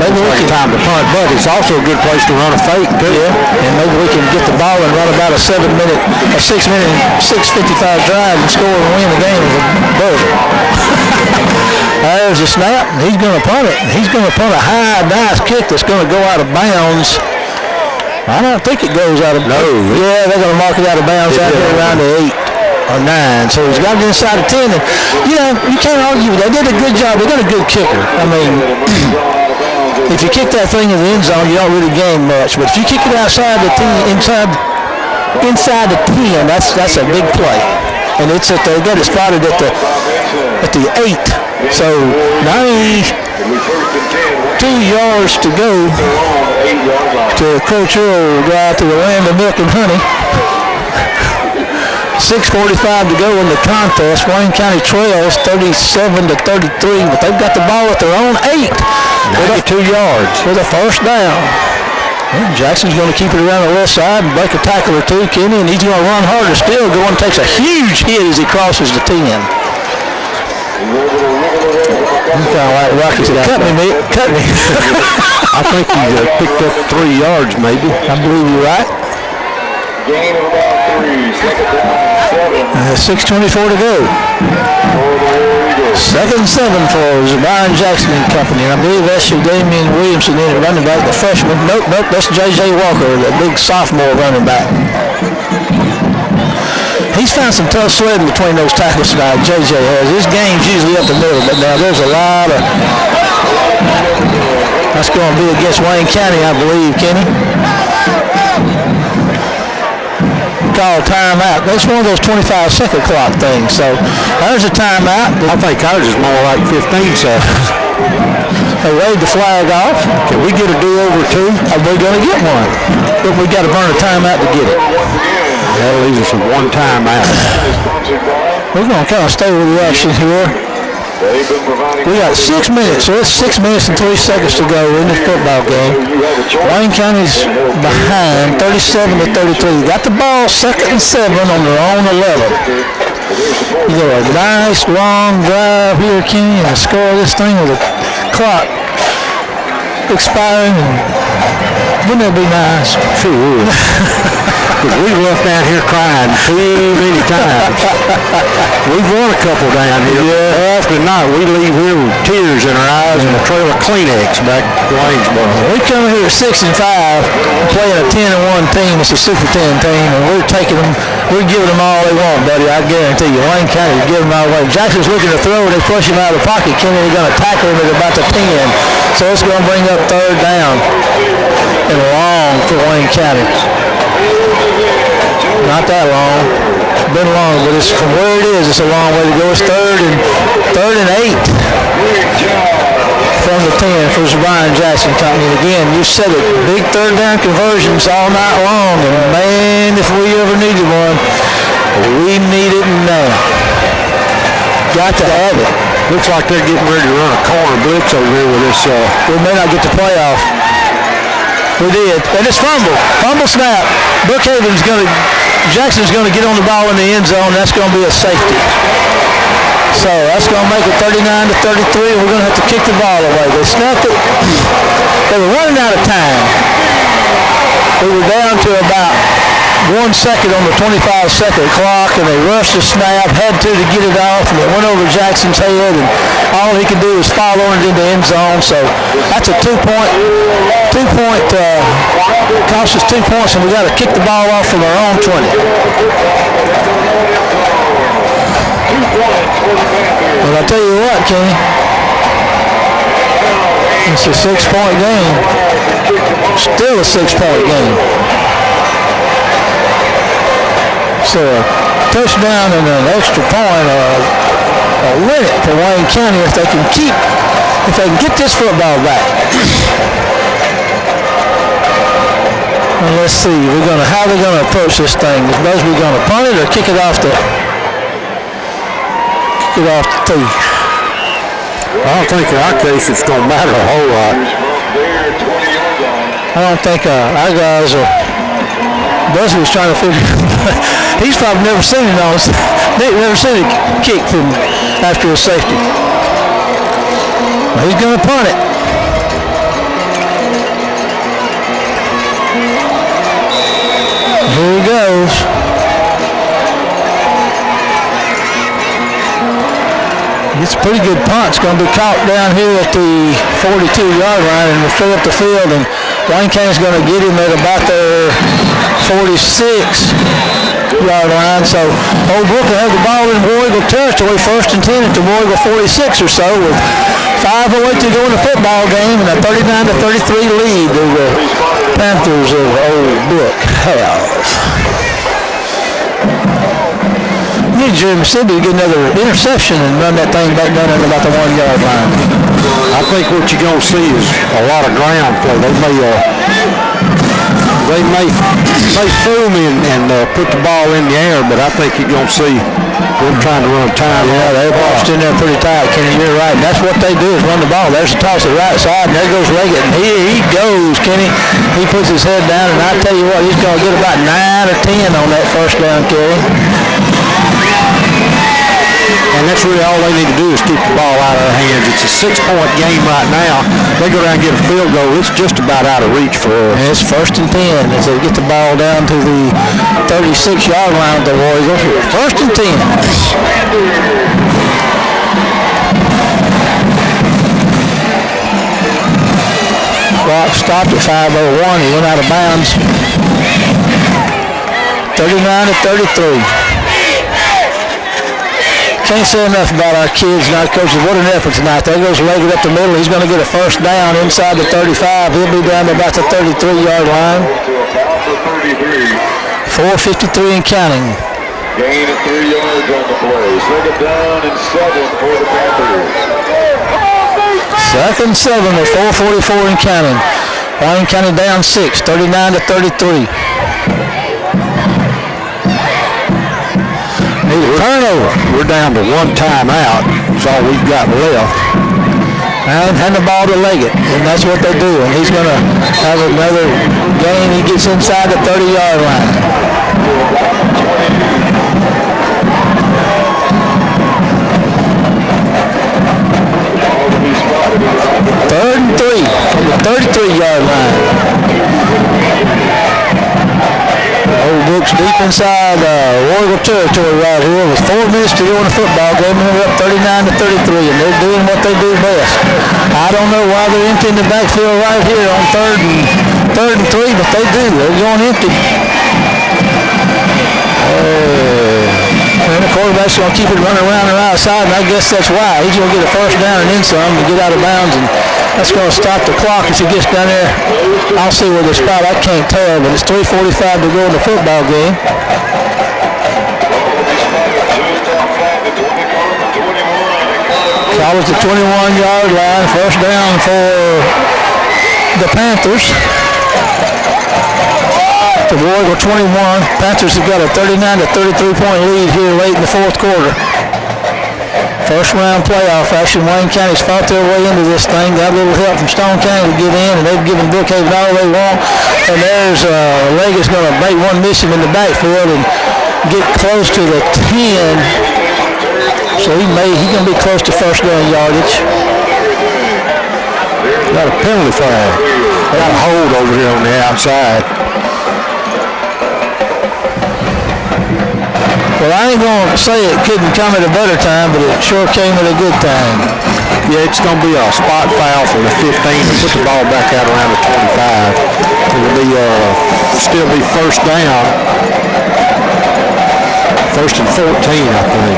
Maybe we can time to punt, but it's also a good place to run a fake too. Yeah, and maybe we can get the ball and run about a seven minute, a six minute, six fifty-five drive and score and win the game with a buzzer. There's a snap, and he's going to punt it. He's going to punt a high, nice kick that's going to go out of bounds. I don't think it goes out of bounds. No. Yeah, they're going to mark it out of bounds out there around the eight or nine. So he's got it inside of ten. And, you know, you can't argue. They did a good job. They got a good kicker. I mean, if you kick that thing in the end zone, you don't really gain much. But if you kick it outside the ten, inside, inside the ten, that's that's a big play. and it's at the, got it spotted at the at the eight. So 92 yards to go to Coach Earl drive to the land of milk and honey. 6.45 to go in the contest. Wayne County trails 37 to 33, but they've got the ball at their own eight. 92 yards. For the first down. Well, Jackson's going to keep it around the left side and break a tackle or two, Kenny, and he's going to run harder still. Going takes a huge hit as he crosses the 10. You kind of like Rocky said, cut me, mate, cut me. I think he uh, picked up three yards maybe. I believe you're right. Gain of about three. Second down, seven. Uh, 6.24 to go. Second seven for Brian Jackson and Company. And I believe that's your Damian Williamson in running back, the freshman. Nope, nope, that's J.J. Walker, the big sophomore running back. He's found some tough sledding between those tackles tonight, J.J. has. His game's usually up the middle, but now there's a lot of... That's going to be against Wayne County, I believe, Kenny. Call a timeout. That's one of those 25-second clock things. So there's a timeout. I think ours is more like 15 seconds. They waved the flag off. Can we get a do-over too? Are We're going to get one. But we got to burn a timeout to get it. That leaves us with one time out. We're going to kind of stay with the action here. They've been providing. We got six minutes, so it's six minutes and three seconds to go in the football game. A. Wayne County's behind 37 to 33. Got the ball second and seven on their own 11. You go a nice long drive here, Kenny, and score this thing with the clock expiring. Wouldn't that be nice? Sure would. 'Cause we left down here crying too many times. We've won a couple down here. Yeah. Often not, we leave here with tears in our eyes and a trail of Kleenex back to Waynesboro. We come here at six and five, playing a ten and one team. It's a Super Ten team, and we're taking them. We're giving them all they want, buddy. I guarantee you. Wayne County is giving them all away. Jackson's looking to throw, and they push him out of the pocket. They're going to tackle him at about the ten, so it's going to bring up third down and long for Wayne County. Not that long. Been long, but it's from where it is. It's a long way to go. It's third and third and eight from the 10 for Brian Jackson Company. And again, you said it, big third down conversions all night long. And man, if we ever needed one, we need it now. Got to have it. Looks like they're getting ready to run a corner blitz over here with this. Uh, We may not get the playoff. We did. And it's fumble. Fumble snap. Brookhaven's going to, Jackson's going to get on the ball in the end zone. That's going to be a safety. So that's going to make it 39 to 33. We're going to have to kick the ball away. They snapped it. They were running out of time. We were down to about one second on the 25 second clock and they rushed the snap, had to to get it off and it went over Jackson's head and all he could do was follow it into the end zone. So that's a two point, two point, uh, cost us two points and we got to kick the ball off from our own 20. But I tell you what, Kenny, it's a six point game. Still a six point game. So a touchdown and an extra point or a win it for Wayne County if they can keep, if they can get this football back. And let's see, we're gonna how we gonna approach this thing. Is Busby gonna punt it or kick it off the it off the tee? I don't think in our case it's going to matter a whole lot. There, 20 yard line. I don't think uh, our guys are. Busby was trying to figure. he's probably never seen it on. Never seen a kick from after a safety. He's going to punt it. Here he goes. It's a pretty good punt. It's going to be caught down here at the 42-yard line and we'll fill up the field. And Wayne County's going to get him at about their 46-yard line. So Old Brook will have the ball in War Eagle territory, first and 10 at the War Eagle 46 or so, with 5.08 to go in the football game and a 39 to 33 lead the uh, Panthers of Old Brook have. You need Jeremy Sibley to get another interception and run that thing back down at about the one yard line. I think what you're going to see is a lot of ground play. They may, uh, they may, may fool me and, and uh, put the ball in the air, but I think you're going to see them trying to run time. Yeah, they boxed in there pretty tight, Kenny. You're right. And that's what they do is run the ball. There's a toss to the right side, and there goes Leggett. And he, he goes, Kenny. He puts his head down, and I tell you what, he's going to get about 9 or 10 on that first down carry. That's really all they need to do is keep the ball out of their hands. It's a six-point game right now. They go down and get a field goal. It's just about out of reach for us. And it's first and 10 as they get the ball down to the 36-yard line of the War Eagles. First and 10. Clock stopped at 5.01. He went out of bounds. 39 to 33. Can't say enough about our kids and our coaches. What an effort tonight. There goes Leggett up the middle. He's going to get a first down inside the 35. He'll be down to about the 33-yard line. 4.53 and counting. Gain of three yards on the play. Second down and seven for the Panthers. Second seven with 4.44 and counting. Wayne County down six, 39 to 33. Turnover. We're down to one timeout. That's all we've got left. And hand the ball to Leggett, and that's what they do. And he's going to have another game. He gets inside the 30-yard line. Third and three from the 33-yard line. Brooks deep inside uh, War Eagle territory right here with four minutes to go in the football game and they're up 39 to 33 and they're doing what they do best. I don't know why they're emptying the backfield right here on third and third and three, but they do. They're going empty. And the quarterback's going to keep it running around and outside, and I guess that's why. He's going to get a first down and then some to get out of bounds, and that's going to stop the clock as he gets down there. I'll see where the spot. I can't tell, but it's 3.45 to go in the football game. College the 21-yard line, first down for the Panthers. The War Eagle 21. Panthers have got a 39 to 33 point lead here late in the fourth quarter. First round playoff action. Wayne County's fought their way into this thing. Got a little help from Stone County to get in, and they've given Brookhaven all they want. And there's uh, Leggett going to make one miss him in the backfield and get close to the 10. So he may he's going to be close to first down yardage. Got a penalty flag. Got a hold over here on the outside. Well, I ain't going to say it couldn't come at a better time, but it sure came at a good time. Yeah, it's going to be a spot foul from the 15 to put the ball back out around the 25. It'll be uh, still be first down. First and 14, I think.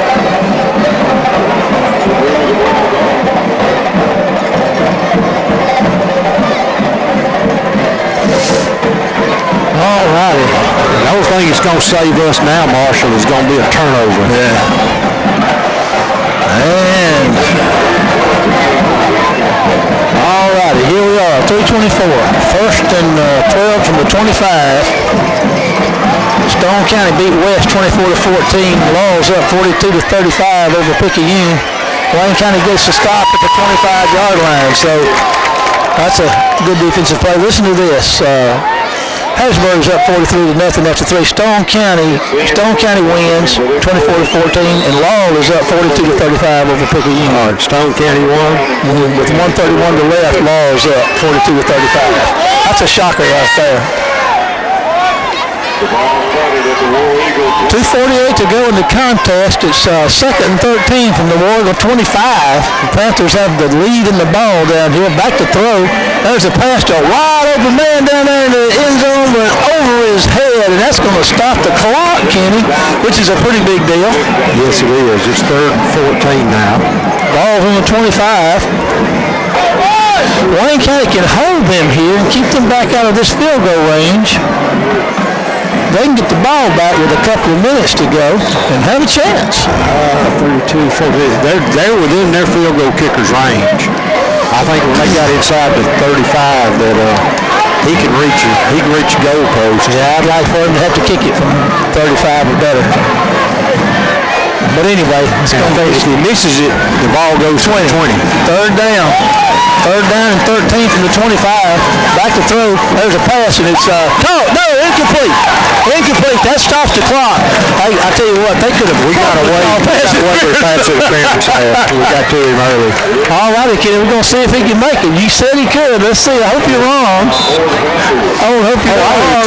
All righty. The only thing that's going to save us now, Marshall, is going to be a turnover. Yeah. And all righty, here we are, 324. First and uh, 12 from the 25. Stone County beat West 24 to 14. Laurel's up 42 to 35 over Picayune. Wayne County gets a stop at the 25-yard line, so that's a good defensive play. Listen to this. Uh, Harrisburg's up 43 to nothing That's after three. Stone County, Stone County wins 24 to 14, and Laurel is up 42 to 35 over Picayune. All right, Stone County won. Mhm, With 131 to left, Laurel's up 42 to 35. That's a shocker right there. 248 to go in the contest. It's uh, second and 13 from the War Eagle 25. The Panthers have the lead in the ball down here. Back to throw. There's a pass to a wide open man down there in the end zone, but over his head, and that's going to stop the clock, Kenny, which is a pretty big deal. Yes, it is. It's third and 14 now. Ball from the 25. Wayne County can hold them here and keep them back out of this field goal range. They can get the ball back with a couple of minutes to go and have a chance. Uh, 32, 40. They're, they're within their field goal kicker's range. I think when they got inside the 35 that uh, he can reach it. He can reach the goal post. Yeah, I'd like for him to have to kick it from 35 or better. But anyway, it's going to if he misses it, the ball goes 20. 20. Third down. Third down and 13 from the 25. Back to throw. There's a pass, and it's uh, no, no, incomplete. Incomplete. That stops the clock. Hey, I tell you what, they could have. We got away. We got away with pass interference. We got to him early. All righty, kid. We're gonna see if he can make it. You said he could. Let's see. I hope you're wrong. I would hope you're Oh, wrong.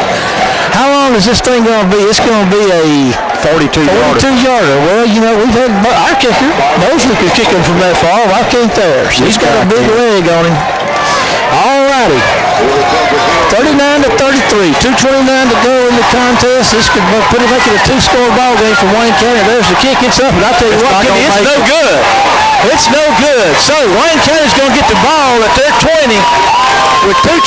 How long is this thing gonna be? It's gonna be a 42 yarder. 42 yarder. Well, you know, we've had our kicker, Mosley could kick him from that far. Why can't theirs? He's got a big leg on him. All righty. 39 to 33. 229 to go in the contest. This could put it make it a two-score ball game for Wayne County. There's the kick. It's up, and I tell you what, Kenny, gonna it's no it. good. It's no good. So Wayne County's going to get the ball at their 20 with 2.29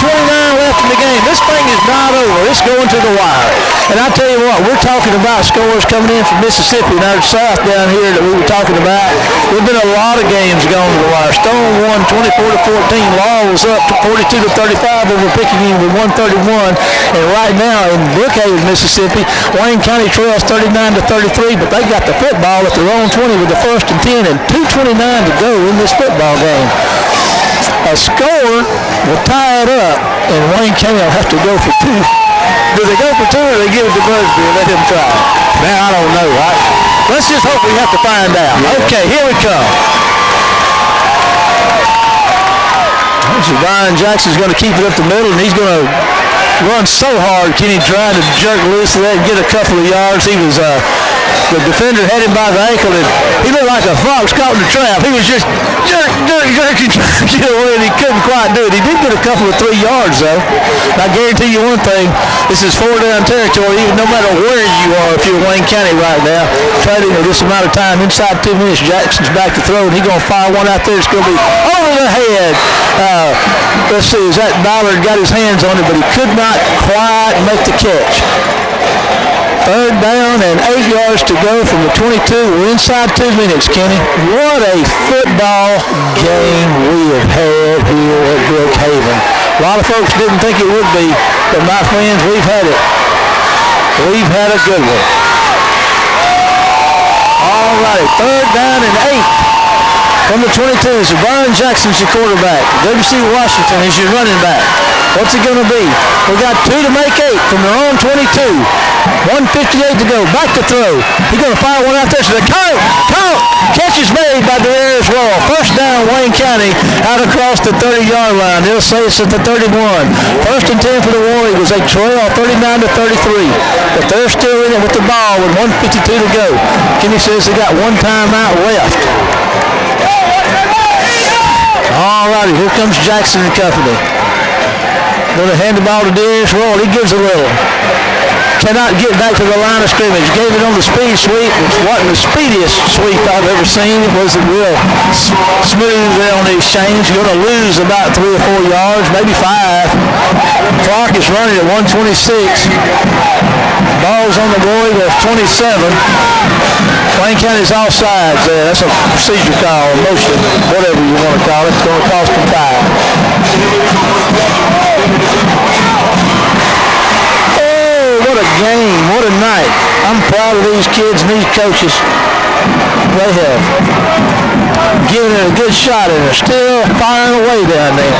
left in the game. This thing is not over. It's going to the wire. And I tell you what, we're talking about scores coming in from Mississippi and our south down here that we were talking about. There have been a lot of games going to the wire. Stone won 24 to 14. Law was up to 42 to 35 over Picayune with 131. And right now in Brookhaven, Mississippi, Wayne County trails 39 to 33, but they got the football at their own 20 with the first and 10 and 2.29 to go in this football game a score will tie it up, and Wayne County will have to go for two. Do they go for two, or they give it to Busby and let him try? Man, I don't know. I, Let's just hope we have to find out. Okay, here we come. Brian Jackson's going to keep it up the middle, and he's going to run so hard. Kenny trying to jerk loose of that and get a couple of yards. He was, uh, the defender had him by the ankle, and he looked like a fox caught in a trap. He was just jerk, jerk, jerking, get away, and he couldn't quite do it. He did get a couple of three yards, though. I guarantee you one thing, this is four down territory, even no matter where you are, if you're Wayne County right now, trading with this amount of time, inside two minutes, Jackson's back to throw, and he's going to fire one out there. It's going to be over the head. Uh, let's see, is that Ballard got his hands on it, but he could not quite make the catch. Third down and eight yards to go from the 22. We're inside two minutes, Kenny. What a football game we have had here at Brookhaven. A lot of folks didn't think it would be, but my friends, we've had it. We've had a good one. All righty, third down and eight from the 22. Zabrian Jackson's your quarterback. W.C. Washington is your running back. What's it going to be? We got two to make eight from their own 22. 158 to go. Back to throw. He's going to fire one out there. So the count, count. Catch is made by Darius Royal. First down, Wayne County out across the 30-yard line. They'll say it's at the 31. First and 10 for the War Eagles. They trail 39 to 33. But they're still in it with the ball with 152 to go. Kenny says they got one timeout left. All righty, here comes Jackson and company. Going to hand the ball to Darius Royal. He gives a little. Cannot get back to the line of scrimmage. Gave it on the speed sweep. It wasn't the speediest sweep I've ever seen. It wasn't real smooth there on the exchange. Going to lose about three or four yards, maybe five. Clock is running at 126. Ball's on the boy at 27. Wayne County's offsides there. That's a procedure call, a motion, whatever you want to call it. It's going to cost them five. Oh, what a game. What a night. I'm proud of these kids and these coaches. They have given it a good shot and they're still firing away down there.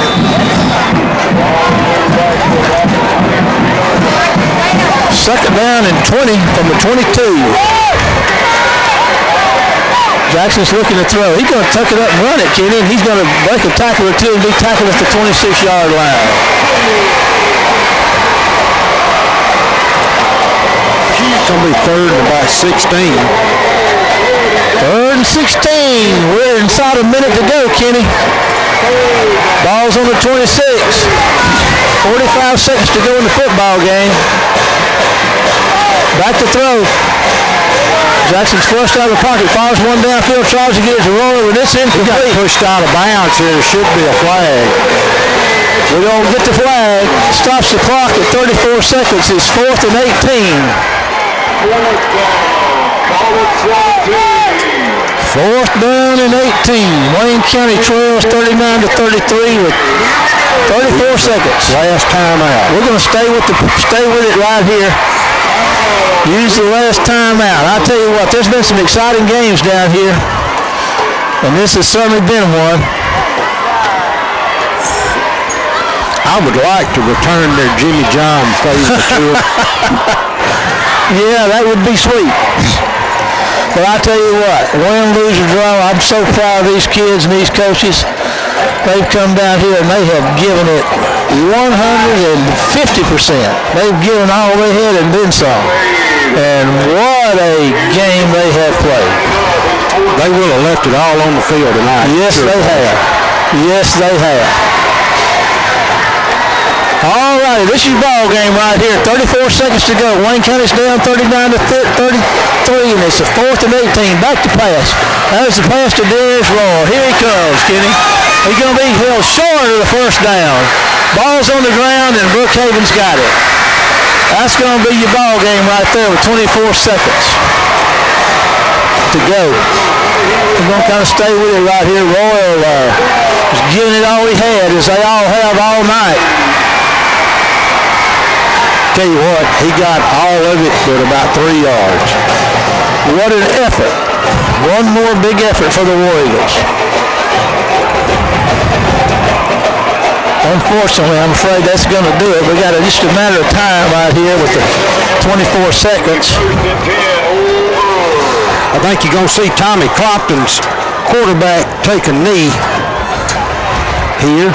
Second down and 20 from the 22. Jackson's looking to throw. He's going to tuck it up and run it, Kenny, and he's going to break a tackle or two and be tackled at the 26-yard line. it's going to be third and about 16. Third and 16. We're inside a minute to go, Kenny. Ball's on the 26. 45 seconds to go in the football game. Back to throw. Jackson's flushed out of the pocket, fires one downfield, tries to get it to roll, and it's He got incomplete. pushed out of bounds here. Should be a flag. We don't get the flag. Stops the clock at 34 seconds. It's fourth and 18. Fourth down and 18. Wayne County trails 39 to 33 with 34 seconds. Last timeout. We're going to stay with the stay with it right here. Use the last time out. I tell you what, there's been some exciting games down here, and this has certainly been one. I would like to return their Jimmy John favor to yeah, that would be sweet. But I tell you what, win, lose, or draw, I'm so proud of these kids and these coaches. They've come down here and they have given it 150%. They've given all they had and then some. And what a game they have played. They will have left it all on the field tonight. Yes, sure. they have. Yes, they have. All right, this is ball game right here. 34 seconds to go. Wayne County's down 39 to 33, and it's a fourth and 18. Back to pass. There's the pass to Darius Royal. Here he comes, Kenny. He's going to be held short of the first down. Ball's on the ground, and Brookhaven's got it. That's going to be your ball game right there with 24 seconds to go. We're going to kind of stay with it right here. Royal uh, is giving it all he had, as they all have all night. Tell you what, he got all of it but about three yards. What an effort. One more big effort for the War Unfortunately, I'm afraid that's going to do it. We got just a matter of time right here with the 24 seconds. I think you're going to see Tommy Clopton's quarterback take a knee here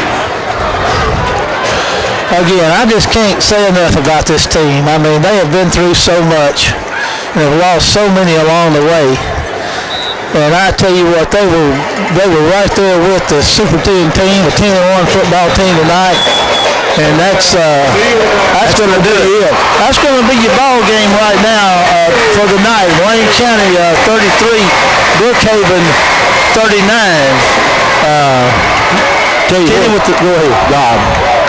again, I just can't say enough about this team. I mean, they have been through so much and have lost so many along the way. And I tell you what, they were they were right there with the Super Ten team, the 10 1 football team tonight. And that's uh, that's, going to do it. That's going to be your ball game right now uh, for the night. Wayne County uh, 33, Brookhaven 39. Uh, tell you what, with the, go ahead, God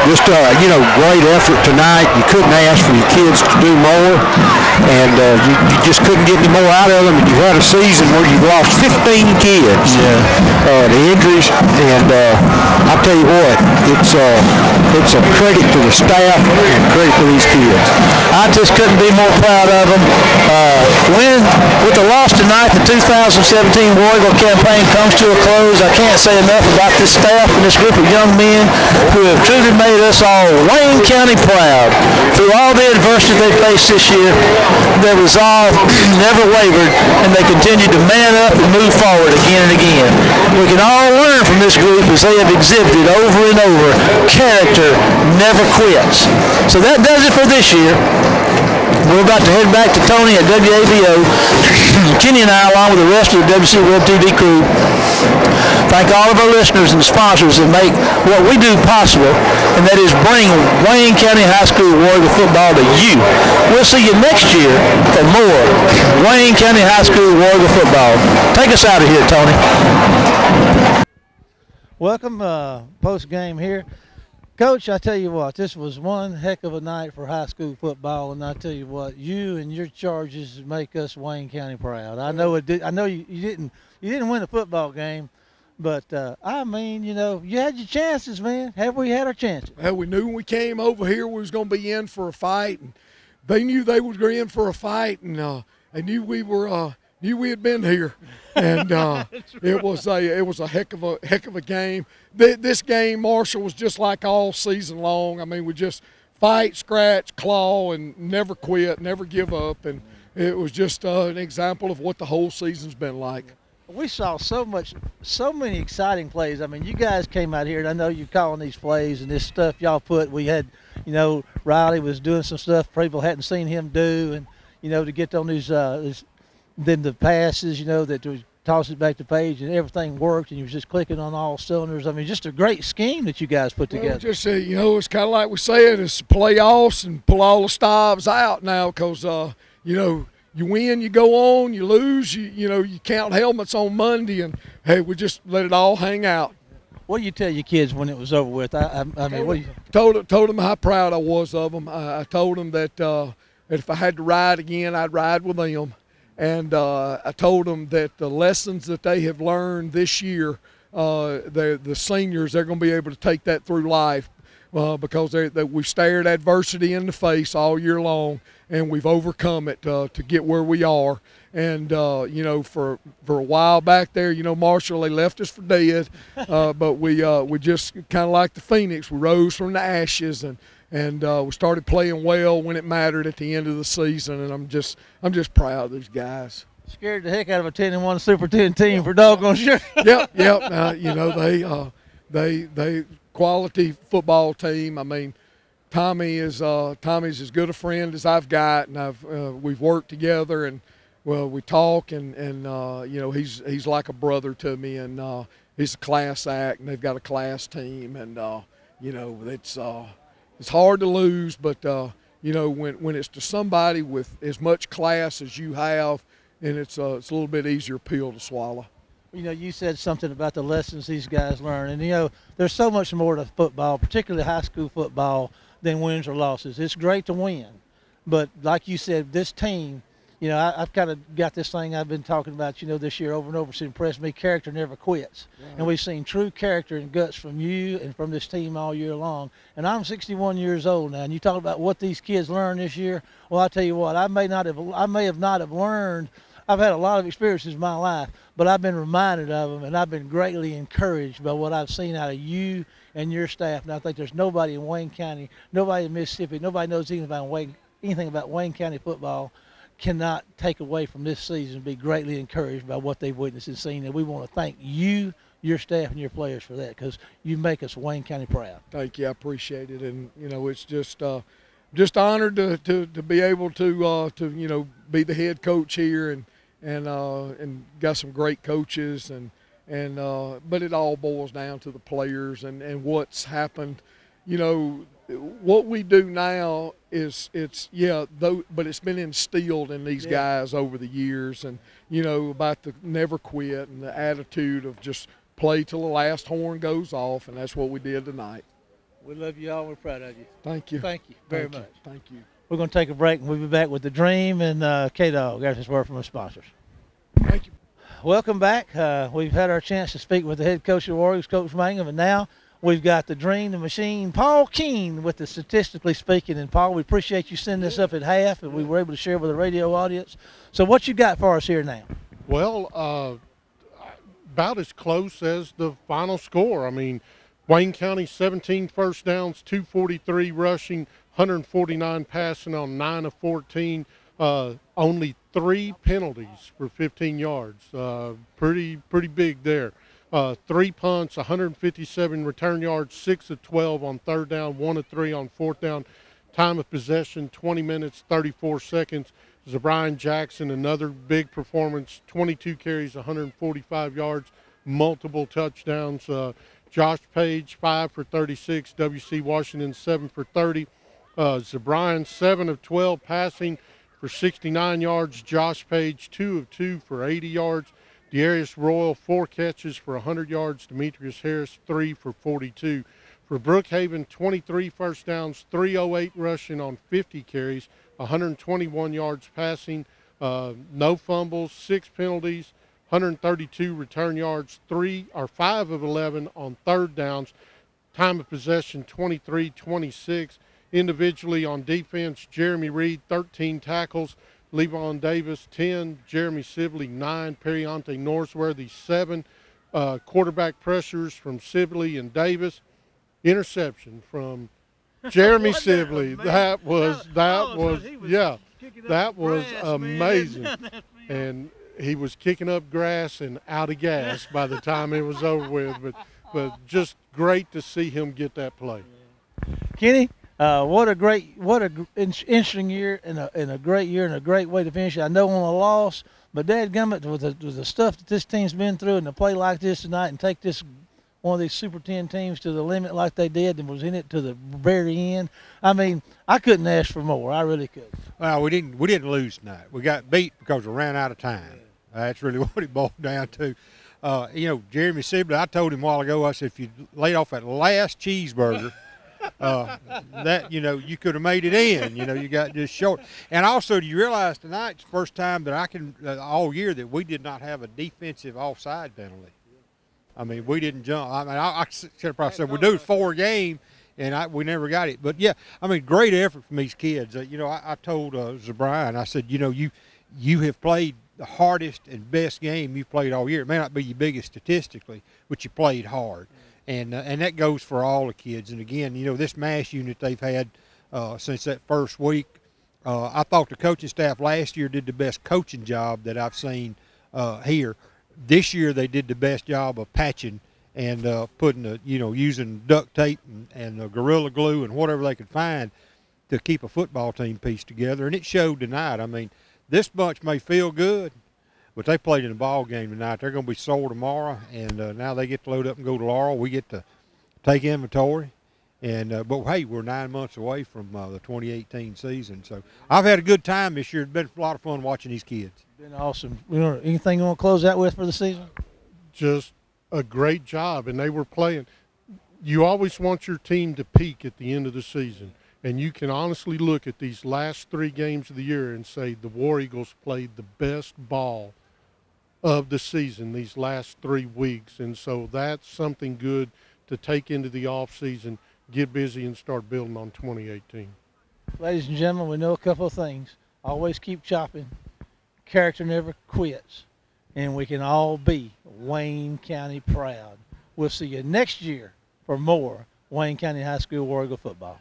just uh, you know great effort tonight. You couldn't ask for your kids to do more, and uh, you, you, just couldn't get any more out of them. And you had a season where you lost 15 kids yeah. uh, to injuries, and uh, I tell you what, it's uh, it's a credit to the staff and credit to these kids. I just couldn't be more proud of them. Uh, when with the loss tonight, the 2017 War Eagle campaign comes to a close. I can't say enough about this staff and this group of young men who have truly made made us all Wayne County proud. Through all the adversity they faced this year, their resolve never wavered, and they continued to man up and move forward again and again. We can all learn from this group as they have exhibited over and over. Character never quits. So that does it for this year. We're about to head back to Tony at WABO. Kenny and I, along with the rest of the WC TV crew, thank all of our listeners and sponsors that make what we do possible, and that is bring Wayne County High School War Eagle football to you. We'll see you next year for more Wayne County High School War Eagle football. Take us out of here, Tony. Welcome, uh, post game here. Coach, I tell you what, this was one heck of a night for high school football, and I tell you what, you and your charges make us Wayne County proud. I know it did. I know you, you didn't you didn't win a football game, but uh, I mean, you know, you had your chances, man. Have we had our chances? Well, we knew when we came over here we was going to be in for a fight, and they knew they was going in for a fight, and uh, they knew we were uh, knew we had been here, and uh, it was a it was a heck of a heck of a game. This game, Marshall, was just like all season long. I mean, we just fight, scratch, claw, and never quit, never give up, and it was just uh, an example of what the whole season's been like. We saw so much, so many exciting plays. I mean, you guys came out here, and I know you're calling these plays and this stuff y'all put. We had, you know, Riley was doing some stuff people hadn't seen him do, and you know, to get on these, uh, this then the passes, you know, that was toss it back to Page and everything worked and you was just clicking on all cylinders. I mean, just a great scheme that you guys put well, together. Just uh, you know, it's kind of like we said, it's playoffs and pull all the stops out now because uh, you know you win, you go on, you lose, you you know you count helmets on Monday and hey, we just let it all hang out. What do you tell your kids when it was over with? I, I, I mean, what you? told told them how proud I was of them. I, I told them that, uh, that if I had to ride again, I'd ride with them, and uh, I told them that the lessons that they have learned this year, uh, the the seniors, they're going to be able to take that through life. Uh, because they, they, we've stared adversity in the face all year long, and we've overcome it uh, to get where we are. And uh, you know, for for a while back there, you know, Marshall they left us for dead, uh, but we uh, we just kind of like the phoenix, we rose from the ashes and. And uh, we started playing well when it mattered at the end of the season, and I'm just I'm just proud of these guys. Scared the heck out of a ten and one Super Ten team for doggone sure. yep, yep. Uh, you know they uh, they they quality football team. I mean, Tommy is uh, Tommy's as good a friend as I've got, and I've uh, we've worked together and well we talk and and uh, you know he's he's like a brother to me and uh, he's a class act and they've got a class team and uh, you know it's uh, it's hard to lose, but uh, you know when when it's to somebody with as much class as you have, and it's uh, it's a little bit easier pill to swallow. You know, you said something about the lessons these guys learn, and you know, there's so much more to football, particularly high school football, than wins or losses. It's great to win, but like you said, this team, you know, I, have kind of got this thing I've been talking about, you know, this year over and over. It's impressed me. Character never quits, right. and we've seen true character and guts from you and from this team all year long. And I'm 61 years old now, and you talk about what these kids learned this year. Well, I tell you what, I may not have, I may have not have learned. I've had a lot of experiences in my life, but I've been reminded of them, and I've been greatly encouraged by what I've seen out of you and your staff. And I think there's nobody in Wayne County, nobody in Mississippi, nobody knows anything about Wayne, anything about Wayne County football cannot take away from this season be greatly encouraged by what they've witnessed and seen. And we want to thank you, your staff, and your players for that because you make us Wayne County proud. Thank you. I appreciate it. And, you know, it's just. Uh, just honored to, to, to be able to uh, to you know be the head coach here and and uh, and got some great coaches and and uh, but it all boils down to the players and, and what's happened. You know, what we do now is it's yeah, though, but it's been instilled in these yeah. guys over the years, and you know about the never quit and the attitude of just play till the last horn goes off, and that's what we did tonight. We love you all. We're proud of you. Thank you. Thank you very Thank much. You. Thank you. We're going to take a break and we'll be back with the Dream and uh, K Dog. Got this word from our sponsors. Thank you. Welcome back. Uh, we've had our chance to speak with the head coach of the Warriors, Coach Mangum, and now we've got the Dream, the Machine, Paul Keene with the Statistically Speaking. And Paul, we appreciate you sending this up at half, and we were able to share with the radio audience. So, what you got for us here now? Well, uh, about as close as the final score. I mean, Wayne County 17 first downs, 243 rushing, 149 passing on 9 of 14. Uh, only three penalties for 15 yards. Uh, pretty pretty big there. Uh, three punts, 157 return yards, six of 12 on third down, one of three on fourth down. Time of possession, 20 minutes, 34 seconds. Zabrian Jackson, another big performance, 22 carries, 145 yards, multiple touchdowns. Uh, Josh Page, 5 for 36. W.C. Washington, 7 for 30. Uh, Zabrian, 7 of 12 passing for 69 yards. Josh Page, 2 of 2 for 80 yards. Darius Royal, 4 catches for 100 yards. Demetrius Harris, 3 for 42. For Brookhaven, 23 first downs, 308 rushing on 50 carries, 121 yards passing, uh, no fumbles, 6 penalties, 132 return yards, 3 or 5 of 11 on third downs. Time of possession 23 26. Individually on defense, Jeremy Reed, 13 tackles. Levon Davis, 10. Jeremy Sibley, 9. Periante Norsworthy, 7. Uh, quarterback pressures from Sibley and Davis. Interception from Jeremy Sibley. That was, that was, yeah, that was amazing. and he was kicking up grass and out of gas by the time it was over with. But, but just great to see him get that play. Kenny, uh, what a great, what a interesting year and a, and a great year and a great way to finish. I know on a loss, but Dad Gummit with the, with the stuff that this team's been through and to play like this tonight and take this one of these Super 10 teams to the limit like they did and was in it to the very end. I mean, I couldn't ask for more. I really could. Well, we didn't we didn't lose tonight. We got beat because we ran out of time. Yeah. That's really what it boiled down to. uh, you know, Jeremy Sibley, I told him a while ago, I said, if you laid off that last cheeseburger, uh, that, you know, you could have made it in. You know, you got just short. And also, do you realize tonight's the first time that I can, uh, all year, that we did not have a defensive offside penalty. I mean, we didn't jump. I mean, I, I should have probably said, we're doing four game, and I, we never got it. But, yeah, I mean, great effort from these kids. Uh, you know, I, I told uh, Zabrian, I said, you know, you you have played the hardest and best game you've played all year. It may not be your biggest statistically, but you played hard, and uh, and that goes for all the kids. And again, you know, this mass unit they've had uh, since that first week. Uh, I thought the coaching staff last year did the best coaching job that I've seen uh, here. This year they did the best job of patching and uh, putting the you know using duct tape and, and gorilla glue and whatever they could find to keep a football team pieced together. And it showed tonight. I mean this bunch may feel good, but they played in a ball game tonight. They're going to be sold tomorrow, and uh, now they get to load up and go to Laurel. We get to take inventory, and uh, but hey, we're nine months away from uh, the 2018 season. So I've had a good time this year. It's been a lot of fun watching these kids. Been awesome. You know, anything you want to close out with for the season? Just a great job, and they were playing. You always want your team to peak at the end of the season and you can honestly look at these last three games of the year and say the War Eagles played the best ball of the season these last three weeks. And so that's something good to take into the off season, get busy, and start building on 2018. Ladies and gentlemen, we know a couple of things. Always keep chopping. Character never quits. And we can all be Wayne County proud. We'll see you next year for more Wayne County High School War Eagle football.